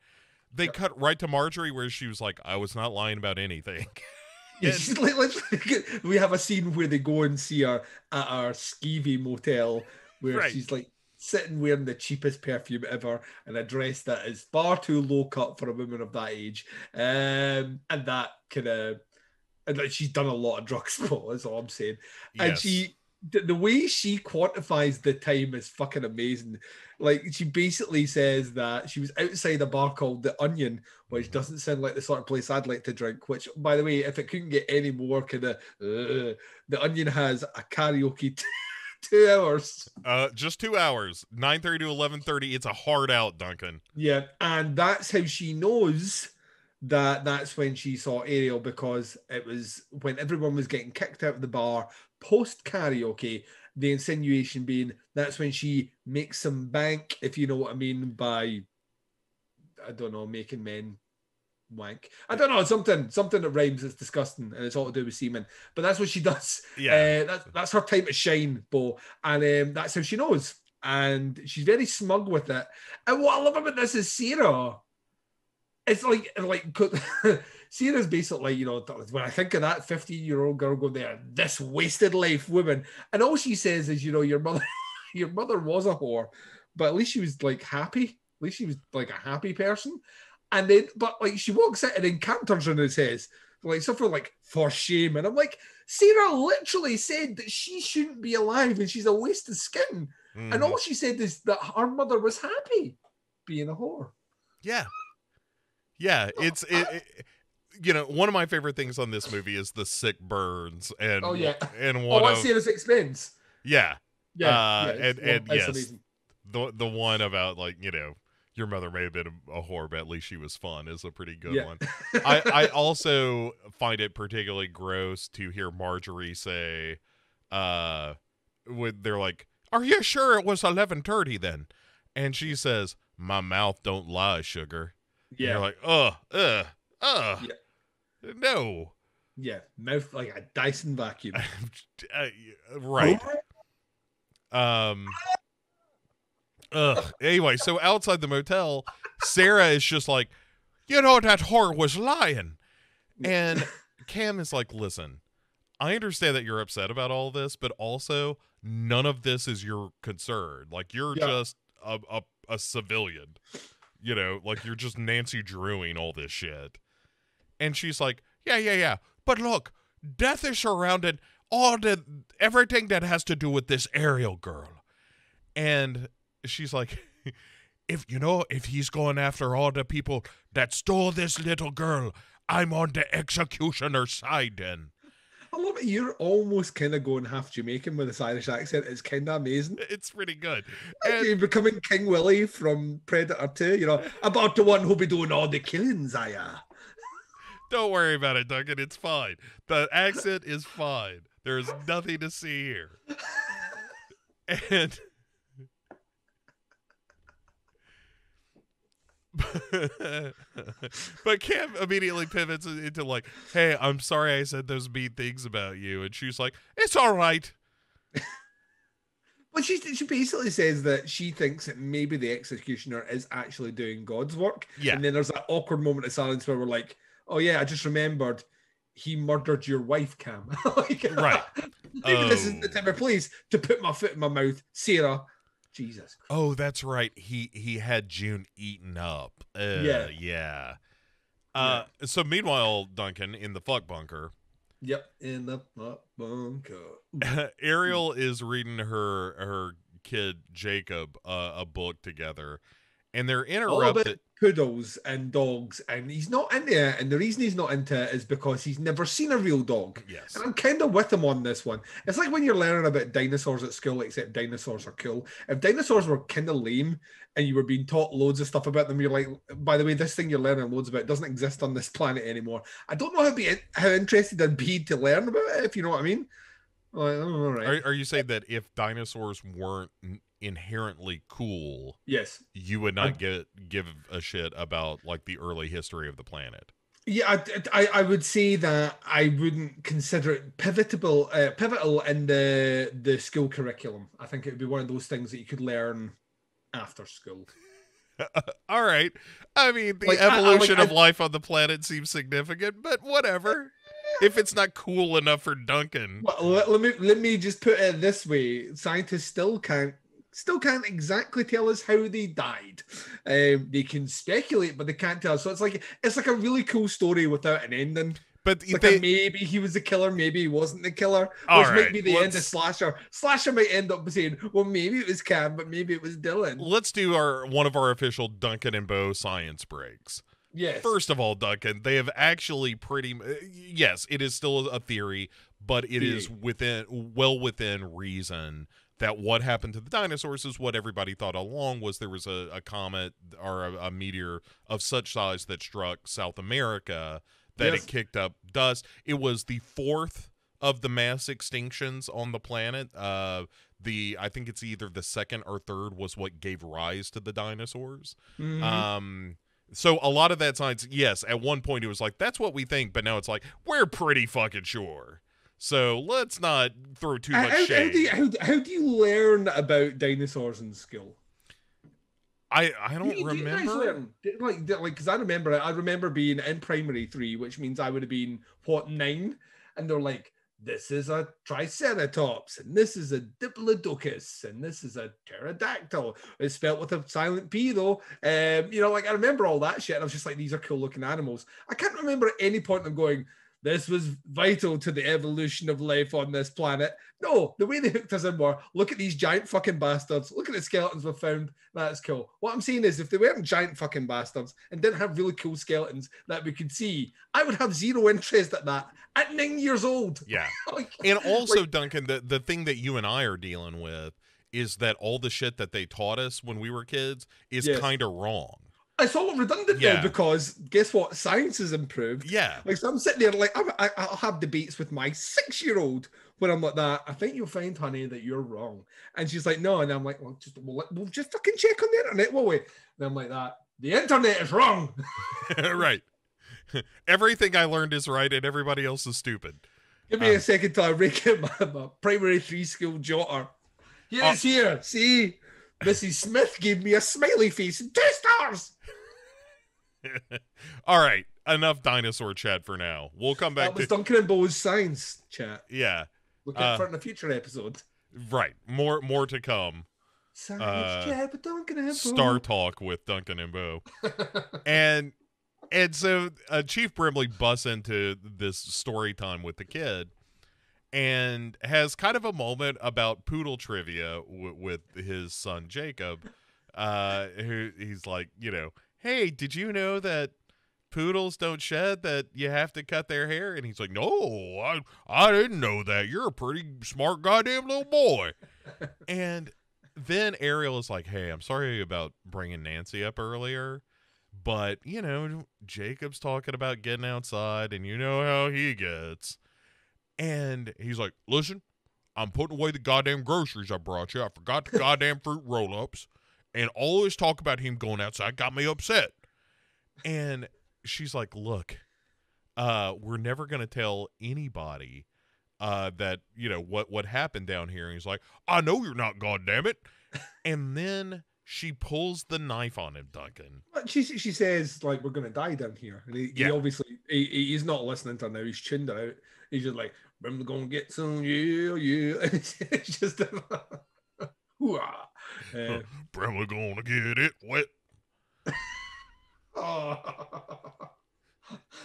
they Yeah. cut right to Marjorie where she was like, I was not lying about anything. Yeah, she's like, literally- we have a scene where they go and see her at our skeevy motel, where Right. she's like sitting wearing the cheapest perfume ever and a dress that is far too low cut for a woman of that age, um, and that kind of, and like she's done a lot of drugs. Paul, That's all I'm saying. And Yes. she, the, the way she quantifies the time is fucking amazing. Like she basically says that she was outside a bar called the Onion, which doesn't sound like the sort of place I'd like to drink. Which, by the way, if it couldn't get any more kind of, uh, the Onion has a karaoke t- two hours. Uh, just two hours, nine thirty to eleven thirty. It's a hard out, Duncan. Yeah, and that's how she knows that that's when she saw Ariel because it was when everyone was getting kicked out of the bar post karaoke. The insinuation being that's when she makes some bank, if you know what I mean, by I don't know, making men wank. I don't know, something something that rhymes that's disgusting and it's all to do with semen. But that's what she does. Yeah, Uh, that's that's her time to shine, Bo, and um, that's how she knows. And she's very smug with it. And what I love about this is Sarah. It's like like Sarah's basically, you know, when I think of that 15 year old girl going there, this wasted life woman, and all she says is, you know, your mother, your mother was a whore, but at least she was like happy. At least she was like a happy person. And then, but like she walks in and then canters in his says, like something like for shame. And I'm like, Sarah literally said that she shouldn't be alive and she's a waste of skin. And Mhm. all she said is that her mother was happy being a whore. yeah, yeah. It's it, it- You know, one of my favorite things on this movie is the sick burns, and Oh, yeah. and Oh, one at of Sarah's expense. yeah, Yeah. Uh, yeah, and- and yes. amazing. the the one about like you know your mother may have been a, whore, but at least she was fun is a pretty good Yeah. one. I, I also find it particularly gross to hear Marjorie say, uh, when they're like, "Are you sure it was eleven thirty then?" And she says, "My mouth don't lie, sugar." And yeah. you're like, "Ugh, ugh, ugh, no." yeah. Mouth like a Dyson vacuum. Uh, right. Um. Ugh. Anyway, so outside the motel, Sarah is just like, you know, that whore was lying. And Cam is like, listen, I understand that you're upset about all this, but also none of this is your concern. Like you're Yeah. just a, a a civilian. You know, like you're just Nancy Drewing all this shit. And she's like, Yeah, yeah, yeah. But look, death is surrounded all the everything that has to do with this Ariel girl. And she's like, if you know, if he's going after all the people that stole this little girl, I'm on the executioner's side then. I love it. You're almost kind of going half Jamaican with this Irish accent. It's kind of amazing. It's pretty good. And- You're becoming King Willie from Predator 2, you know, about the one who'll be doing all the killings, I. Don't worry about it, Duncan. It's fine. The accent is fine. There's nothing to see here. And but Cam immediately pivots into like, "Hey, I'm sorry I said those mean things about you," and she's like, "It's all right." Well, she she basically says that she thinks that maybe the executioner is actually doing God's work. Yeah. And then there's that awkward moment of silence where we're like, "Oh yeah, I just remembered he murdered your wife, Cam." Like, Right. Maybe this is Oh. the time or place to put my foot in my mouth, Sarah. Jesus. Oh, that's right. He he had June eaten up. Uh, Yeah. yeah. Uh, so meanwhile, Duncan in the fuck bunker, Yep. In the fuck bunker. Ariel is reading her her kid Jacob uh, a book together, and they're interrupted. poodles and dogs, and he's not into it. And the reason he's not into it is because he's never seen a real dog. Yes. And I'm kind of with him on this one. It's like when you're learning about dinosaurs at school, except dinosaurs are cool. If dinosaurs were kind of lame and you were being taught loads of stuff about them, you're like, by the way, this thing you're learning loads about doesn't exist on this planet anymore. I don't know how be how interested I'd be to learn about it, if you know what I mean. Like, oh, all right. Are, are you saying that if dinosaurs weren't inherently cool, yes. you would I- not get give a shit about like the early history of the planet? Yeah, I, I, I would say that I wouldn't consider it pivotal, uh, pivotal in the the school curriculum. I think it would be one of those things that you could learn after school. All right. I mean, the Like, I- I- evolution like, of life on the planet seems significant, but whatever. if it's not cool enough for Duncan, Well, let, let me let me just put it this way: scientists still can't still can't exactly tell us how they died. Um, they can speculate, but they can't tell. us. So it's like it's like a really cool story without an ending. but like they, maybe he was the killer, maybe he wasn't the killer, which All might be the end of Slasher. Slasher might end up saying, "Well, maybe it was Cam, but maybe it was Dylan." let's do our one of our official Duncan and Bo science breaks. Yes. First of all, Duncan, they have actually pretty. Yes, it is still a theory, but it is Theory. within well within reason that what happened to the dinosaurs is what everybody thought all along was there was a, a comet or a, a meteor of such size that struck South America that Yes. it kicked up dust. It was the fourth of the mass extinctions on the planet. Uh, the I think it's either the second or third was what gave rise to the dinosaurs. Mhm. Um, so a lot of that science, yes, at one point it was like that's what we think, but now it's like we're pretty fucking sure. So let's not throw too much how, how do you, how, how do you learn about dinosaurs in school? I I Do don't do remember. learn? Like, like, because I remember, I remember being in primary three, which means I would have been what nine, and they're like, "This is a triceratops, and this is a diplodocus, and this is a pterodactyl." It's spelled with a silent p, though. Um, you know, like I remember all that shit, and I was just like, "These are cool looking animals." I can't remember at any point of going. This was vital to the evolution of life on this planet. No, the way they hooked us in were look at these giant fucking bastards. Look at the skeletons we found. That's cool. What I'm saying is, if they weren't giant fucking bastards and didn't have really cool skeletons that we could see, I would have zero interest at that at nine years old. Yeah, Like, and also Duncan, the the thing that you and I are dealing with is that all the shit that they taught us when we were kids is Yes. kind of wrong. It's all redundant Yeah. now because guess what? Science has improved. Yeah, Like, so I'm sitting there, like, I'm, I, I'll have debates with my six year old when I'm like that. I think you'll find, honey, that you're wrong. And she's like, no. And I'm like, well, just we'll, we'll just fucking check on the internet, will we? And I'm like that. The internet is wrong. right. Everything I learned is right, and everybody else is stupid. Give me Um, a second till I break out my, my primary three school jotter. Here Uh, it's here. See, Mrs. Smith gave me a smiley face and two stars. All right, enough dinosaur chat for now. We'll come back That was to Duncan and Bo's science chat. yeah, Look Uh, out for it in a future episode. right. More more to come. Science uh, chat with Duncan and Bo. Star Talk with Duncan and Bo. and and so uh, Chief Brimley busts into this story time with the kid and has kind of a moment about poodle trivia w- with his son Jacob. Uh, who he's like, you know, hey, did you know that poodles don't shed that you have to cut their hair? And he's like no i i didn't know that. You're a pretty smart goddamn little boy. And then ariel is like hey i'm sorry about bringing nancy up earlier but you know jacob's talking about getting outside and you know how he gets. And he's like listen i'm putting away the goddamn groceries i brought you. I forgot the goddamn fruit roll-ups and all this talk about him going outside got me upset and she's like, "Look, uh, we're never gonna tell anybody uh, that you know what what happened down here." And he's like, "I know you're not, goddamn it!" and then she pulls the knife on him, Duncan. She she says like we're gonna die down here, and he, Yeah. he obviously he, he's not listening to her now. He's tuned her out. He's just like I'm gonna get some yeah yeah. it's just hoo-ah. Uh, Probably gonna get it wet. oh.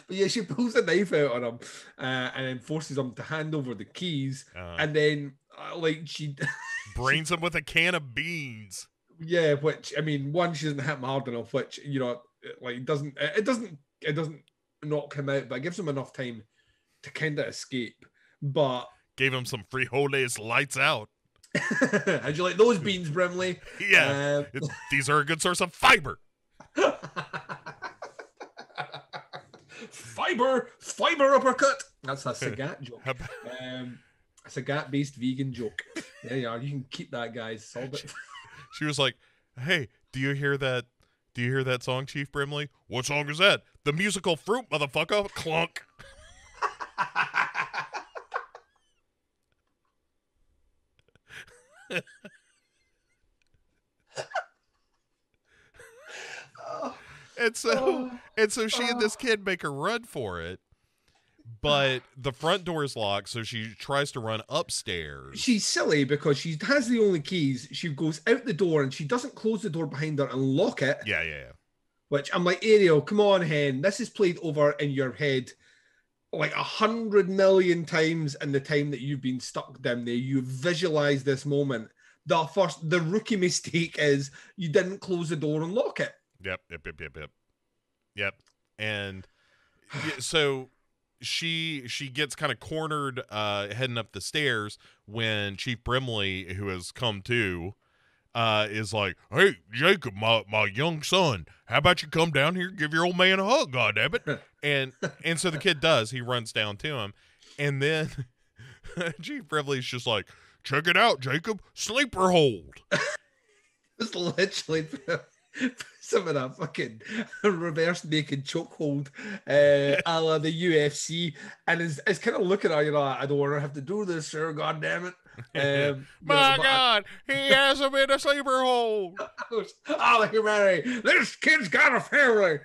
But yeah, she pulls a knife out on him uh, and then forces him to hand over the keys. Uh, And then, uh, like, she, brains him with a can of beans. yeah, which I mean, one, she doesn't hit him hard enough, which you know, it, like, it doesn't it doesn't it doesn't knock him out, but it gives him enough time to kind of escape. But Gave him some frijoles lights out. how'd you like those beans, Brimley? Yeah, it- these are a good source of fiber. fiber, fiber uppercut. That's a Sagat joke. Um, a Sagat based vegan joke. There you are. You can keep that, guys. Solve it. She was like, "Hey, do you hear that? Do you hear that song, Chief Brimley? What song is that? The musical Fruit, motherfucker! Clunk." And so, Oh. and so she and this oh. kid make a run for it, but the front door is locked, so she tries to run upstairs. She's silly because she has the only keys. She goes out the door and she doesn't close the door behind her and lock it. Yeah, yeah, yeah. Which I'm like, Ariel, come on, hen. This is played over in your head like a hundred million times in the time that you've been stuck down there. You visualize this moment. The first, the rookie mistake is you didn't close the door and lock it. Yep, yep, yep, yep, yep. Yep. And so she she gets kind of cornered uh heading up the stairs when Chief Brimley, who has come to, uh, is like, Hey, Jacob, my, my young son, how about you come down here and give your old man a hug, goddamn it? and and so the kid does, he runs down to him, and then Chief Brimley's just like, Check it out, Jacob, sleeper hold. It's literally some of that fucking reverse naked chokehold, uh, a la the UFC, and it's, it's kind of looking at you know, I don't want to have to do this, sir. God damn it! Um, My but I- God, he has him in a sleeper hold. Oh, look at Mary. This kid's got a family.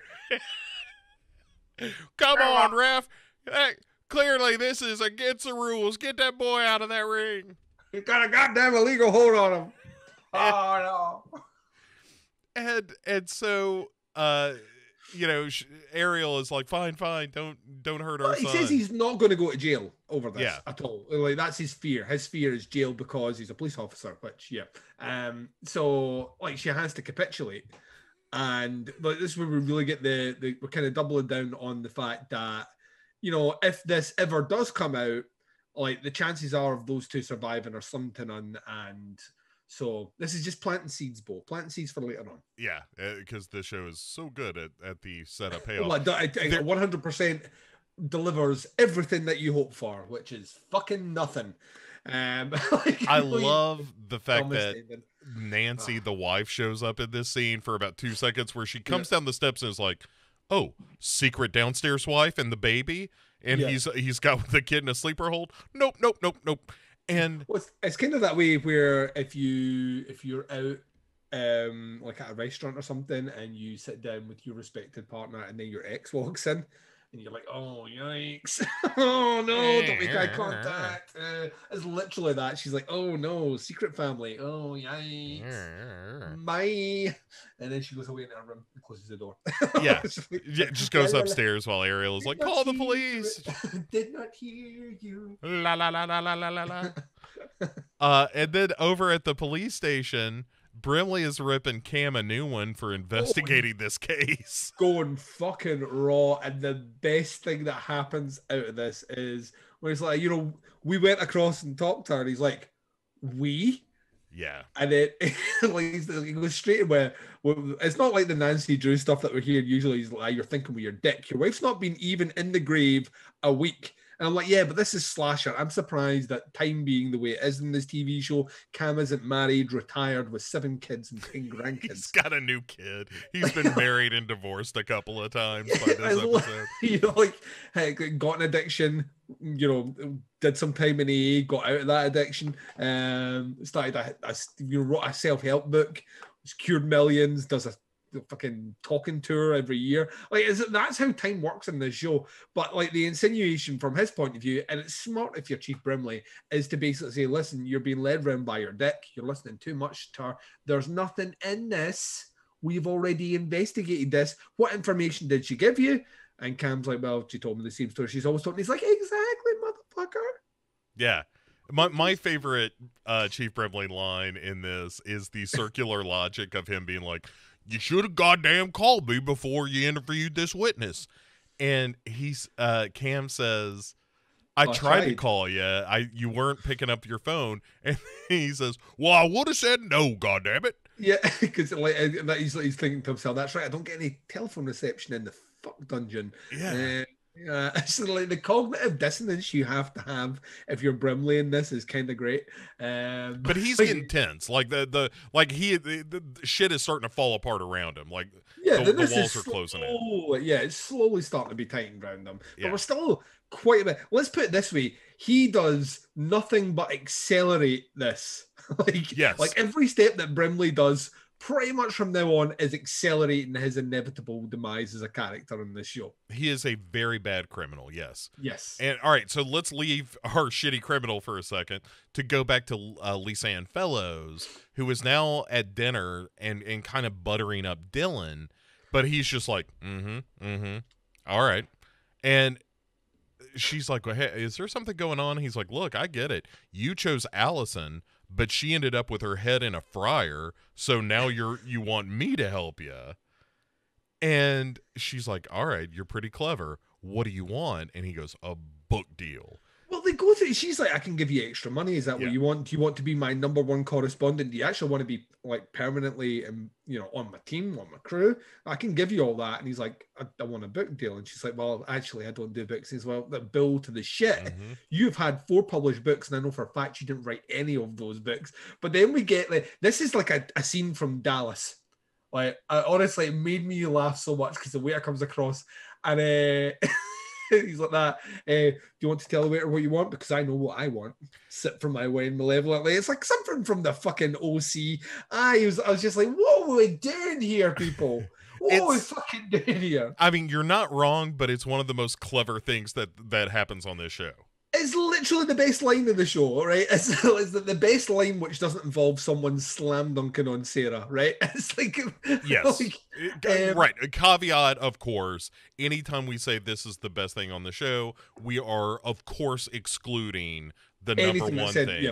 Come on, ref. Hey, clearly, this is against the rules. Get that boy out of that ring. He's got a goddamn illegal hold on him. Oh no. And and so, uh, you know, Ariel is like, fine, fine, don't don't hurt our Well, he son. says he's not going to go to jail over this Yeah. at all. Like that's his fear. His fear is jail because he's a police officer. Which yeah. Um. So like she has to capitulate, and like this is where we really get the the we're kind of doubling down on the fact that you know if this ever does come out, like the chances are of those two surviving are slim to none, and so this is just planting seeds, Bo. Planting seeds for later on. yeah, because the show is so good at, at the setup payoff. Well, There- one hundred percent delivers everything that you hope for, which is fucking nothing. Um, like, I love the fact that Nancy, the wife, shows up in this scene for about two seconds, where she comes down the steps and is like, "Oh, secret downstairs wife and the baby," and Yeah. he's he's got the kid in a sleeper hold. Nope, nope, nope, nope. And Well, it's, it's kind of that way where if you if you're out um like at a restaurant or something and you sit down with your respected partner and then your ex walks in and you're like oh yikes. Oh no don't make eye contact. Uh, it's literally that. She's like oh no secret family. Oh yikes. Bye. And then she goes away in her room and closes the door. Yeah. Yeah, just goes upstairs while Ariel is like, "Call the police." did not hear you. La la la la la la la la. uh, and then over at the police station, Brimley is ripping Cam a new one for oh, investigating this case. Going fucking raw, and the best thing that happens out of this is when he's like, you know, we went across and talked to her. And he's like, we. Yeah. And it, like he goes straight away. It's not like the Nancy Drew stuff that we're hearing usually. He's like, you're thinking with your dick. Your wife's not been even in the grave a week. And I'm like, yeah, but this is slasher. I'm surprised that time being the way it is in this TV show, Cam isn't married, retired with seven kids and ten grandkids. He's got a new kid. He's been married and divorced a couple of times by this episode. you know, like got an addiction, you know, did some time in AA, got out of that addiction, um, started a, a you know, wrote a self-help book, cured millions, does a fucking talking tour every year. Like, is it that's how time works in this show? But like the insinuation from his point of view, and it's smart if you're Chief Brimley, is to basically say, listen, you're being led around by your dick. You're listening too much to her. There's nothing in this. We've already investigated this. What information did she give you? And Cam's like, well, she told me the same story she's always told me. He's like, exactly, motherfucker. Yeah. My my favorite uh, Chief Brimley line in this is the circular logic of him being like, "You should have goddamn called me before you interviewed this witness," and he's uh, Cam says, "I I tried, to call you. I you weren't picking up your phone," and he says, "Well, I would have said no, goddamn it." Yeah, because like he's, he's thinking to himself, that's right. I don't get any telephone reception in the fuck dungeon. Yeah. Uh, yeah, it's like the cognitive dissonance you have to have if you're Brimley in this is kind of great. Um, But he's like, getting tense. Like the the like he the, the shit is starting to fall apart around him. Like yeah, the- the walls are closing in. Yeah, it's slowly starting to be tightened around them. Yeah. But we're still quite a bit. Let's put it this way: he does nothing but accelerate this. like, Yes. like every step that Brimley does, pretty much from now on, is accelerating his inevitable demise as a character in this show. he is a very bad criminal. Yes. Yes. And all right, so let's leave our shitty criminal for a second to go back to uh, Lisa Ann Fellows, who is now at dinner and and kind of buttering up Dylan, but he's just like, mm-hmm, mm-hmm, all right, and she's like, well, hey, is there something going on? He's like, look, I get it. You chose Allison, but she ended up with her head in a fryer, so now you're you want me to help you. And she's like, "All right, you're pretty clever. What do you want?" And he goes, "A book deal." Well, they go through. She's like, I can give you extra money. Is that Yeah. what you want? Do you want to be my number one correspondent? Do you actually want to be like permanently, um, you know, on my team, on my crew? I can give you all that. And he's like, I, I want a book deal. And she's like, Well, actually, I don't do books. He's well, that bill to the shit. Mhm. You've had four published books, and I know for a fact you didn't write any of those books. But then we get like this is like a, a scene from Dallas. Like I, honestly, it made me laugh so much because the waiter comes across and uh, he's like that. Uh, do you want to tell the waiter what you want? Because I know what I want. Sit for my wine malevolently. It's like something from the fucking OC. I was, I was just like, what are we doing here, people? What are we fucking doing here? I mean, you're not wrong, but it's one of the most clever things that that happens on this show. It's literally the best line of the show, right? It's, it's the, the best line which doesn't involve someone slam dunking on Sarah, right? It's like, Yes. like, Uh, Um, right. A caveat, of course. Anytime we say this is the best thing on the show, we are, of course, excluding the number one said- thing, yeah.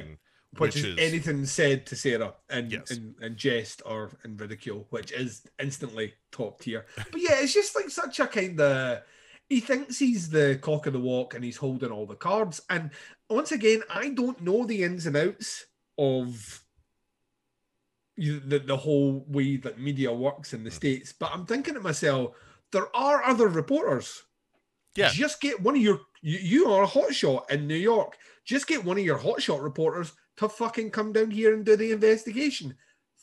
which, which, is, is anything said to Sarah in, Yes. in, in jest or in ridicule, which is instantly top tier. But yeah, it's just like such a kind of. He thinks he's the cock of the walk and he's holding all the cards. And once again, I don't know the ins and outs of the, the whole way that media works in the Mm. States, but I'm thinking to myself, there are other reporters. Yeah. Just get one of your you, you are a hotshot in New York. Just get one of your hotshot reporters to fucking come down here and do the investigation.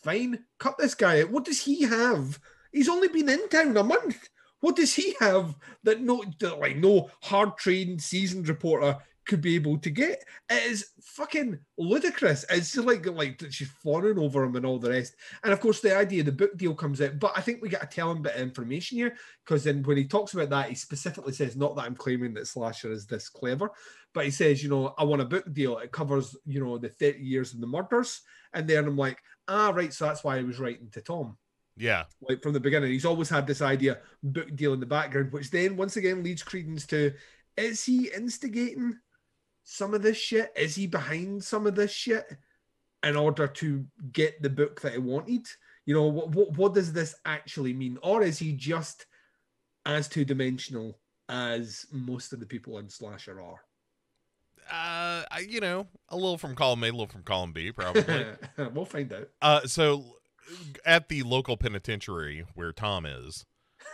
Fine, cut this guy out. What does he have? He's only been in town a month. What does he have that no like no hard trained seasoned reporter could be able to get? It is fucking ludicrous. It's just like like she's fawning over him and all the rest. And of course, the idea of the book deal comes out, but I think we get a telling bit of information here because then when he talks about that, he specifically says, not that I'm claiming that Slasher is this clever, but he says, you know, I want a book deal. It covers, you know, the 30 years of the murders. And then I'm like, ah, right. So that's why I was writing to Tom. Yeah, Like from the beginning, he's always had this idea, book deal in the background, which then once again leads credence to is he instigating some of this shit? Is he behind some of this shit? in order to get the book that he wanted? You know, what, what, what does this actually mean? Or is he just as two dimensional as most of the people in Slasher are? Uh, you know, a little from column A, a little from column B, probably. we'll find out. uh, so at the local penitentiary where Tom is,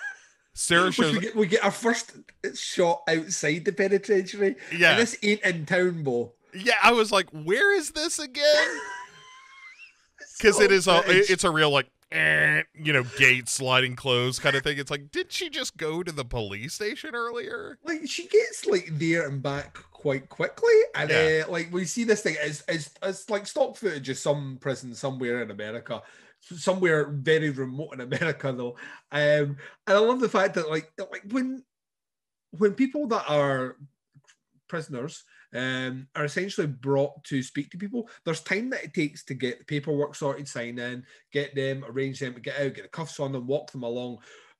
Sarah shows. we, get, we get our first shot outside the penitentiary. Yeah, And this ain't in town, Bo. yeah. I was like, where is this again? Because So it is a, British. it's a real like. eh, You know, gate sliding closed kind of thing. It's like, did she just go to the police station earlier? like she gets like there and back quite quickly and Yeah. uh, like we see this thing as it's, it's like stock footage of some prison somewhere in america somewhere very remote in america though um and i love the fact that like like when when people that are prisoners um, are essentially brought to speak to people. There's time that it takes to get the paperwork sorted, sign in, get them, arrange them get out, get the cuffs on them, walk them along.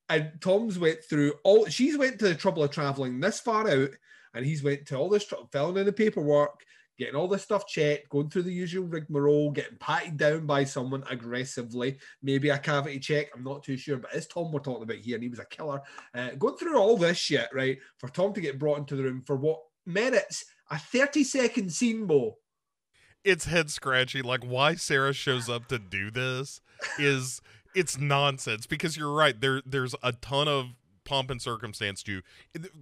And Tom's went through all. She's went to the trouble of traveling this far out, and he's went to all this tr- filling in the paperwork, getting all this stuff checked, going through the usual rigmarole, getting patted down by someone aggressively, maybe a cavity check. I'm not too sure, but it's Tom we're talking about here, and he was a killer. Uh, going through all this shit, right, for Tom to get brought into the room for what merits a 30 second scene, Bo. it's head scratchy. Like why Sarah shows up to do this is it's nonsense because you're right. There there's a ton of pomp and circumstance to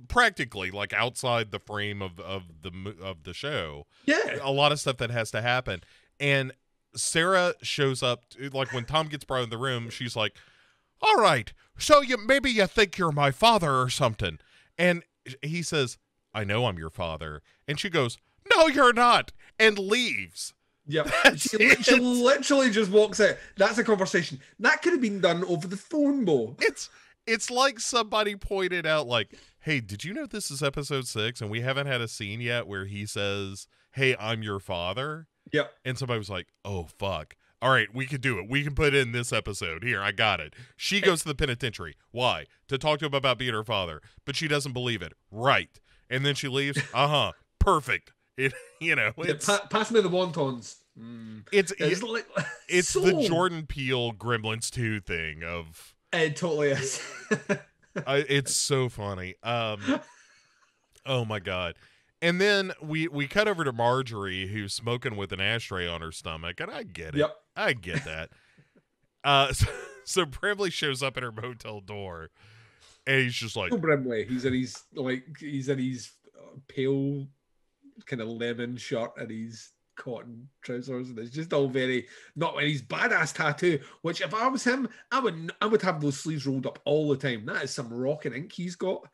practically like outside the frame of of the of the show. Yeah. A lot of stuff that has to happen. And Sarah shows up like when Tom gets brought in the room, she's like, "All right, so you maybe you think you're my father or something." And he says, "I know I'm your father." And she goes, "No, you're not." And leaves. Yeah, she, she literally just walks out. That's a conversation that could have been done over the phone, Bo. It's it's like somebody pointed out like, "Hey, did you know this is episode 6 and we haven't had a scene yet where he says, "Hey, I'm your father?" Yep. And somebody was like, "Oh fuck. All right, we could do it. We can put in this episode. Here, I got it." She goes to the penitentiary. Why? To talk to him about being her father, but she doesn't believe it. Right. And then she leaves. Uh-huh. Perfect. It you know, Yeah, pa- pass me the wontons. Mm. it's It's, like, it's so- the Jordan Peele Gremlins 2 thing of It totally is. I, it's so funny. Um, oh my god! And then we we cut over to Marjorie, who's smoking with an ashtray on her stomach, and I get it. yep. I get that. uh, so, so Brimley shows up at her motel door, and he's just like, Brimley. He's in his like he's in his uh, pale kind of lemon shirt and his cotton trousers, and it's just all very not and his badass tattoo. Which if I was him, I would I would have those sleeves rolled up all the time. That is some rocking ink he's got.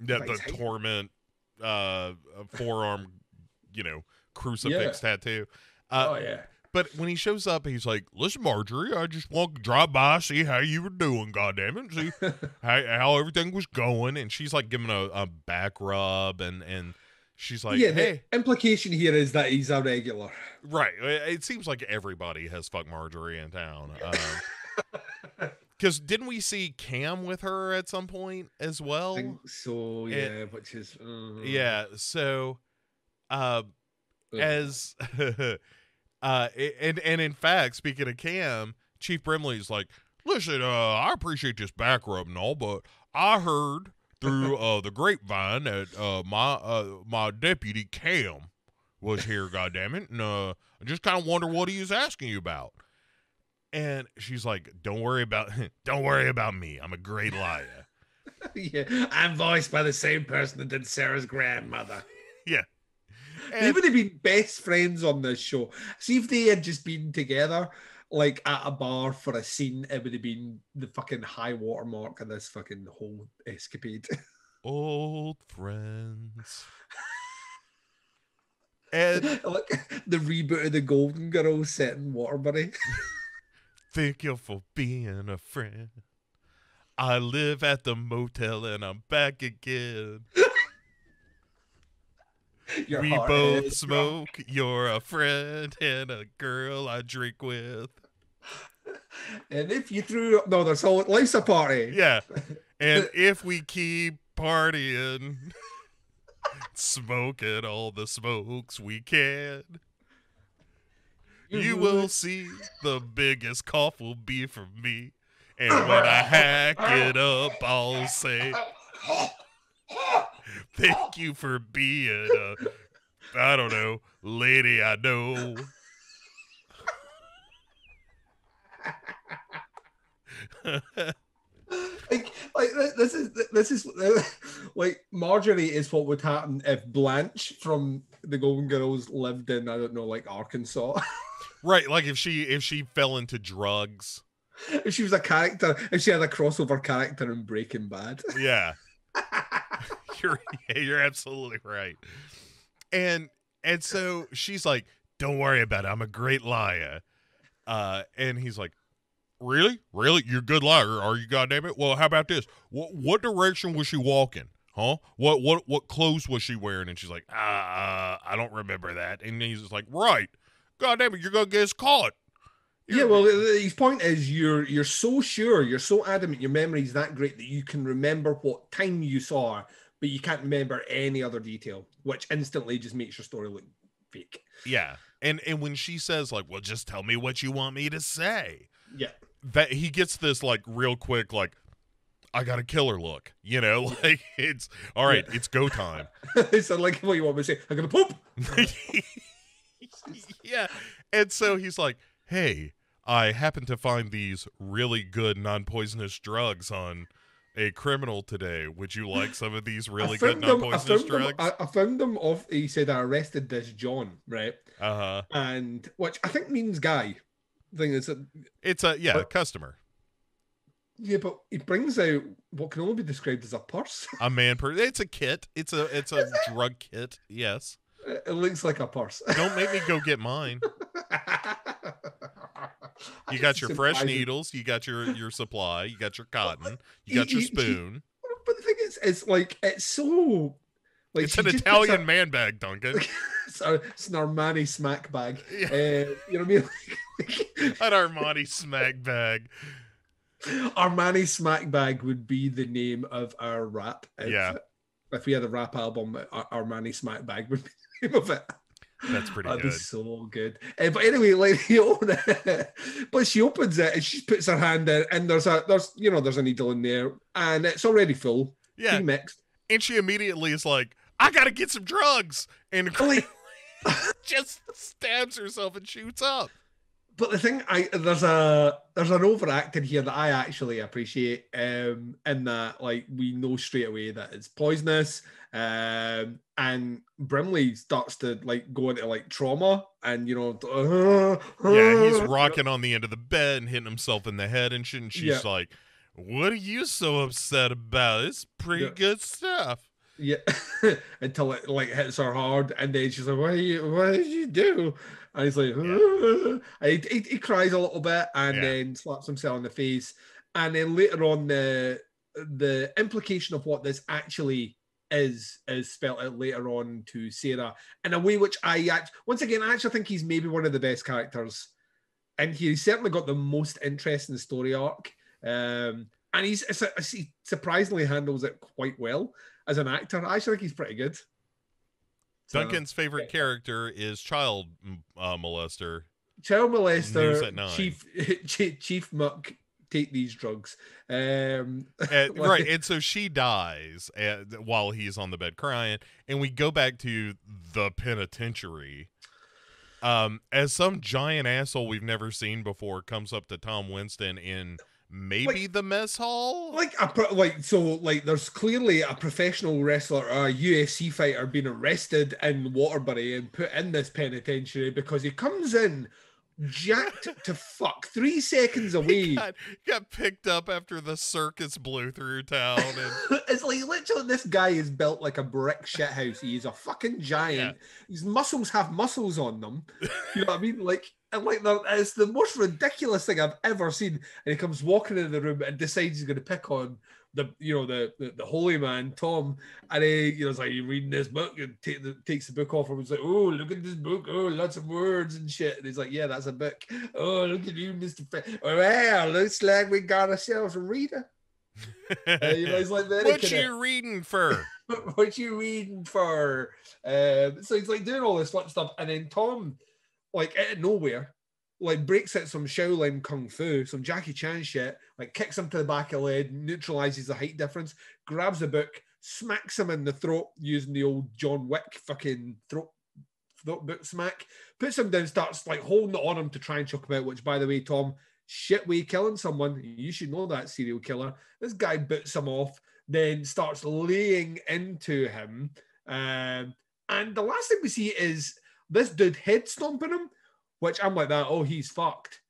yeah, the torment, uh, forearm, you know, crucifix tattoo. Uh, oh yeah. But when he shows up, he's like, "Listen, Marjorie, I just want to drop by, see how you were doing, goddamn it, see how, how everything was going." And she's like giving a, a back rub, and and she's like, yeah, "Hey, the implication here is that he's a regular. right." It seems like everybody has fucked Marjorie in town. Because didn't we see Cam with her at some point as I well? think so, it- yeah, which is uh, Yeah. So, uh, ugh. as uh and and in fact speaking of cam chief brimley's like listen uh i appreciate this back rub and all but i heard through uh the grapevine that uh my uh my deputy cam was here goddammit and uh i just kind of wonder what he was asking you about and she's like don't worry about don't worry about me i'm a great liar yeah, I'm voiced by the same person that did Sarah's grandmother. Yeah. they And- would have been best friends on this show. See if they had just been together, like at a bar for a scene, it would have been the fucking high watermark of this fucking whole escapade. old friends and like the reboot of the Golden Girls set in Waterbury. Thank you for being a friend. I live at the motel and I'm back again. Your we both smoke. You're a friend and a girl I drink with. And if you threw no, there's whole life's a party. Yeah. And if we keep partying, smoking all the smokes we can. You will see the biggest cough will be from me. And when I hack it up, I'll say, Thank you for being a, I don't know, lady I know. like, like this is this is like Marjorie is what would happen if Blanche from the Golden Girls lived in I don't know like Arkansas. right, like if she if she fell into drugs. If she was a character, if she had a crossover character in Breaking Bad. Yeah. You're you're absolutely right. And and so she's like, "Don't worry about it. I'm a great liar." Uh, and he's like, "Really, really, you're a good liar, are you? Goddamn it! Well, how about this? What what direction was she walking? Huh? What what what clothes was she wearing?" And she's like, "Uh, I don't remember that." And he's just like, "Right, goddamn it, you're gonna get us caught." Yeah, well, his point is you're you're so sure, you're so adamant, your memory's that great that you can remember what time you saw her, but you can't remember any other detail, which instantly just makes your story look fake. Yeah, and and when she says like, "Well, just tell me what you want me to say," yeah, that he gets this like real quick like. I got a killer look, you know, like it's all right. Yeah. It's go time. so, like, what you want me to say? I'm gonna poop. yeah, and so he's like, "Hey, I happen to find these really good non-poisonous drugs on a criminal today. Would you like some of these really good non-poisonous them, drugs? Them, I, I, found them off. He said I arrested this John, right? Uh huh. And which I think means guy. Thing is, that, it's a yeah but, customer. Yeah, but he brings out what can only be described as a purse. a man purse. It's a kit. It's a it's a drug kit. Yes. It looks like a purse. Don't make me go get mine. You got your fresh needles. You got your your supply. You got your cotton. You got your spoon. But the thing is, it's like it's so. Like it's an Italian a, man bag, Duncan. it's, a, it's, an Armani smack bag. Yeah. Uh, you know what I mean? an Armani smack bag. Armani smack bag would be the name of our rap. Outfit. Yeah. If we had a rap album, Armani smack bag would be the name of it. That's pretty That'd good. Be so good. Uh, but anyway, like you know, but she opens it and she puts her hand in, and there's a there's you know there's a needle in there, and it's already full. Yeah, mixed. And she immediately is like, "I gotta get some drugs," and just stabs herself and shoots up. But the thing, I there's a there's an overacting here that I actually appreciate, um, in that like we know straight away that it's poisonous, um, and Brimley starts to like go into like trauma, and you know, uh, yeah, he's rocking on the end of the bed and hitting himself in the head and shit. And she's yeah. like, "What are you so upset about? It's pretty yeah. good stuff." Yeah, until it like hits her hard, and then she's like, "What did you? What did you do?" And he's like, yeah. he, he, he, cries a little bit, and then slaps himself in the face, and then later on, the the implication of what this actually is is spelled out later on to Sarah in a way which I act once again I actually think he's maybe one of the best characters, and he's certainly got the most interesting story arc. Um, and he's he surprisingly handles it quite well as an actor. I actually think he's pretty good. So, Duncan's favorite yeah. character is child uh, molester. Child molester, chief, chief chief muck take these drugs. Um, and, like, right, and so she dies at, while he's on the bed crying, and we go back to the penitentiary. Um, as some giant asshole we've never seen before comes up to Tom Winston in maybe like, the mess hall like a like so like there's clearly a professional wrestler or a UFC fighter being arrested in Waterbury and put in this penitentiary because he comes in jacked to fuck three seconds away. Got, got, picked up after the circus blew through town. And... it's like literally this guy is built like a brick shithouse. He is a fucking giant. Yeah. His muscles have muscles on them. You know what I mean? Like and like it's the most ridiculous thing I've ever seen. And he comes walking into the room and decides he's going to pick on the you know the, the, the holy man Tom, and he you know it's like you reading this book and take the, takes the book off him. He's like, oh look at this book, oh lots of words and shit. And he's like, yeah, that's a book. Oh look at you, Mister. Fe- oh, well, looks like we got ourselves a reader. uh, you know, he's like, what you reading for? what you reading for? Um, so he's like doing all this fun stuff, and then Tom, like out of nowhere, like breaks out some Shaolin kung fu, some Jackie Chan shit, like kicks him to the back of the head, neutralizes the height difference, grabs a book, smacks him in the throat using the old John Wick fucking throat throat book smack, puts him down, starts like holding it on him to try and choke him out. Which, by the way, Tom, shit way killing someone. You should know that serial killer. This guy boots him off, then starts laying into him. Um, and the last thing we see is this dude head stomping him, which I'm like that. Oh, he's fucked.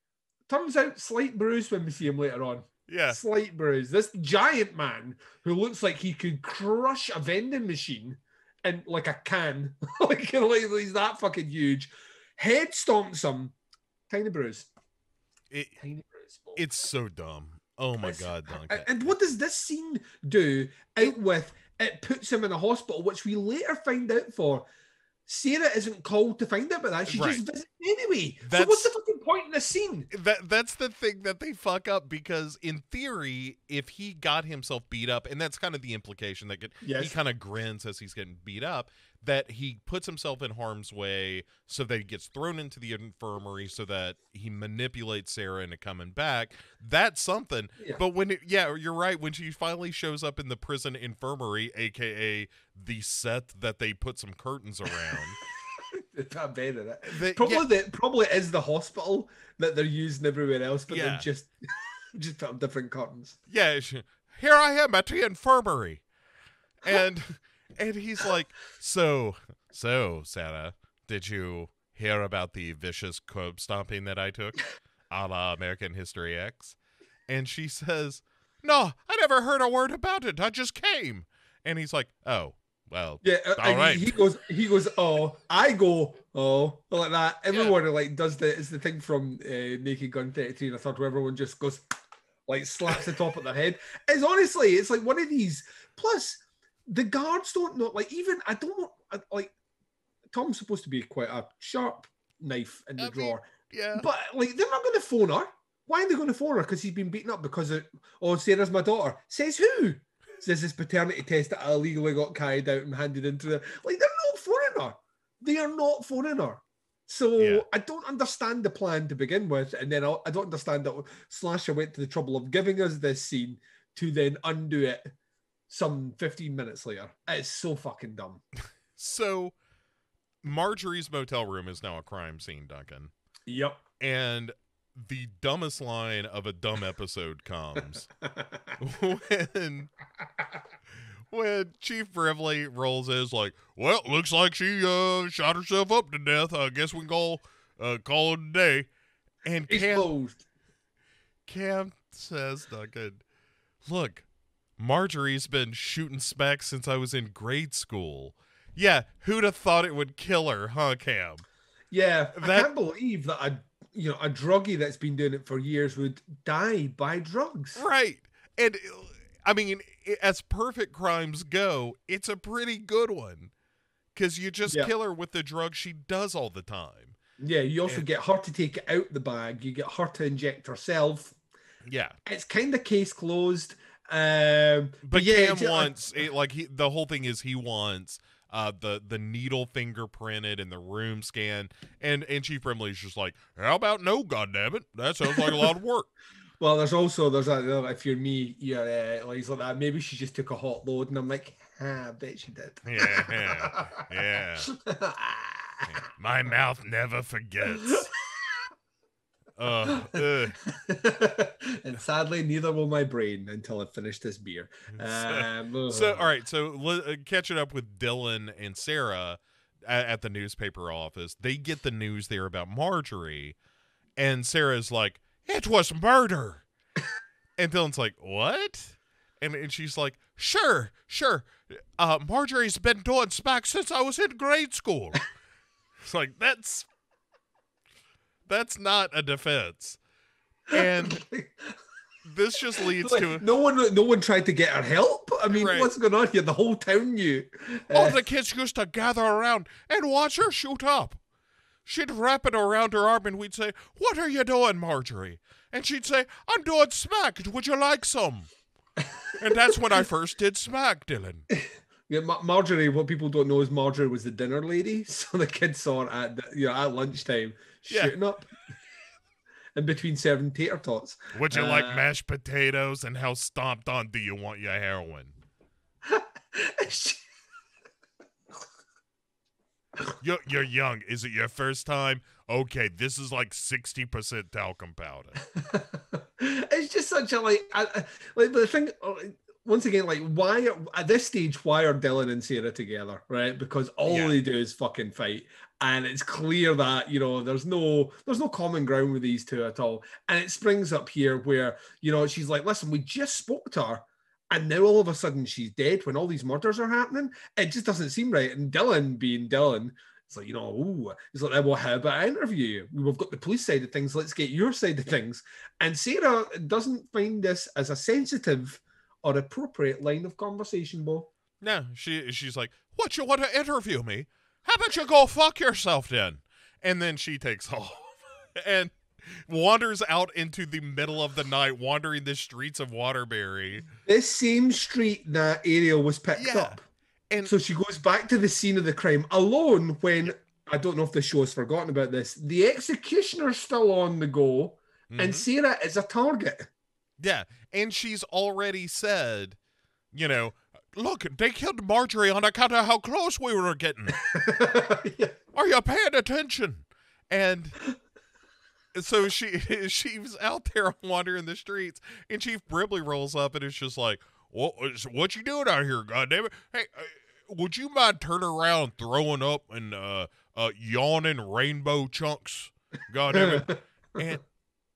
Turns out slight bruise when we see him later on. Yeah. Slight bruise. This giant man who looks like he could crush a vending machine in like a can, like, like he's that fucking huge. Head stomps him. Tiny bruise. It, Tiny bruise. Oh. it's so dumb. Oh my It's- god, Duncan. And what does this scene do out with? It puts him in a hospital, which we later find out for. Sarah isn't called to find out about that. She Right. just visits anyway. So what's the fucking point in this scene? that that's the thing that they fuck up because in theory, if he got himself beat up, and that's kind of the implication that get, he kind of grins as he's getting beat up, that he puts himself in harm's way so that he gets thrown into the infirmary so that he manipulates Sarah into coming back. That's something. Yeah. But when it, yeah, you're right. When she finally shows up in the prison infirmary, aka the set that they put some curtains around. I bet it. the- Probably yeah, the probably is the hospital that they're using everywhere else, but Yeah. they just just put different curtains. yeah, here I am at the infirmary. And and he's like, "So, so, Sarah, did you hear about the vicious curb stomping that I took, a la American History X?" And she says, "No, I never heard a word about it. I just came." And he's like, "Oh, well, Yeah, uh, All and he- he goes, he goes, oh, I go, oh, like that. Everyone like does the it's the thing from uh, Naked Gun 33 and I thought where everyone just goes like slaps the top of their head. It's honestly, it's like one of these. Plus, the guards don't know, like even I don't I- like Tom's supposed to be quite a sharp knife in the I mean, drawer, yeah, but like they're not going to phone her. Why are they going to phone her? Because he's been beaten up because of oh Sarah's my daughter. Says who? Says this paternity test that I illegally got carried out and handed into the like they're not phoning her. They are not phoning her. So Yeah. I don't understand the plan to begin with, and then I, I don't understand that Slasher went to the trouble of giving us this scene to then undo it some 15 minutes later. It's so fucking dumb. So, Marjorie's motel room is now a crime scene, Duncan. Yep. And the dumbest line of a dumb episode comes when when Chief Brimley rolls is like, "Well, looks like she uh shot herself up to death. I guess we can call uh call it a day." And Cam. Cam says, "Duncan, look, Marjorie's been shooting specs since I was in grade school. Yeah, who'd have thought it would kill her, huh, Cam?" Yeah, I can't believe that a you know a druggie that's been doing it for years would die by drugs. Right. And I mean, as perfect crimes go, it's a pretty good one. Because you just Yeah. kill her with the drug she does all the time. Yeah, you also And- get her to take it out the bag. You get her to inject herself. Yeah. It's kind of case closed. Um, But yeah, Cam it's- I- wants, it, like, he, the whole thing is he wants. Uh, the the needle fingerprinted and the room scan and and Chief Brimley's just like how about no goddammit that sounds like a lot of work well, there's also there's that if you're me, you're uh, like that. Maybe she just took a hot load, and I'm like, ah, I bet she did. yeah yeah yeah my mouth never forgets uh, and sadly, neither will my brain until I finish this beer. Um, So, all right. So, uh, catching up with Dylan and Sarah at, at the newspaper office, they get the news there about Marjorie, and Sarah's like, "It was murder," and Dylan's like, "What?" And and she's like, "Sure, sure. Uh, Marjorie's been doing smack since I was in grade school." it's like that's that's not a defense, and this just leads Like, to. no one no one tried to get her help. I mean, Right. what's going on here? The whole town knew. All Uh, the kids used to gather around and watch her shoot up. She'd wrap it around her arm and we'd say, What are you doing, Marjorie? And she'd say, I'm doing smack. Would you like some? and that's when I first did smack, Dylan. yeah, Ma- Marjorie. What people don't know is Marjorie was the dinner lady. So the kids saw her at the, you know at lunchtime Yeah. shooting up. in between serving tater tots. Would you like Uh, mashed potatoes and how stomped on do you want your heroin? You're, you're young. Is it your first time? Okay, this is like 60% talcum powder. it's just such a like, I, I- like the thing. uh, Once again, like, why are, at this stage? Why are Dylan and Sarah together? Right? Because all Yeah. they do is fucking fight, and it's clear that you know there's no there's no common ground with these two at all. And it springs up here where you know she's like, "Listen, we just spoke to her." And now all of a sudden she's dead when all these murders are happening. It just doesn't seem right. And Dylan being Dylan, it's like, you know, ooh, he's like, well, how about I interview you? We've got the police side of things. Let's get your side of things. And Sarah doesn't find this as a sensitive or appropriate line of conversation, Bo. No, she she's like, "What you want to interview me? How about you go fuck yourself then?" And then she takes off and wanders out into the middle of the night, wandering the streets of Waterbury. This same street that Ariel was picked Yeah. up. And So she goes back to the scene of the crime alone when I don't know if the show has forgotten about this. The executioner's still on the go, Mhm. and Sarah is a target. yeah, and she's already said, you know, look, they killed Marjorie on account of how close we were getting. yeah. Are you paying attention? And so she she's out there wandering the streets, and Chief Brimley rolls up and is just like, "What what you doing out here? God damn it! Hey, uh, would you mind turning around, throwing up, and uh, uh, yawning rainbow chunks? God damn it!" and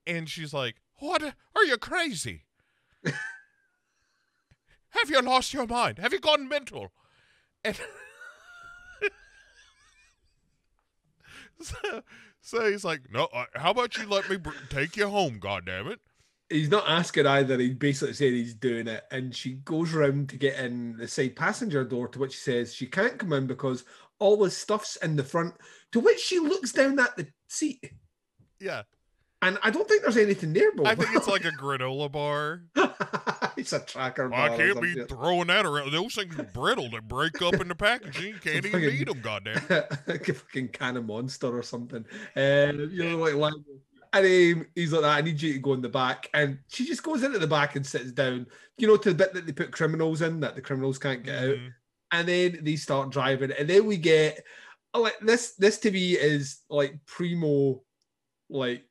and she's like, "What? Are you crazy? Have you lost your mind? Have you gone mental?" And so, so he's like, "No, how about you let me br- take you home? God damn it!" he's not asking either. He basically said he's doing it, and she goes around to get in the side passenger door, to which she says she can't come in because all the stuff's in the front. To which she looks down at the seat, Yeah, and I don't think there's anything there. Bo. I think it's like a granola bar. it's a tracker. Well, I bar or can't be throwing that around. Those things are brittle. They break up in the packaging. You can't even Fucking- eat them. Goddamn. like a fucking can of monster or something. And you know, like, like and um, he's like. I need you to go in the back, and she just goes into the back and sits down. You know, to the bit that they put criminals in that the criminals can't get out. Mhm. And then they start driving, and then we get like this. This to me is like primo, like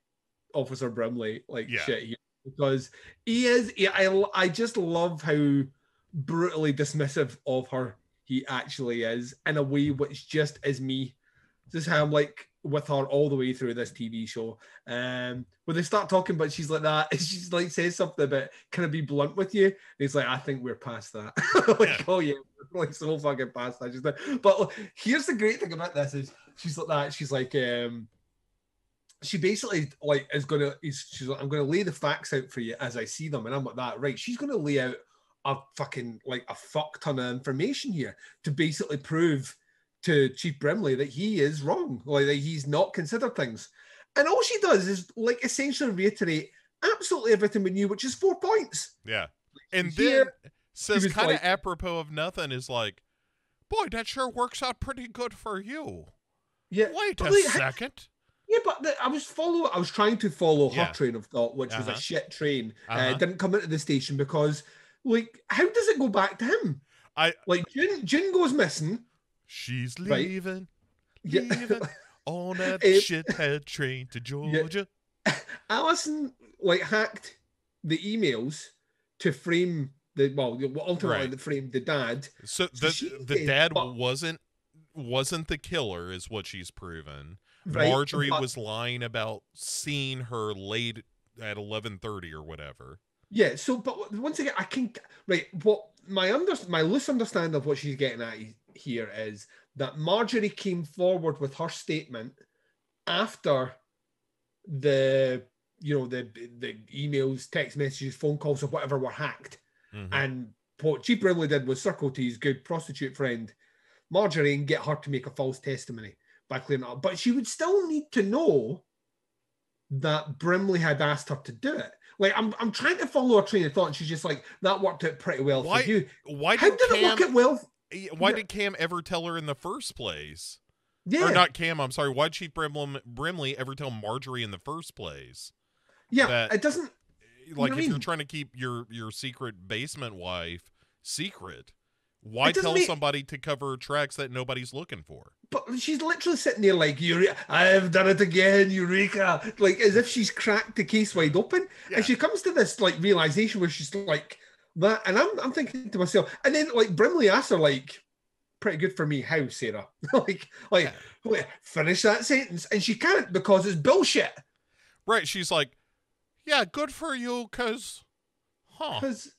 Officer Brimley, like Yeah. shit here because he is. He, I I just love how brutally dismissive of her he actually is in a way which just is me. This is how I'm like with her all the way through this TV show. Um, when they start talking, but she's like that, she's like says something about can I be blunt with you? And he's like, I think we're past that. like, Yeah. oh yeah, we're like so fucking past that. She's like, but here's the great thing about this is she's like that. She's like, um, she basically like is gonna is she's like, I'm gonna lay the facts out for you as I see them, and I'm like that. Right, she's gonna lay out a fucking like a fuck ton of information here to basically prove to Chief Brimley that he is wrong, like that he's not considered things. And all she does is like essentially reiterate absolutely everything we knew, which is four points. Yeah. And Here, then says kind of like- apropos of nothing is like, boy, that sure works out pretty good for you. Yeah, Wait a like, second. Yeah, but the, I was follow. I was trying to follow Yeah. her train of thought, which was Uh-huh. a shit train. Uh, Uh-huh. didn't come into the station because, like, how does it go back to him? I- like June. June goes missing. She's Right. leaving, Yeah. leaving on that Eh, shithead train to Georgia. Allison like hacked the emails to frame the well, ultimately Right. to frame the dad. So So the she the did, dad but- wasn't wasn't the killer, is what she's proven. Right? Marjorie was lying about seeing her late at eleven thirty or whatever. Yeah. So, but once again, I can right. What my under my loose understanding of what she's getting at here is that Marjorie came forward with her statement after the you know the the emails, text messages, phone calls, or whatever were hacked. Mhm. And what Chief Brimley did was circle to his good prostitute friend Marjorie and get her to make a false testimony by clearing it up. But she would still need to know that Brimley had asked her to do it. Like I'm, I'm trying to follow her train of thought, and she's just like, that worked out pretty well Why- for you. Why How did did it work out well? why did Cam ever tell her in the first place? Yeah, Or not Cam? I'm sorry. Why did Chief Brimley, Brimley ever tell Marjorie in the first place? Yeah, that- it doesn't. like what I if you're trying to keep your your secret basement wife secret, why tell make- somebody to cover tracks that nobody's looking for? But she's literally sitting there like, Eureka, I've done it again, Eureka. Like as if she's cracked the case wide open. Yeah. And she comes to this like realization where she's like that. And I'm I'm thinking to myself, and then like Brimley asks her, like, pretty good for me, how, Sarah? like, like, Yeah. finish that sentence. And she can't because it's bullshit. Right? She's like, yeah, good for you, cause, huh? 'Cause-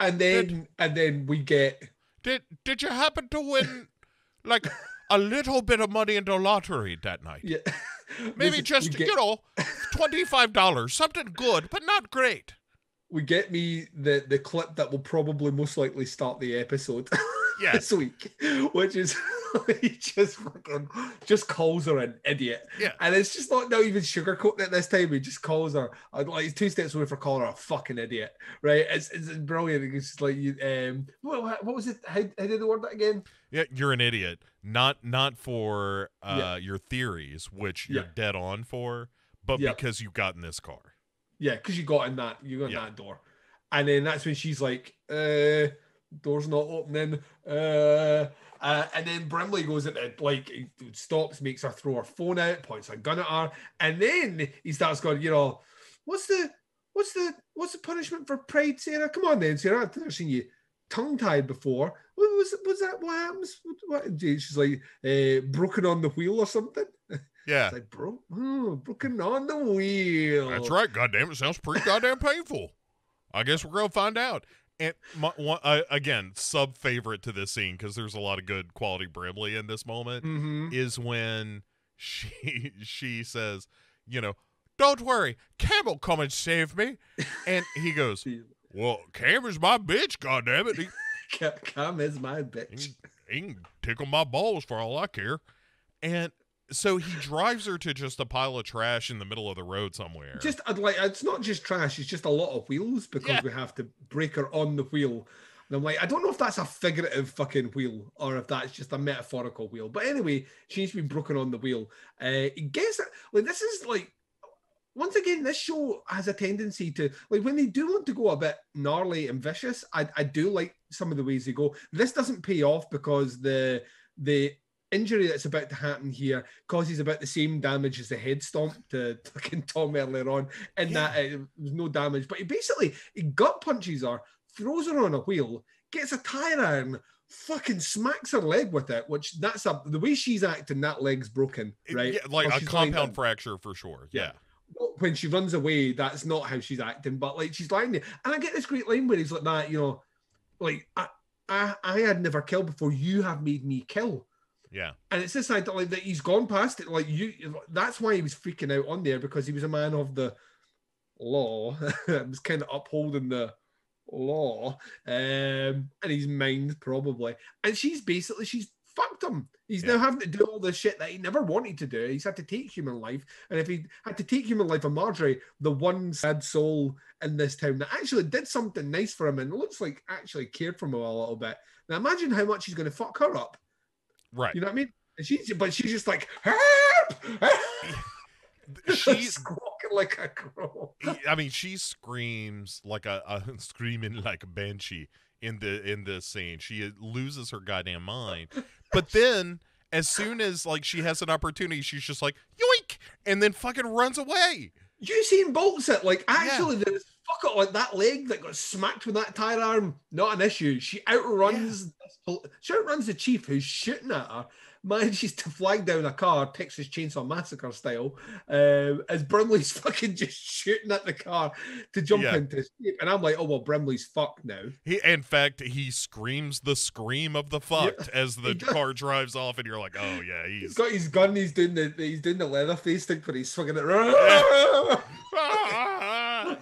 and then and then we get Did did you happen to win like a little bit of money in the lottery that night? yeah. Maybe Listen, just get, you know, twenty five dollars, something good, but not great. we get me the the clip that will probably most likely start the episode. Yeah. this week, which is he just fucking just calls her an idiot. Yeah. And it's just not not even sugarcoating it this time. He just calls her like he's two steps away from calling her a fucking idiot. Right? It's it's brilliant. It's just like you um what, what was it? How, how did the word that again? Yeah, you're an idiot. Not not for uh, Yeah. your theories, which you're Yeah. dead on for, but Yeah. because you got in this car. Yeah, because you got in that you got in that door. And then that's when she's like, uh, door's not opening. Uh, uh, and then Brimley goes into like stops, makes her throw her phone out, points a gun at her, and then he starts going, you know, what's the what's the what's the punishment for pride, Sarah? Come on then, Sarah. I've never seen you tongue tied before. What was was that? What happens? What, what? She's like uh, broken on the wheel or something. Yeah. It's like bro, oh, broken on the wheel. That's right. Goddamn, it sounds pretty goddamn painful. I guess we're gonna find out. And my, one, uh, again, sub favorite to this scene because there's a lot of good quality Brimley in this moment Mm-hmm. is when she she says, you know, don't worry, Cam will come and save me, and he goes, well, Cam is my bitch. Goddamn it, he, Cam is my bitch. can- he can tickle my balls for all I care. And so he drives her to just a pile of trash in the middle of the road somewhere. Just I'd like it's not just trash; it's just a lot of wheels because Yeah. we have to break her on the wheel. And I'm like, I don't know if that's a figurative fucking wheel or if that's just a metaphorical wheel. But anyway, she's been broken on the wheel. Uh, it gets like this is like once again, this show has a tendency to like when they do want to go a bit gnarly and vicious. I, I do like some of the ways they go. This doesn't pay off because the the injury that's about to happen here causes about the same damage as the head stomp to fucking Tom earlier on, in that uh, it was no damage. But he basically he gut punches her, throws her on a wheel, gets a tire iron, fucking smacks her leg with it. Which that's a the way she's acting. That leg's broken, It- right? yeah, like a compound fracture for sure. Yeah. when she runs away, that's not how she's acting. But like she's lying there, and I get this great line where he's like that, you know, like I, I, I had never killed before. You have made me kill, Yeah. and it's this idea like that he's gone past it. Like you, that's why he was freaking out on there because he was a man of the law. was kind of upholding the law, um, and his mind probably. And she's basically she's fucked him. He's Yeah. now having to do all the shit that he never wanted to do. He's had to take human life, and if he had to take human life of Marjorie, the one sad soul in this town that actually did something nice for him and looks like actually cared for him a little bit. Now imagine how much he's going to fuck her up. Right. You know what I mean? And she's but she's just like help, She's like a crow. I mean, she screams like a, a screaming like a banshee in the in the scene. She uh, loses her goddamn mind. But then, as soon as like she has an opportunity, she's just like yoink, and then fucking runs away. You seen Bolt's it. Like actually, there's fuck it, like that leg that got smacked with that tire arm. Not an issue. She outruns. this She outruns the chief who's shooting at her. Manages to flag down a car, Texas Chainsaw Massacre style, um, as Brimley's fucking just shooting at the car to jump Yeah. into escape. And I'm like, oh well, Brimley's fucked now. He, in fact, he screams the scream of the fucked as the car drives off, and you're like, oh yeah, He's he's got his gun. He's doing the he's doing the leather face thing, but he's swinging it.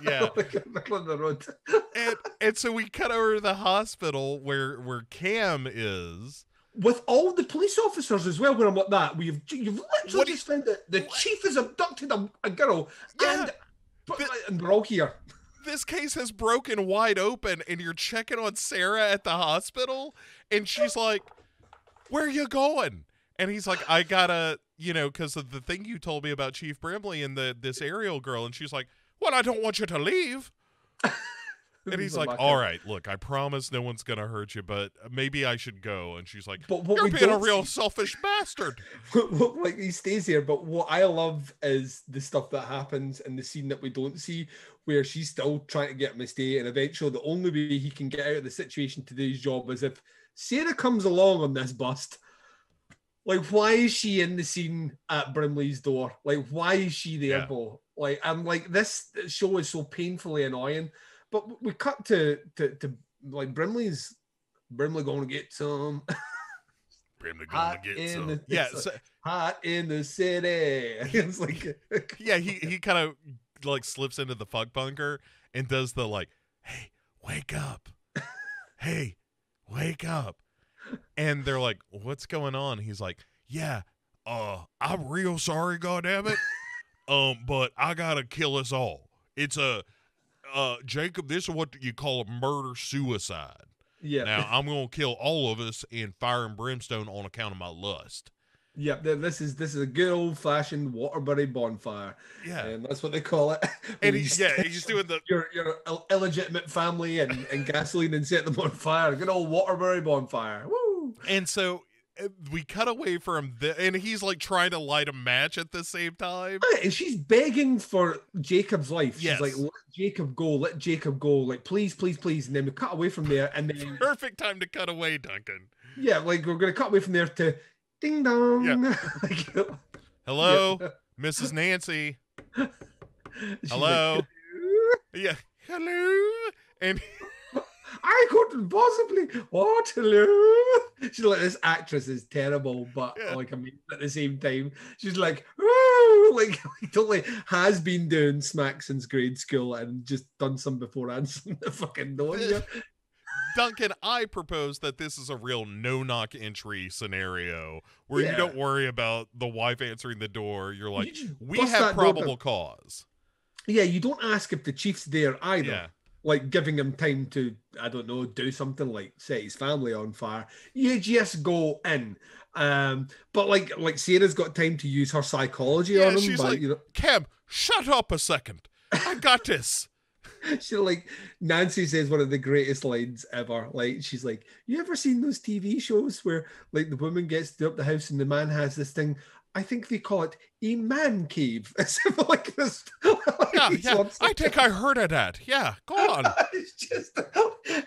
Yeah. like in the middle of the road. And and so we cut over to the hospital where where Cam is. with all the police officers as well. where I'm like that, we've you've literally What just found that the what- chief has abducted a, a girl, Yeah, and the- and we're all here. this case has broken wide open and you're checking on Sarah at the hospital and she's like, "Where are you going?" And he's like, "I got to, you know, cuz of the thing you told me about Chief Brimley and the this Ariel girl." And she's like, well, I don't want you to leave. And he's like, "All right, look, I promise no one's gonna hurt you, but maybe I should go." And she's like, But what "You're being a real selfish bastard." like he stays here, but what I love is the stuff that happens in the scene that we don't see, where she's still trying to get him to stay, and eventually the only way he can get out of the situation to do his job is if Sarah comes along on this bust. Like, why is she in the scene at Brimley's door? Like, why is she there, Yeah. Bo? Like, I'm like, this show is so painfully annoying. But we cut to to, to like Brimley's Brimley going to get some Brimley gonna get some. the- Yeah, it's so, hot in the city. It's like yeah. He he kind of like slips into the fuck bunker and does the like, "Hey, wake up! hey, wake up!" And they're like, "What's going on?" He's like, "Yeah, uh, I'm real sorry, goddammit. Um, but I gotta kill us all. It's a, uh, Jacob. This is what you call a murder suicide. yeah, Now I'm gonna kill all of us in fire and brimstone on account of my lust. yeah. This is this is a good old fashioned Waterbury bonfire, Yeah, and that's what they call it. and he's yeah, he's doing the your your illegitimate family and, and gasoline and set them on fire. Good old Waterbury bonfire. Woo! and so we cut away from the and he's like trying to light a match at the same time. And she's begging for Jacob's life. She's like, let Jacob go, let Jacob go, like please, please, please. And then we cut away from there, and then Perfect time to cut away, Duncan. yeah, like we're gonna cut away from there to ding dong. Like, Hello, yeah. Mrs. Nancy. Hello. like, Yeah, hello. And I couldn't possibly. What? Hello? She's like, this actress is terrible, but Yeah. like, I mean, at the same time, she's like, "Woo!" like, totally has been doing smack since grade school and just done some before answering the fucking door. Duncan, I propose that this is a real no knock entry scenario where you don't worry about the wife answering the door. You're like, You we have probable cause. Yeah, you don't ask if the chief's there either. Yeah. Like giving him time to, I don't know, do something like set his family on fire. You just go in. Um, but like like Sarah's got time to use her psychology Yeah, on him. she's by, like- you know, Cam, shut up a second. I got this. she like Nancy says one of the greatest lines ever. Like she's like, "You ever seen those TV shows where like the woman gets to up the house and the man has this thing? I think they call it a man cave." As if like this. like Yeah, yeah. I think I heard of that. Yeah, go on. it's just,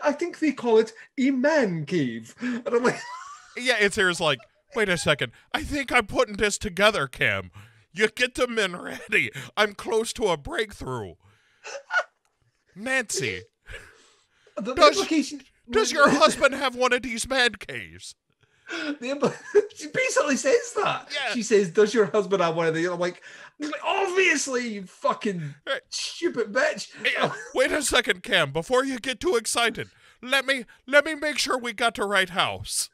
I think they call it a man cave. And I'm like, Yeah, and Sarah's like, wait a second. I think I'm putting this together, Cam. You get the men ready. I'm close to a breakthrough. Nancy, the Does- does your husband have one of these man caves? The she basically says that. Yeah. She says, "Does your husband have one of these?" I'm like, obviously, you fucking stupid bitch. Hey, uh, wait a second, Cam. Before you get too excited, let me let me make sure we got the right house.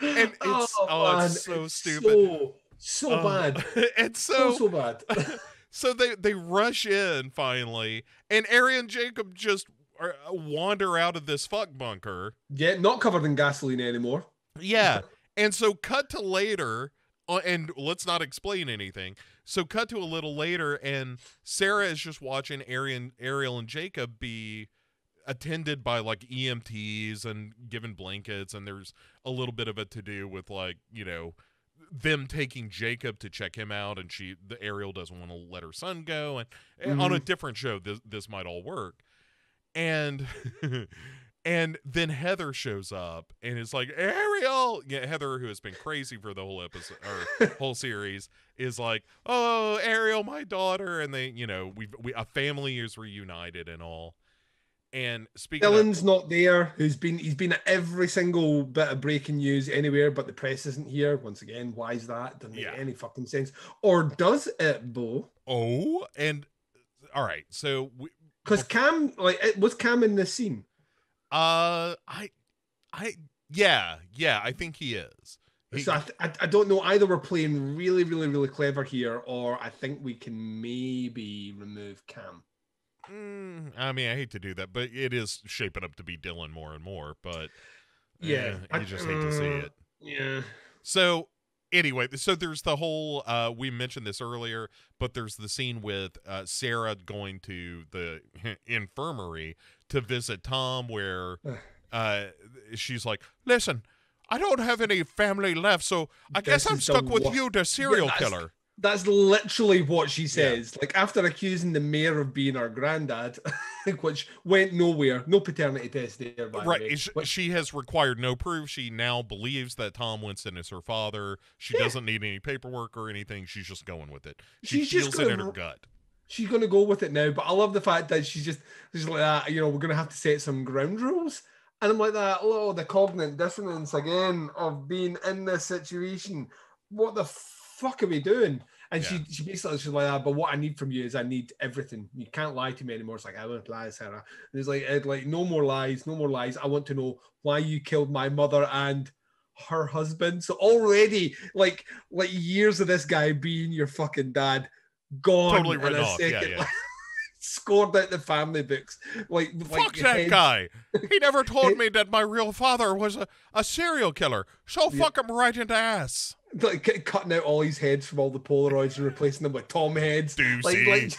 And it's oh, man, it's so it's stupid. So, so Oh. bad. and So, so so bad. so they they rush in finally, and Ari and Jacob just wander out of this fuck bunker. yeah, not covered in gasoline anymore. Yeah. And so cut to later uh, and let's not explain anything. So cut to a little later and Sarah is just watching Ariel, Ariel and Jacob be attended by like EMTs and given blankets and there's a little bit of a to do with like, you know, them taking Jacob to check him out and she the Ariel doesn't want to let her son go and, and on a different show this this might all work. And And then Heather shows up and is like, Ariel. Yeah, Heather, who has been crazy for the whole episode or whole series, is like, Oh, Ariel, my daughter. And they, you know, we've we a family is reunited and all. And speaking of, Dylan's not there. Who's been? He's been at every single bit of breaking news anywhere, but the press isn't here. Once again, why is that? Doesn't Yeah. make any fucking sense. Or does it, Bo? oh, and all right, so we, Because Cam, like, it was Cam in the scene. Uh, I, I, yeah, yeah, I think he is. He- So I, th- I, I don't know. Either we're playing really, really, really clever here, or I think we can maybe remove Cam. Mm, I mean, I hate to do that, but it is shaping up to be Dylan more and more. But Yeah, eh, you just hate to see it. Yeah. So anyway, so there's the whole uh we mentioned this earlier, but there's the scene with uh Sarah going to the infirmary to visit Tom where uh she's like, "Listen, I don't have any family left, so I This guess I'm stuck with you, the serial killer." That's literally what she says. Like after accusing the mayor of being her granddad, which went nowhere. No paternity test there, by the Right. way. sh- But She has required no proof. She now believes that Tom Winston is her father. She Yeah. doesn't need any paperwork or anything. She's just going with it. She She's just feels it in her gut. she's gonna go with it now. But I love the fact that she's just she's like that. You know, we're gonna have to set some ground rules. And I'm like that. Oh, the cognitive dissonance again of being in this situation. What the fuck are we doing? And she she basically she's like that. But what I need from you is I need everything. You can't lie to me anymore. It's like I won't lie, Sarah. And it's like Ed, like no more lies, no more lies. I want to know why you killed my mother and her husband. So already, like like years of this guy being your fucking dad, gone Totally in a off. Second. yeah. Scored out the family books. Like, Fuck like that head- guy. He never told me that my real father was a, a serial killer. So Yeah. fuck him right in the ass. Like cutting out all his heads from all the Polaroids and replacing them with Tom heads. Like, like,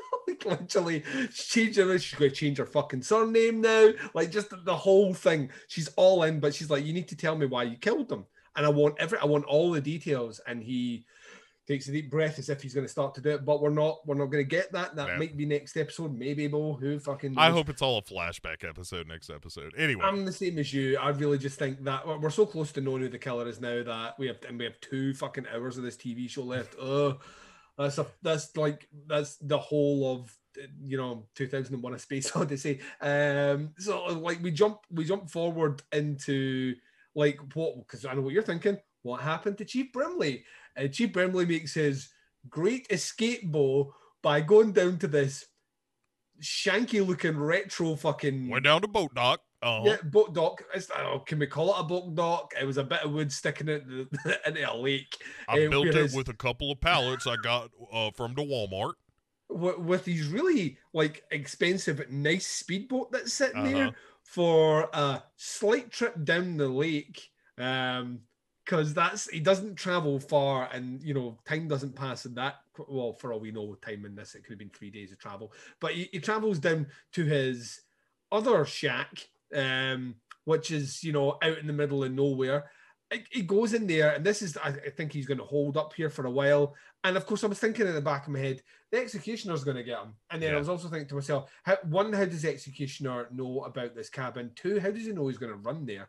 like literally changing her. She's going to change her fucking surname now. Like just the, the whole thing. She's all in, but she's like, you need to tell me why you killed them, and I want every, I want all the details. And he takes a deep breath as if he's going to start to do it, but we're not. We're not going to get that. That No. might be next episode. Maybe, Bo. Who fucking? I hope it's all a flashback episode next episode. Anyway, I'm the same as you. I really just think that we're so close to knowing who the killer is now that we have and we have two fucking hours of this TV show left. Oh, that's a that's like that's the whole of you know 2001: A Space Odyssey. Um, so like we jump we jump forward into like what because I know what you're thinking. What happened to Chief Brimley? Uh, Chief Brimley makes his great escape bow by going down to this shanky looking retro fucking went down to boat dock. Uh-huh. yeah, boat dock. It's, oh, can we call it a boat dock? It was a bit of wood sticking it into a lake I uh, built whereas- it with a couple of pallets I got uh, from the Walmart. with, with these really like expensive, but nice speedboat that's sitting Uh-huh. there for a slight trip down the lake. Um, because that's he doesn't travel far, and you know time doesn't pass in that. Well, for all we know, time in this it could have been three days of travel, but he, he travels down to his other shack, um, which is you know out in the middle of nowhere. He- goes in there, and this is I I think he's going to hold up here for a while. And of course, I was thinking in the back of my head, the executioner's going to get him. And then I was also thinking to myself, how, one, how does the executioner know about this cabin? Two, how does he know he's going to run there?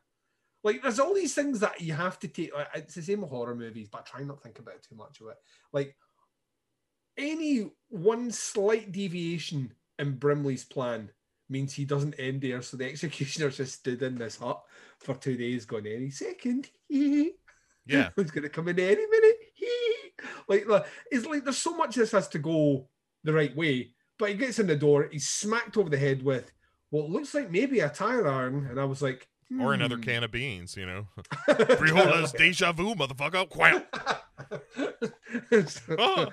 Like, there's all these things that you have to take. like, It's the same with horror movies, but I try not to think about too much of it. Like, any one slight deviation in Brimley's plan means he doesn't end there. So the executioner just stood in this hut for two days, going any second. Yeah. Going to come in any minute? like, like, it's like there's so much this has to go the right way. But he gets in the door, he's smacked over the head with what looks like maybe a tire iron. And I was like, Or another hmm. can of beans, you know. Freeholders deja vu, motherfucker. Quack. Oh.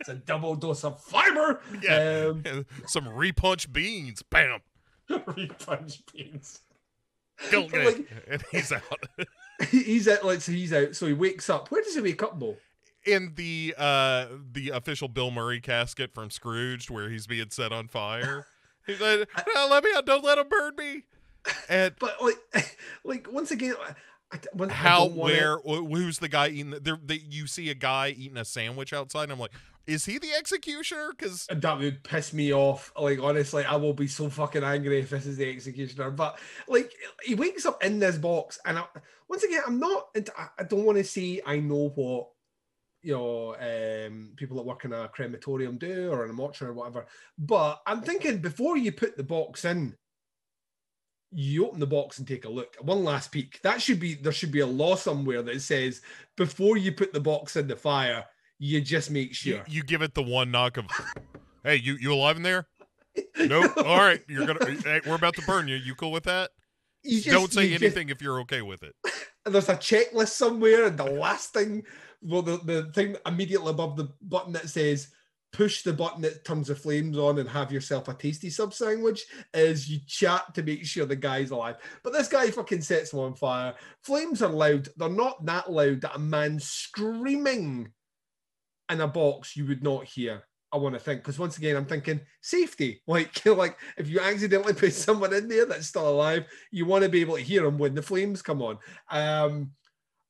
it's a double dose of fiber. Yeah. Um, Some repunch beans. Bam. repunch beans. Go, But, like, and he's out. he's out. Like so, he's out. So he wakes up. Where does he wake up, Bo? In the uh the official Bill Murray casket from Scrooge where he's being set on fire. He's like, no, let me out, don't let him burn me. And But like, like once again, I, when- how, wanna- where, wh- who's the guy eating? The, there, the, you see a guy eating a sandwich outside. And I'm like, is he the executioner? Because uh, that would piss me off. Like honestly, I will be so fucking angry if this is the executioner. But like, he wakes up in this box, and I, once again, I'm not. I- I don't want to say I know what you know um, people that work in a crematorium do or in a mortuary or whatever. But I'm thinking before you put the box in, you open the box and take a look. One last peek. That should be there. Should be a law somewhere that says before you put the box in the fire, you just make sure. you, you give it the one knock of, hey, you you alive in there? Nope. All right, you're gonna. Hey, we're about to burn you. You cool with that? You just- Don't say you just- anything if you're okay with it. there's a checklist somewhere, and the last thing, well, the, the thing immediately above the button that says push the button that turns the flames on and have yourself a tasty sub sandwich is you chat to make sure the guy's alive. But this guy fucking sets them on fire. Flames are loud. They're not that loud that a man screaming in a box you would not hear. I want to think because once again I'm thinking safety. Like like if you accidentally put someone in there that's still alive, you want to be able to hear them when the flames come on. Um,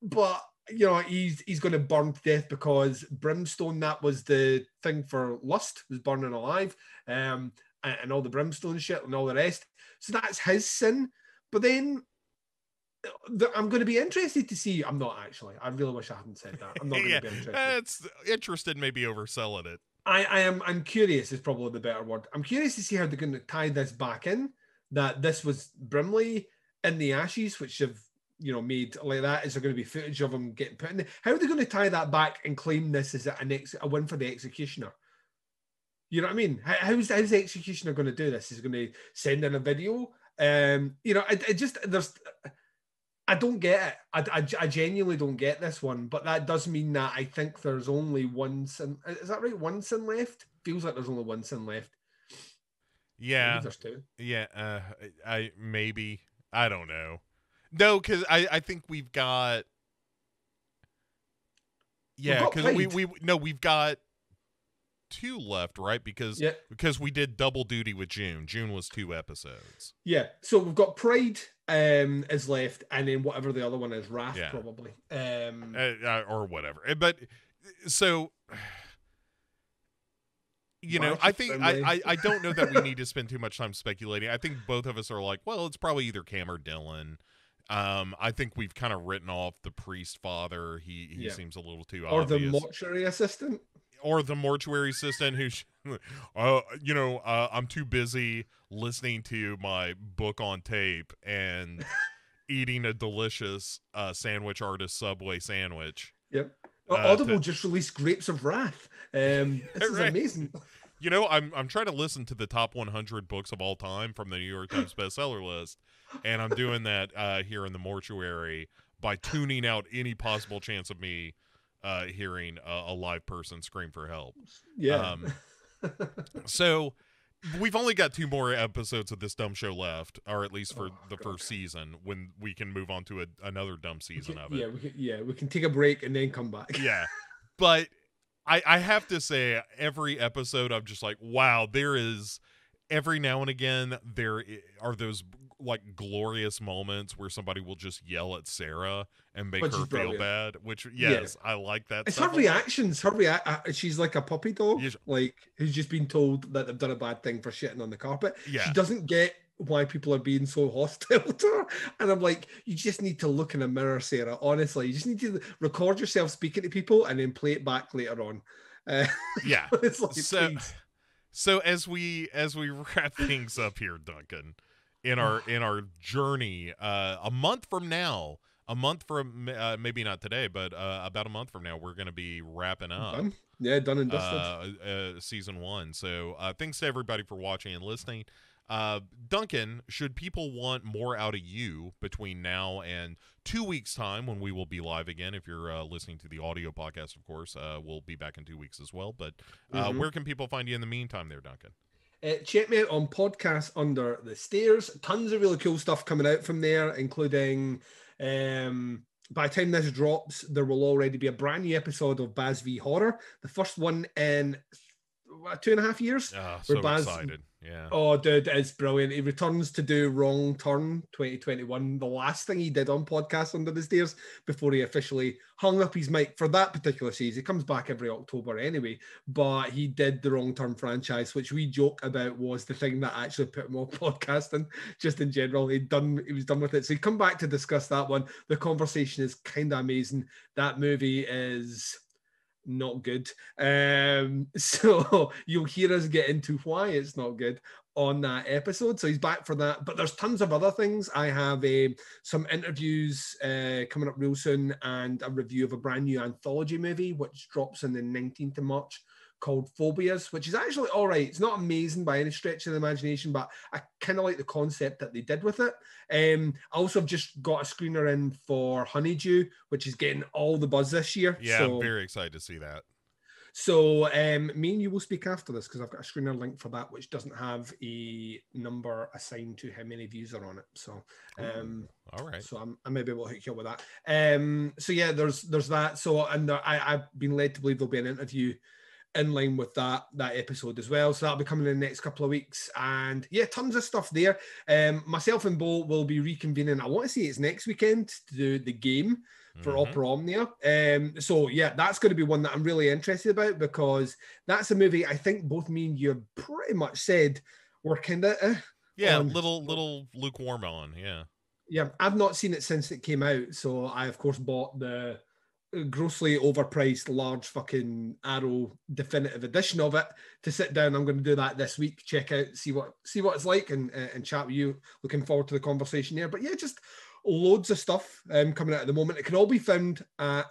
but you know he's he's going to burn to death because brimstone that was the thing for lust was burning alive um and, and all the brimstone shit and all the rest. So that's his sin. But then i'm going to be interested to see i'm not actually. I really wish i hadn't said that. I'm not going yeah, to be interested. it's interested maybe overselling it. I, I am i'm curious is probably the better word. I'm curious to see how they're going to tie this back in that this was brimley in the ashes which have you know made like that? Is there going to be footage of him getting put in? There? How are they going to tie that back and claim this as an ex- a win for the executioner? You know what I mean? How, how's how's the executioner going to do this? Is going to send in a video? Um, you know, I, I just there's. I don't get it. I, I, I, genuinely don't get this one, but that does mean that I think there's only one sin. Is that right? One sin left? Feels like there's only one sin left. Yeah. Yeah. Uh, I maybe. I don't know. No, because I I think we've got. Yeah, because we, we no we've got two left, right? Because yeah. because we did double duty with June. June was two episodes. Yeah, so we've got Pride um is left, and then whatever the other one is, Wrath yeah. probably, um uh, uh or whatever. Eh, but so you know, I think I, I, I don't know that we need to spend too much time speculating. I think both of us are like, well, it's probably either Cam or Dylan. Um, I think we've kind of written off the priest father. He he yeah. seems a little too or obvious. the mortuary assistant, or the mortuary assistant who, uh, you know, uh, I'm too busy listening to my book on tape and eating a delicious uh, sandwich artist Subway sandwich. Yep. Uh, Audible to... just released Grapes of Wrath. Um, this is amazing. You know, I'm I'm trying to listen to the top 100 books of all time from the New York Times bestseller list, and I'm doing that uh, here in the mortuary by tuning out any possible chance of me uh, hearing a, a, live person scream for help. Yeah. Um, so we've only got two more episodes of this dumb show left, or at least for oh, the God. first season. When we can move on to a, another dumb season can, of it. Yeah, we can, yeah, we can take a break and then come back. yeah, but I I have to say every episode I'm just like, wow, there is every now and again there are those like glorious moments where somebody will just yell at Sarah and make which her feel bad. Which yes, yeah. I like that. It's her reactions. Her uh, she's like a puppy dog, like who's just been told that they've done a bad thing for shitting on the carpet. Yeah, she doesn't get why people are being so hostile to her. And I'm like, you just need to look in a mirror, Sarah. Honestly, you just need to record yourself speaking to people and then play it back later on. Uh, yeah. it's like, so, please. so as we as we wrap things up here, Duncan, in our in our journey, uh, a month from now, a month from uh, maybe not today, but uh, about a month from now, we're going to be wrapping up. Done. Yeah, done and dusted. Uh, uh, season one. So uh, thanks to everybody for watching and listening. Uh, Duncan, should people want more out of you between now and two weeks' time when we will be live again? If you're uh, listening to the audio podcast, of course, uh, we'll be back in two weeks as well. But uh, mm-hmm. where can people find you in the meantime, there, Duncan? Uh, check me out on podcasts under the stairs. Tons of really cool stuff coming out from there, including. Um, by the time this drops, there will already be a brand new episode of Baz v Horror, the first one in two and a half years. Oh, so Baz, excited yeah. Oh, dude, it's brilliant. He returns to do Wrong Turn 2021, the last thing he did on Podcast Under the Stairs before he officially hung up his mic for that particular season. He comes back every October anyway, but he did the Wrong Turn franchise, which we joke about was the thing that actually put him off podcasting, just in general. He'd done, he was done with it. So he come back to discuss that one. The conversation is kind of amazing. That movie is not good. Um, so you'll hear us get into why it's not good on that episode. So he's back for that. But there's tons of other things. I have uh, some interviews uh, coming up real soon and a review of a brand new anthology movie, which drops on the 19th of March called Phobias, which is actually all right. It's not amazing by any stretch of the imagination, but I kind of like the concept that they did with it. Um, I also have just got a screener in for Honeydew, which is getting all the buzz this year. Yeah, so, I'm very excited to see that. So um, me and you will speak after this because I've got a screener link for that, which doesn't have a number assigned to how many views are on it. So, um, all right. So I'm, I may be able to hook you up with that. Um, so yeah, there's there's that. So and there, I I've been led to believe there'll be an interview in line with that that episode as well. So that'll be coming in the next couple of weeks. And yeah, tons of stuff there. Um, myself and Bo will be reconvening. I want to say it's next weekend to do the game for Mhm. Opera Omnia. Um, so yeah, that's going to be one that I'm really interested about because that's a movie I think both me and you pretty much said we're kind of. Eh. Yeah, um, little little lukewarm on. Yeah. Yeah, I've not seen it since it came out, so I of course bought the grossly overpriced large fucking Arrow definitive edition of it to sit down. I'm going to do that this week. Check out, see what see what it's like, and uh, and chat with you. Looking forward to the conversation there. But yeah, just loads of stuff um, coming out at the moment. It can all be found at